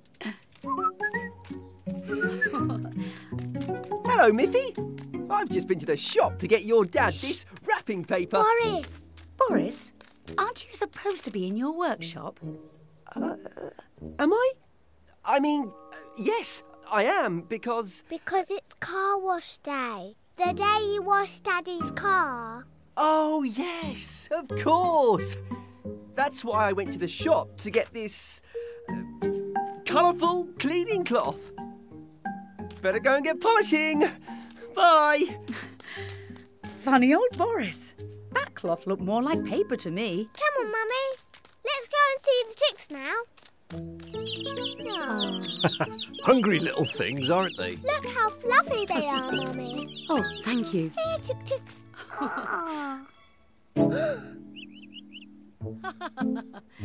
Hello, Miffy. I've just been to the shop to get your dad this wrapping paper. Boris. Boris, aren't you supposed to be in your workshop? Am I? I mean, uh, yes, I am, because. Because it's car wash day. The day you wash Daddy's car. Oh, yes, of course. That's why I went to the shop to get this. Uh, colourful cleaning cloth. Better go and get polishing. Bye. Funny old Boris. That cloth looked more like paper to me. Come on, Mummy. Let's go and see the chicks now. Aw, Hungry little things, aren't they? look how fluffy they are, Mummy. Oh, thank you. Here, chick chicks. Aw.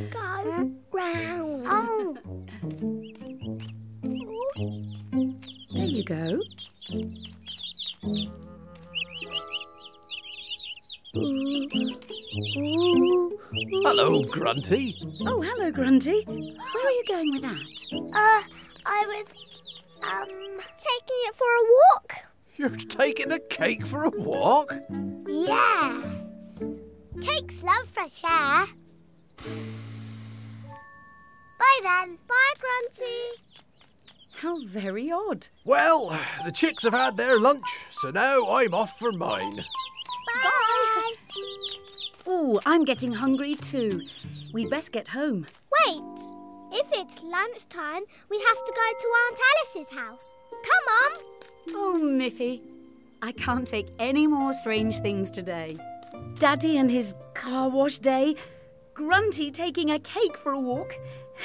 Go round. Oh. There you go. Ooh. Hello, Grunty. Oh, hello, Grunty. Where are you going with that? Uh, I was, um, taking it for a walk. You're taking a cake for a walk? Yeah. Cakes love fresh air. Bye then. Bye, Grunty. How very odd. Well, the chicks have had their lunch, so now I'm off for mine. Bye. Oh, I'm getting hungry too. We'd best get home. Wait. If it's lunchtime, we have to go to Aunt Alice's house. Come on. Oh, Miffy, I can't take any more strange things today. Daddy and his car wash day, Grunty taking a cake for a walk,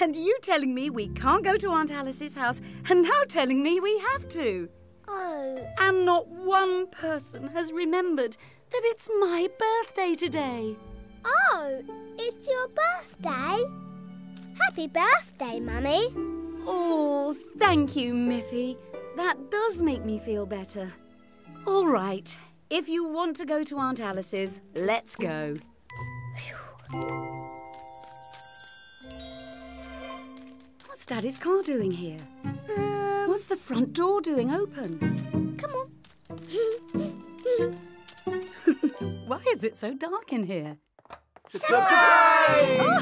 and you telling me we can't go to Aunt Alice's house, and now telling me we have to. Oh, And not one person has remembered that it's my birthday today. oh, it's your birthday. Happy birthday, Mummy. Oh, thank you, Miffy. That does make me feel better. All right, if you want to go to Aunt Alice's, let's go. What's Daddy's car doing here? Um, What's the front door doing open? come on. Why is it so dark in here? Surprise! Oh,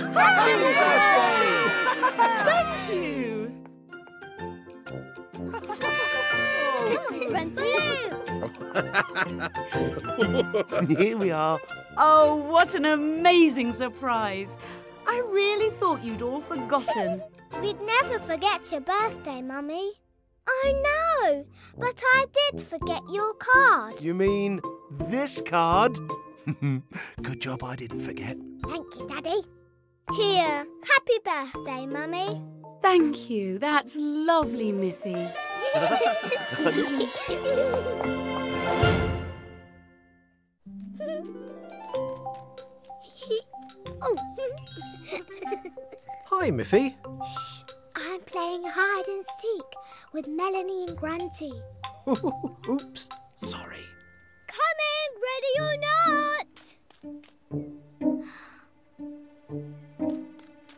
Thank you! Grunty. Here we are. Oh, what an amazing surprise! I really thought you'd all forgotten. We'd never forget your birthday, Mummy. I know, but I did forget your card. You mean this card? Good job I didn't forget. Thank you, Daddy. Here, happy birthday, Mummy. Thank you. That's lovely, Miffy. oh, Hi, Miffy. I'm playing hide and seek with Melanie and Grunty. Oops, sorry. Coming, ready or not?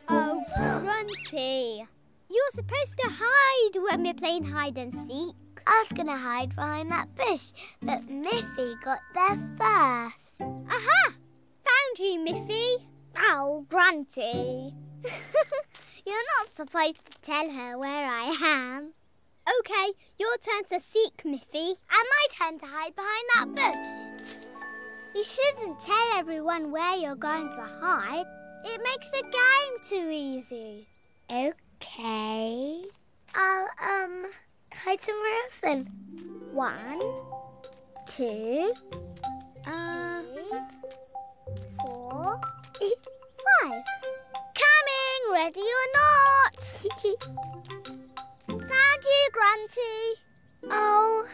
Oh, Grunty. You're supposed to hide when we're playing hide and seek. I was gonna hide behind that bush, but Miffy got there first. Aha! Found you, Miffy. Oh, Grunty. You're not supposed to tell her where I am. Okay, your turn to seek, Miffy. And my turn to hide behind that bush. You shouldn't tell everyone where you're going to hide. It makes the game too easy. Okay. I'll, um, hide somewhere else then. One, two, um, four, five. Coming, ready or not. Found you, Grunty. Oh,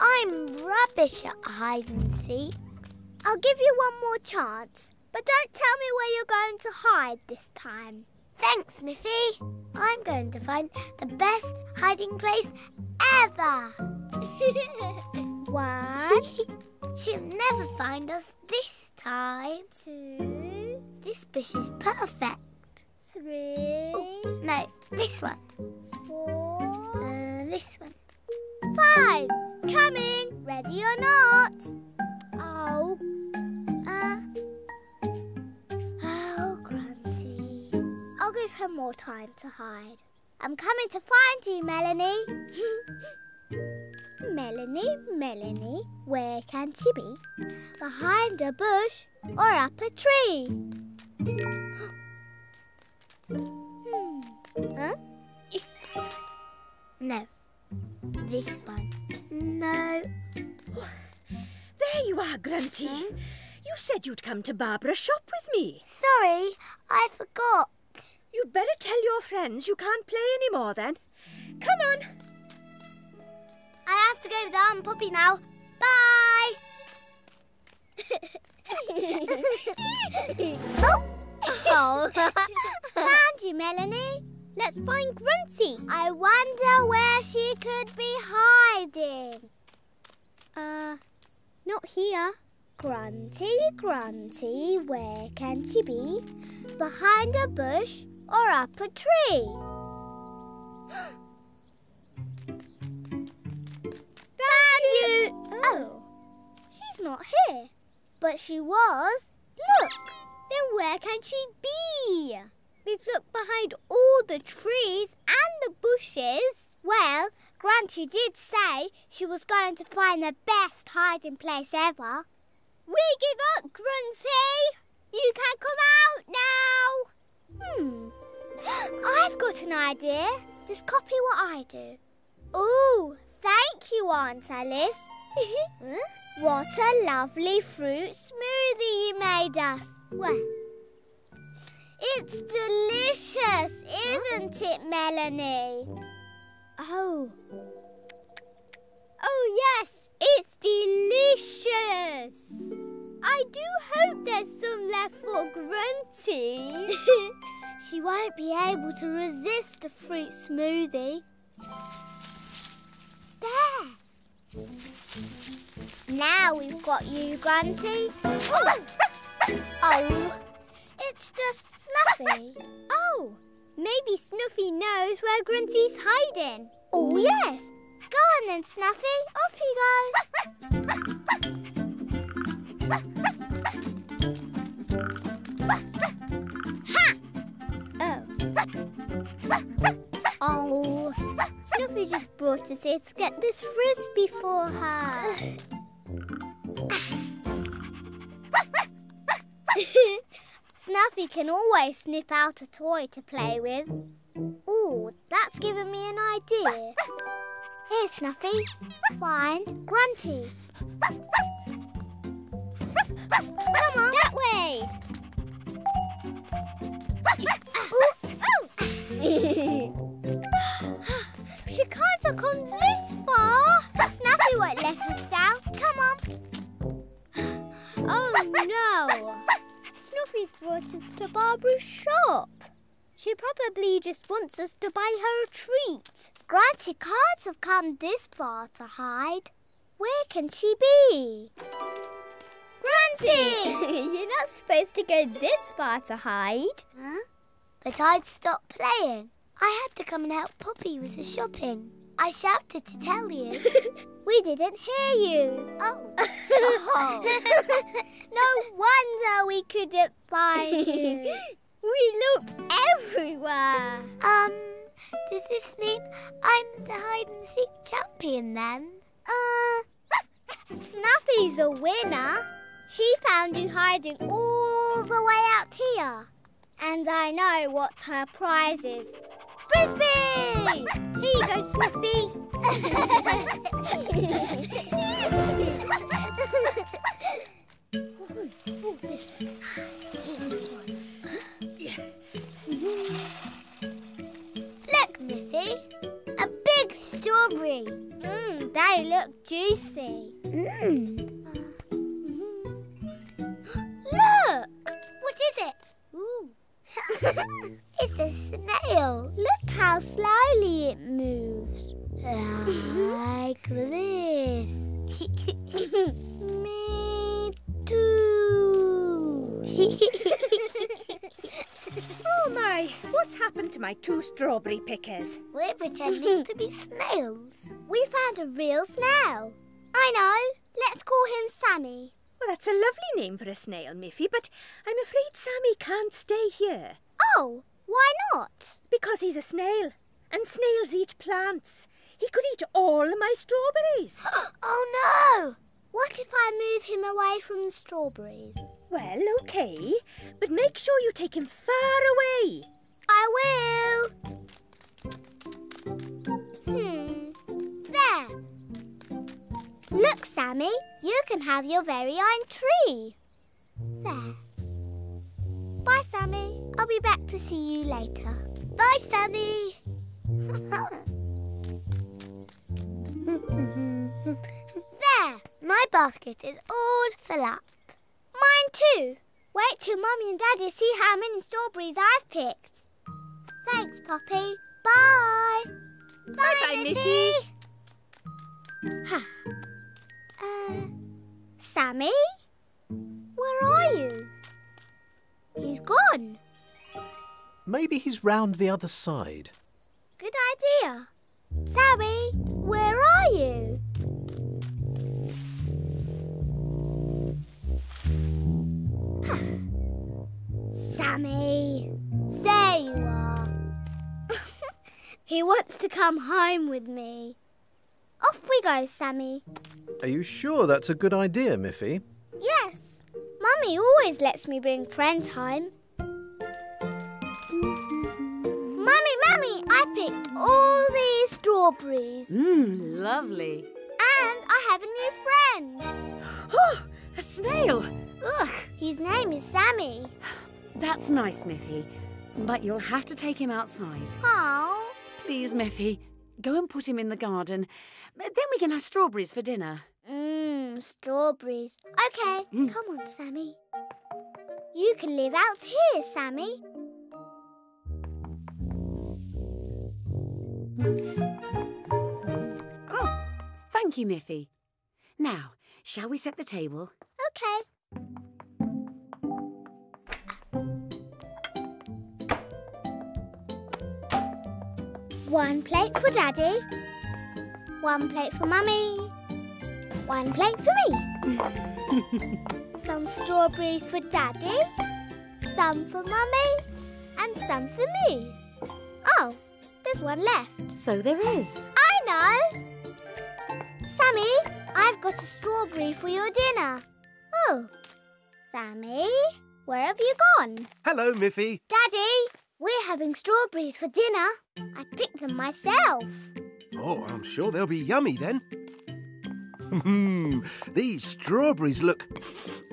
I'm rubbish at hide and seek. I'll give you one more chance, but don't tell me where you're going to hide this time. Thanks, Miffy. I'm going to find the best hiding place ever. One, She'll never find us this time. two, This bush is perfect. three, Oh, no, this one. four, this one. five. Coming, ready or not. Oh, Uh, oh, Grunty. I'll give her more time to hide. I'm coming to find you, Melanie. Melanie, Melanie, where can she be? Behind a bush or up a tree? hmm. Huh? no. This one. No. There you are, Grunty. Hmm? You said you'd come to Barbara's shop with me. Sorry, I forgot. You'd better tell your friends you can't play any more then. Come on. I have to go with Aunt Poppy now. Bye. oh. oh. Found you, Melanie. Let's find Grunty. I wonder where she could be hiding. Uh, not here. Grunty, Grunty, where can she be? Behind a bush or up a tree? Found you! Oh, she's not here. But she was. Look! Then where can she be? We've looked behind all the trees and the bushes. Well, Grunty did say she was going to find the best hiding place ever. We give up, Grunty! You can come out now! Hmm. I've got an idea. Just copy what I do. Ooh, thank you, Aunt Alice. What a lovely fruit smoothie you made us. Well, It's delicious, isn't it, Melanie? Oh, oh yes, it's delicious! I do hope there's some left for Grunty. she won't be able to resist a fruit smoothie. There. Now we've got you, Grunty. oh, it's just Snuffy. oh, maybe Snuffy knows where Grunty's hiding. Oh, yes. Go on then, Snuffy. Off you Oh. Oh, Snuffy just brought us here to get this frisbee for her. Snuffy can always snip out a toy to play with. Ooh, that's given me an idea. Here, Snuffy. Find Grunty. Come on, that way. she can't have come this far. Snuffy won't let us down. Come on. Oh no! Snuffy's brought us to Barbara's shop. She probably just wants us to buy her a treat. Grunty can't have come this far to hide. Where can she be? Grunty! You're not supposed to go this far to hide. Huh? But I'd stop playing. I had to come and help Poppy with the shopping. I shouted to tell you. we didn't hear you. Oh. no wonder we couldn't find you. We looked everywhere. Um, does this mean I'm the hide and seek champion then? Uh, Snuffy's a winner. She found you hiding all the way out here. And I know what her prize is. Frisbee! Here you go, Snuffy. Oh, this one. This one. Look, Miffy. A big strawberry. Mmm, they look juicy. Mmm. Look! What is it? Ooh. it's a snail. Look how slowly it moves. Like this. Me too. Oh my, what's happened to my two strawberry pickers? We're pretending to be snails. We found a real snail. I know. Let's call him Sammy. Well, that's a lovely name for a snail, Miffy, but I'm afraid Sammy can't stay here. Oh, why not? Because he's a snail, and snails eat plants. He could eat all my strawberries. oh no! What if I move him away from the strawberries? Well, okay, but make sure you take him far away. I will. Look, Sammy, you can have your very own tree. There. Bye, Sammy. I'll be back to see you later. Bye, Sammy. there. My basket is all full up. Mine too. Wait till Mummy and Daddy see how many strawberries I've picked. Thanks, Poppy. Bye. Bye-bye, Miffy. Uh, Sammy? Where are you? He's gone. Maybe he's round the other side. Good idea. Sammy, where are you? Sammy, there you are. he wants to come home with me. Off we go, Sammy. Are you sure that's a good idea, Miffy? Yes, Mummy always lets me bring friends home. Mummy, Mummy, I picked all these strawberries. Mmm, lovely. And I have a new friend. Oh, a snail! Ugh, His name is Sammy. that's nice, Miffy. But you'll have to take him outside. Oh, Please, Miffy, go and put him in the garden. Then we can have strawberries for dinner. mmm, strawberries. Okay, mm. come on, Sammy. You can live out here, Sammy. Oh, thank you, Miffy. Now, shall we set the table? Okay. One plate for Daddy. One plate for Mummy. One plate for me. some strawberries for Daddy. Some for Mummy. And some for me. Oh, there's one left. So there is. I know. Sammy, I've got a strawberry for your dinner. Oh, Sammy, where have you gone? Hello, Miffy. Daddy, we're having strawberries for dinner. I picked them myself. Oh, I'm sure they'll be yummy then. Hmm, these strawberries look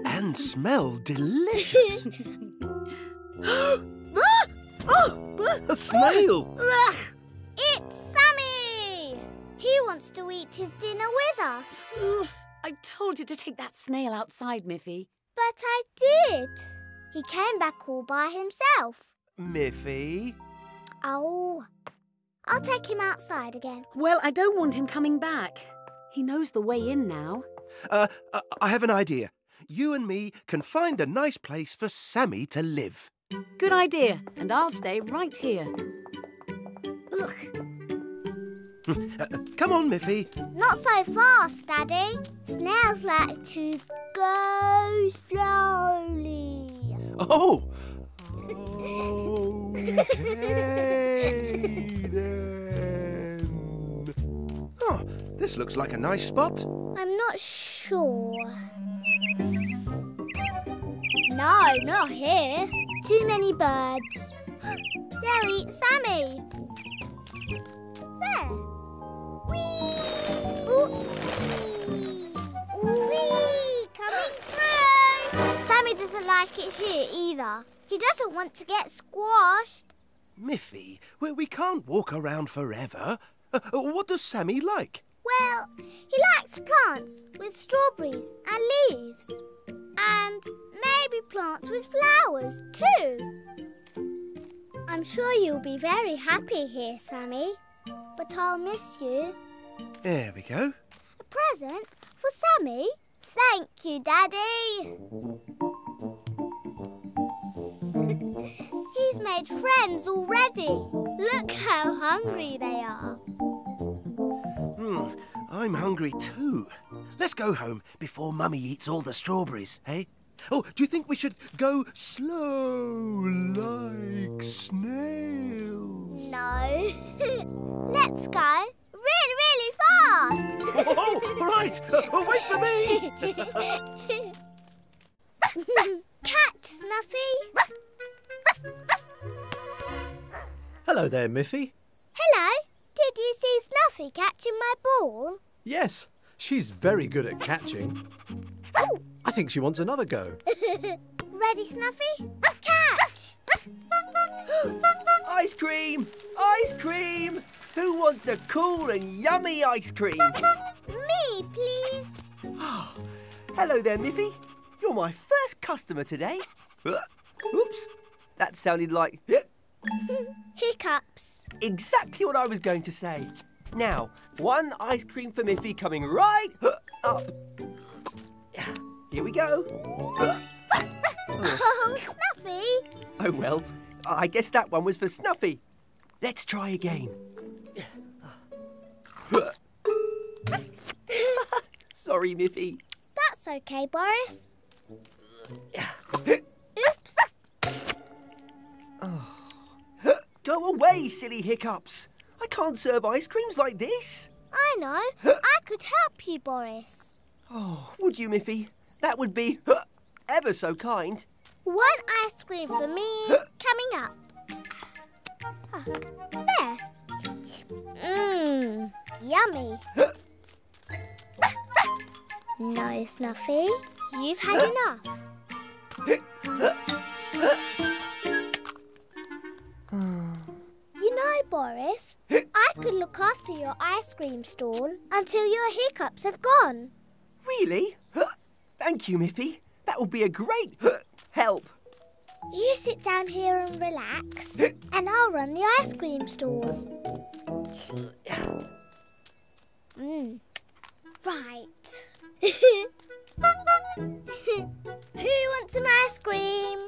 and smell delicious. Oh! A snail! Ugh! It's Sammy! He wants to eat his dinner with us. Ugh, I told you to take that snail outside, Miffy. But I did. He came back all by himself. Miffy. Oh, I'll take him outside again. Well, I don't want him coming back. He knows the way in now. Uh, uh, I have an idea. You and me can find a nice place for Sammy to live. Good idea, and I'll stay right here. Ugh. Uh, come on, Miffy. Not so fast, Daddy. Snails like to go slowly. Oh! Okay, then. Oh, this looks like a nice spot. I'm not sure. No, not here. Too many birds. They'll eat Sammy. There. Whee! Whee! Coming through. Sammy doesn't like it here either. He doesn't want to get squashed. Miffy, we, we can't walk around forever. Uh, uh, what does Sammy like? Well, he likes plants with strawberries and leaves. And maybe plants with flowers too. I'm sure you'll be very happy here, Sammy. But I'll miss you. There we go. A present for Sammy? Thank you, Daddy. He's made friends already. Look how hungry they are. Hmm, I'm hungry too. Let's go home before Mummy eats all the strawberries, hey? Oh, do you think we should go slow like snails? No. Let's go really, really fast. Oh, all right. Uh, wait for me. Catch, Snuffy. Hello there, Miffy. Hello. Did you see Snuffy catching my ball? Yes, she's very good at catching. I think she wants another go. ready, Snuffy? Catch. Ice cream! Ice cream! Who wants a cool and yummy ice cream? Me, please. Hello there, Miffy. You're my first customer today. Oops, that sounded like Hiccups. exactly what I was going to say. Now, one ice cream for Miffy coming right up. Here we go. Oh, Snuffy. Oh well, I guess that one was for Snuffy. Let's try again. Sorry, Miffy. That's okay, Boris. Oops. Go away, silly hiccups. I can't serve ice creams like this. I know. I could help you, Boris. Oh, would you, Miffy? That would be ever so kind. One ice cream for me coming up. Ah, there. Mmm, yummy. no, Snuffy. You've had enough. You know, Boris, I could look after your ice cream stall until your hiccups have gone. Really? Thank you, Miffy. That will be a great help. You sit down here and relax, and I'll run the ice cream stall. Mm. Right. Who wants some ice cream?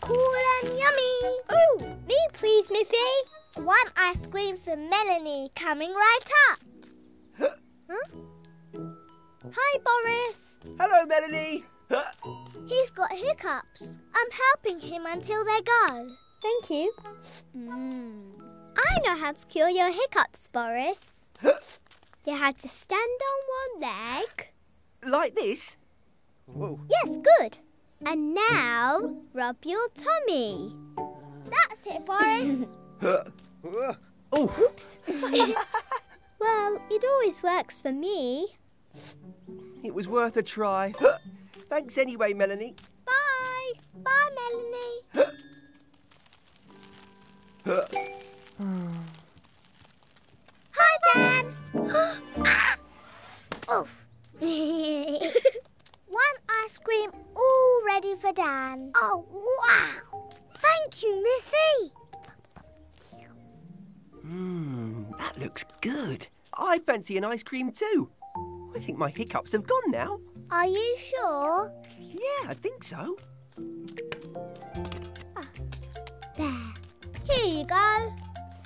Cool and yummy. Oh, me please, Miffy. One ice cream for Melanie coming right up. huh? Hi, Boris. Hello, Melanie. He's got hiccups. I'm helping him until they go. Thank you. Mm. I know how to cure your hiccups, Boris. you have to stand on one leg. Like this? Whoa. Yes, good. And now, rub your tummy. That's it, Boris. oh. Oops. well, it always works for me. It was worth a try. Thanks anyway, Melanie. Bye. Bye, Melanie. Hi, Dan. Ah. Oof. One ice cream all ready for Dan. Oh, wow. Thank you, Miffy. Mmm, that looks good. I fancy an ice cream too. I think my hiccups have gone now. Are you sure? Yeah, I think so. Ah, there. Here you go.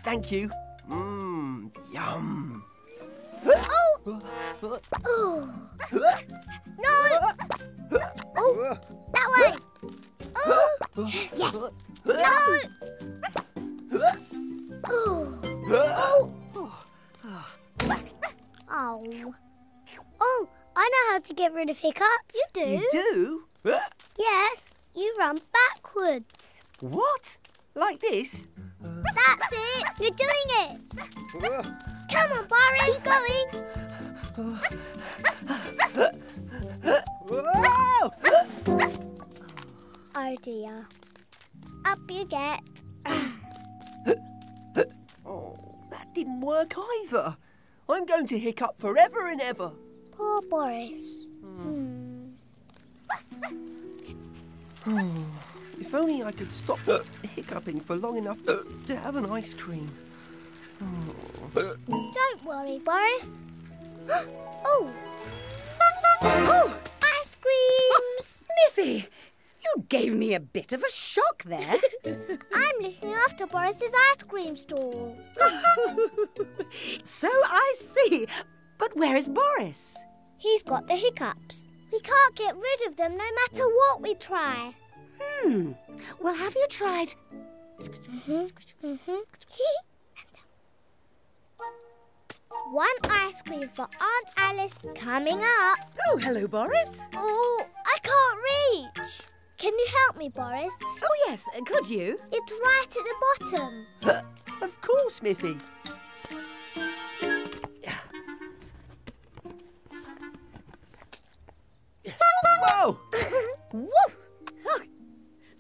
Thank you. Mmm, yum. Oh! Oh. No! Oh, that way. Oh, yes. No! Oh. Oh. Oh, I know how to get rid of hiccups. You do? You do? Yes, you run backwards. What? Like this? That's it. You're doing it. Come on, Boris. Keep going. Oh dear. Up you get. oh, that didn't work either. I'm going to hiccup forever and ever. Poor Boris. Hmm. If only I could stop hiccuping for long enough to have an ice cream. Oh. Don't worry, Boris. oh. Oh, ice creams. Miffy, you gave me a bit of a shock there. I'm looking after Boris's ice cream stall. so I see. But where is Boris? He's got the hiccups. We can't get rid of them no matter what we try. Hmm. Well, have you tried? Mm-hmm. One ice cream for Aunt Alice coming up. Oh, hello, Boris. Oh, I can't reach. Can you help me, Boris? Oh, yes. Could you? It's right at the bottom. of course, Miffy. Whoa! Woo!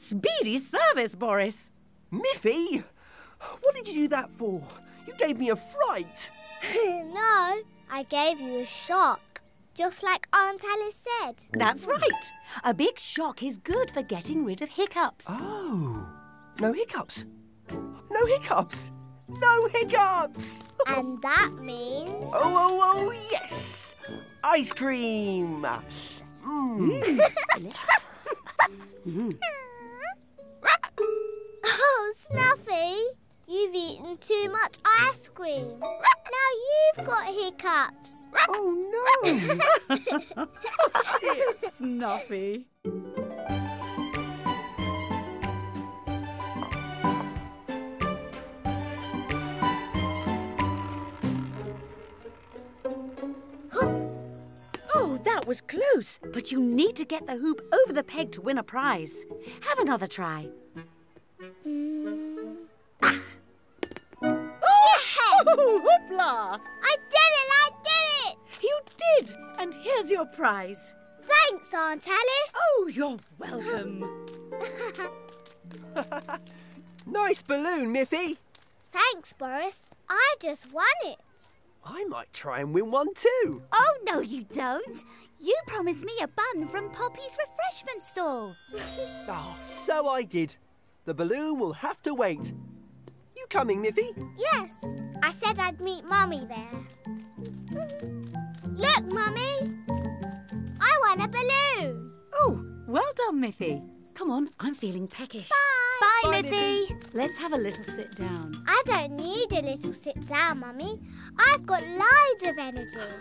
Speedy service, Boris. Miffy! What did you do that for? You gave me a fright. no, I gave you a shock. Just like Aunt Alice said. That's right. A big shock is good for getting rid of hiccups. Oh, no hiccups. No hiccups. No hiccups. and that means... Oh, oh, oh, yes. Ice cream. Mm. Oh, Snuffy, you've eaten too much ice cream. Now you've got hiccups. Oh, no. Snuffy. That was close. But you need to get the hoop over the peg to win a prize. Have another try. Mm. Ah. Oh, hoopla! I did it! I did it! You did! And here's your prize. Thanks, Aunt Alice. Oh, you're welcome. nice balloon, Miffy. Thanks, Boris. I just won it. I might try and win one too. Oh, no, you don't. You promised me a bun from Poppy's refreshment stall. Oh, so I did. The balloon will have to wait. You coming, Miffy? Yes, I said I'd meet Mummy there. Look, Mummy. I won a balloon. Oh, well done, Miffy. Come on, I'm feeling peckish. Bye. Bye, Bye, Miffy. Let's have a little sit down. I don't need a little sit down, Mummy. I've got loads of energy.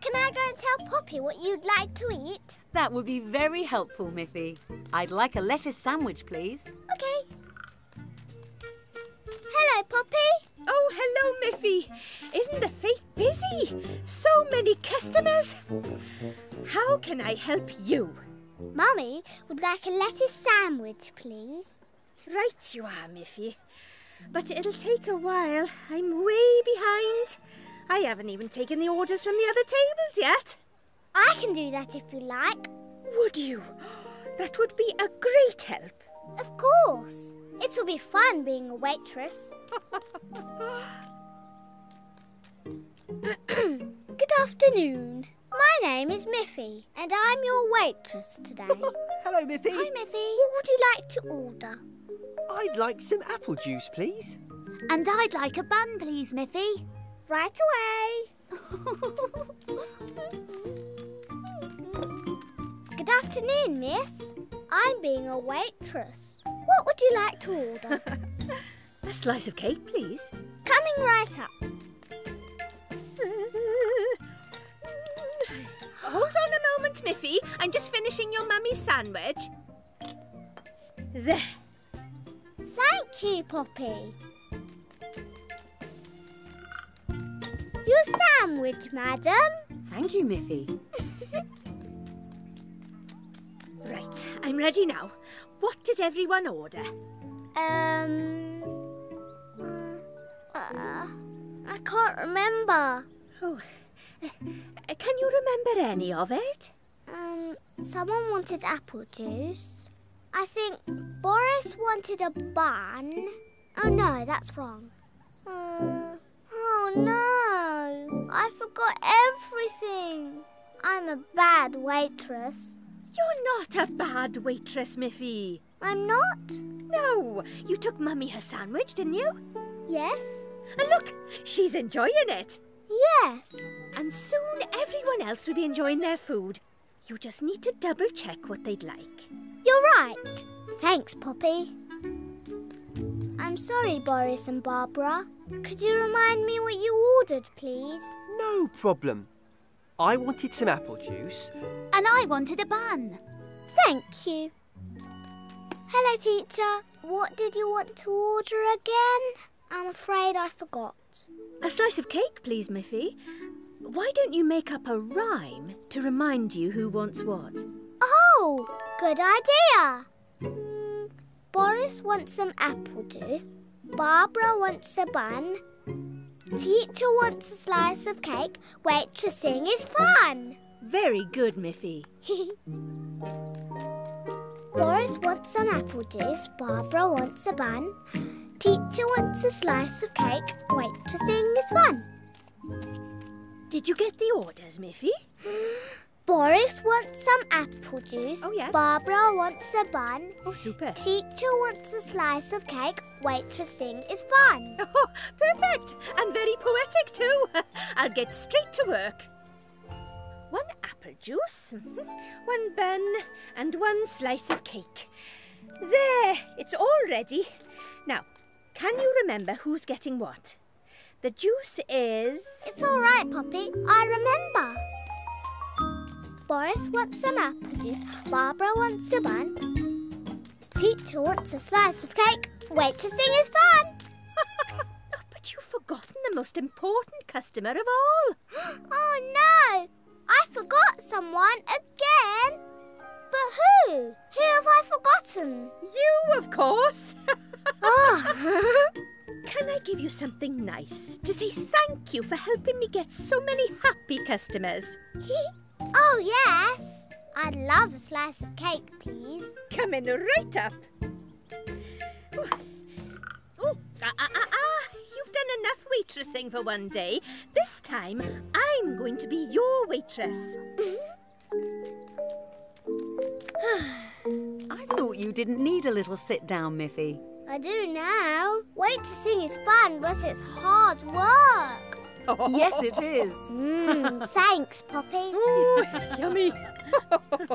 Can I go and tell Poppy what you'd like to eat? That would be very helpful, Miffy. I'd like a lettuce sandwich, please. Okay. Hello, Poppy. Oh, hello, Miffy. Isn't the fete busy? So many customers. How can I help you? Mm. Mummy would like a lettuce sandwich, please. Right you are, Miffy. But it'll take a while. I'm way behind. I haven't even taken the orders from the other tables yet. I can do that if you like. Would you? That would be a great help. Of course. It will be fun being a waitress. Good afternoon. My name is Miffy, and I'm your waitress today. Hello, Miffy. Hi, Miffy. What would you like to order? I'd like some apple juice, please. And I'd like a bun, please, Miffy. Right away. Good afternoon, miss. I'm being a waitress. What would you like to order? A slice of cake, please. Coming right up. Moment, Miffy. I'm just finishing your mummy's sandwich. There. Thank you, Poppy. Your sandwich, madam. Thank you, Miffy. Right, I'm ready now. What did everyone order? Um. Uh, uh, I can't remember. Oh, can you remember any of it? Um, someone wanted apple juice. I think Boris wanted a bun. Oh no, that's wrong. Uh, oh no, I forgot everything. I'm a bad waitress. You're not a bad waitress, Miffy. I'm not? No, you took Mummy her sandwich, didn't you? Yes. And look, she's enjoying it. Yes. And soon everyone else will be enjoying their food. You just need to double check what they'd like. You're right. Thanks, Poppy. I'm sorry, Boris and Barbara. Could you remind me what you ordered, please? No problem. I wanted some apple juice. And I wanted a bun. Thank you. Hello, teacher. What did you want to order again? I'm afraid I forgot. A slice of cake, please, Miffy. Why don't you make up a rhyme to remind you who wants what? Oh, good idea. Mm, Boris wants some apple juice. Barbara wants a bun. Teacher wants a slice of cake. Waitressing is fun. Very good, Miffy. Boris wants some apple juice. Barbara wants a bun. Teacher wants a slice of cake. Waitressing is fun. Did you get the orders, Miffy? Boris wants some apple juice. Oh, yes. Barbara wants a bun. Oh, super. Teacher wants a slice of cake. Waitressing is fun. Oh, perfect. And very poetic, too. I'll get straight to work. One apple juice, one bun, and one slice of cake. There, it's all ready. Now, can you remember who's getting what? The juice is... It's all right, Poppy. I remember. Boris wants some apple juice. Barbara wants a bun. Teacher wants a slice of cake. Waitressing is fun. Oh, but you've forgotten the most important customer of all. oh no! I forgot someone again. But who? Who have I forgotten? You, of course. oh. Can I give you something nice to say thank you for helping me get so many happy customers? oh, yes. I'd love a slice of cake, please. Coming right up. Oh, oh ah, ah, ah, ah. You've done enough waitressing for one day. This time, I'm going to be your waitress. I thought you didn't need a little sit down, Miffy. I do now. Waitressing is fun, but it's hard work. yes, it is. Mm, thanks, Poppy. Ooh, yummy.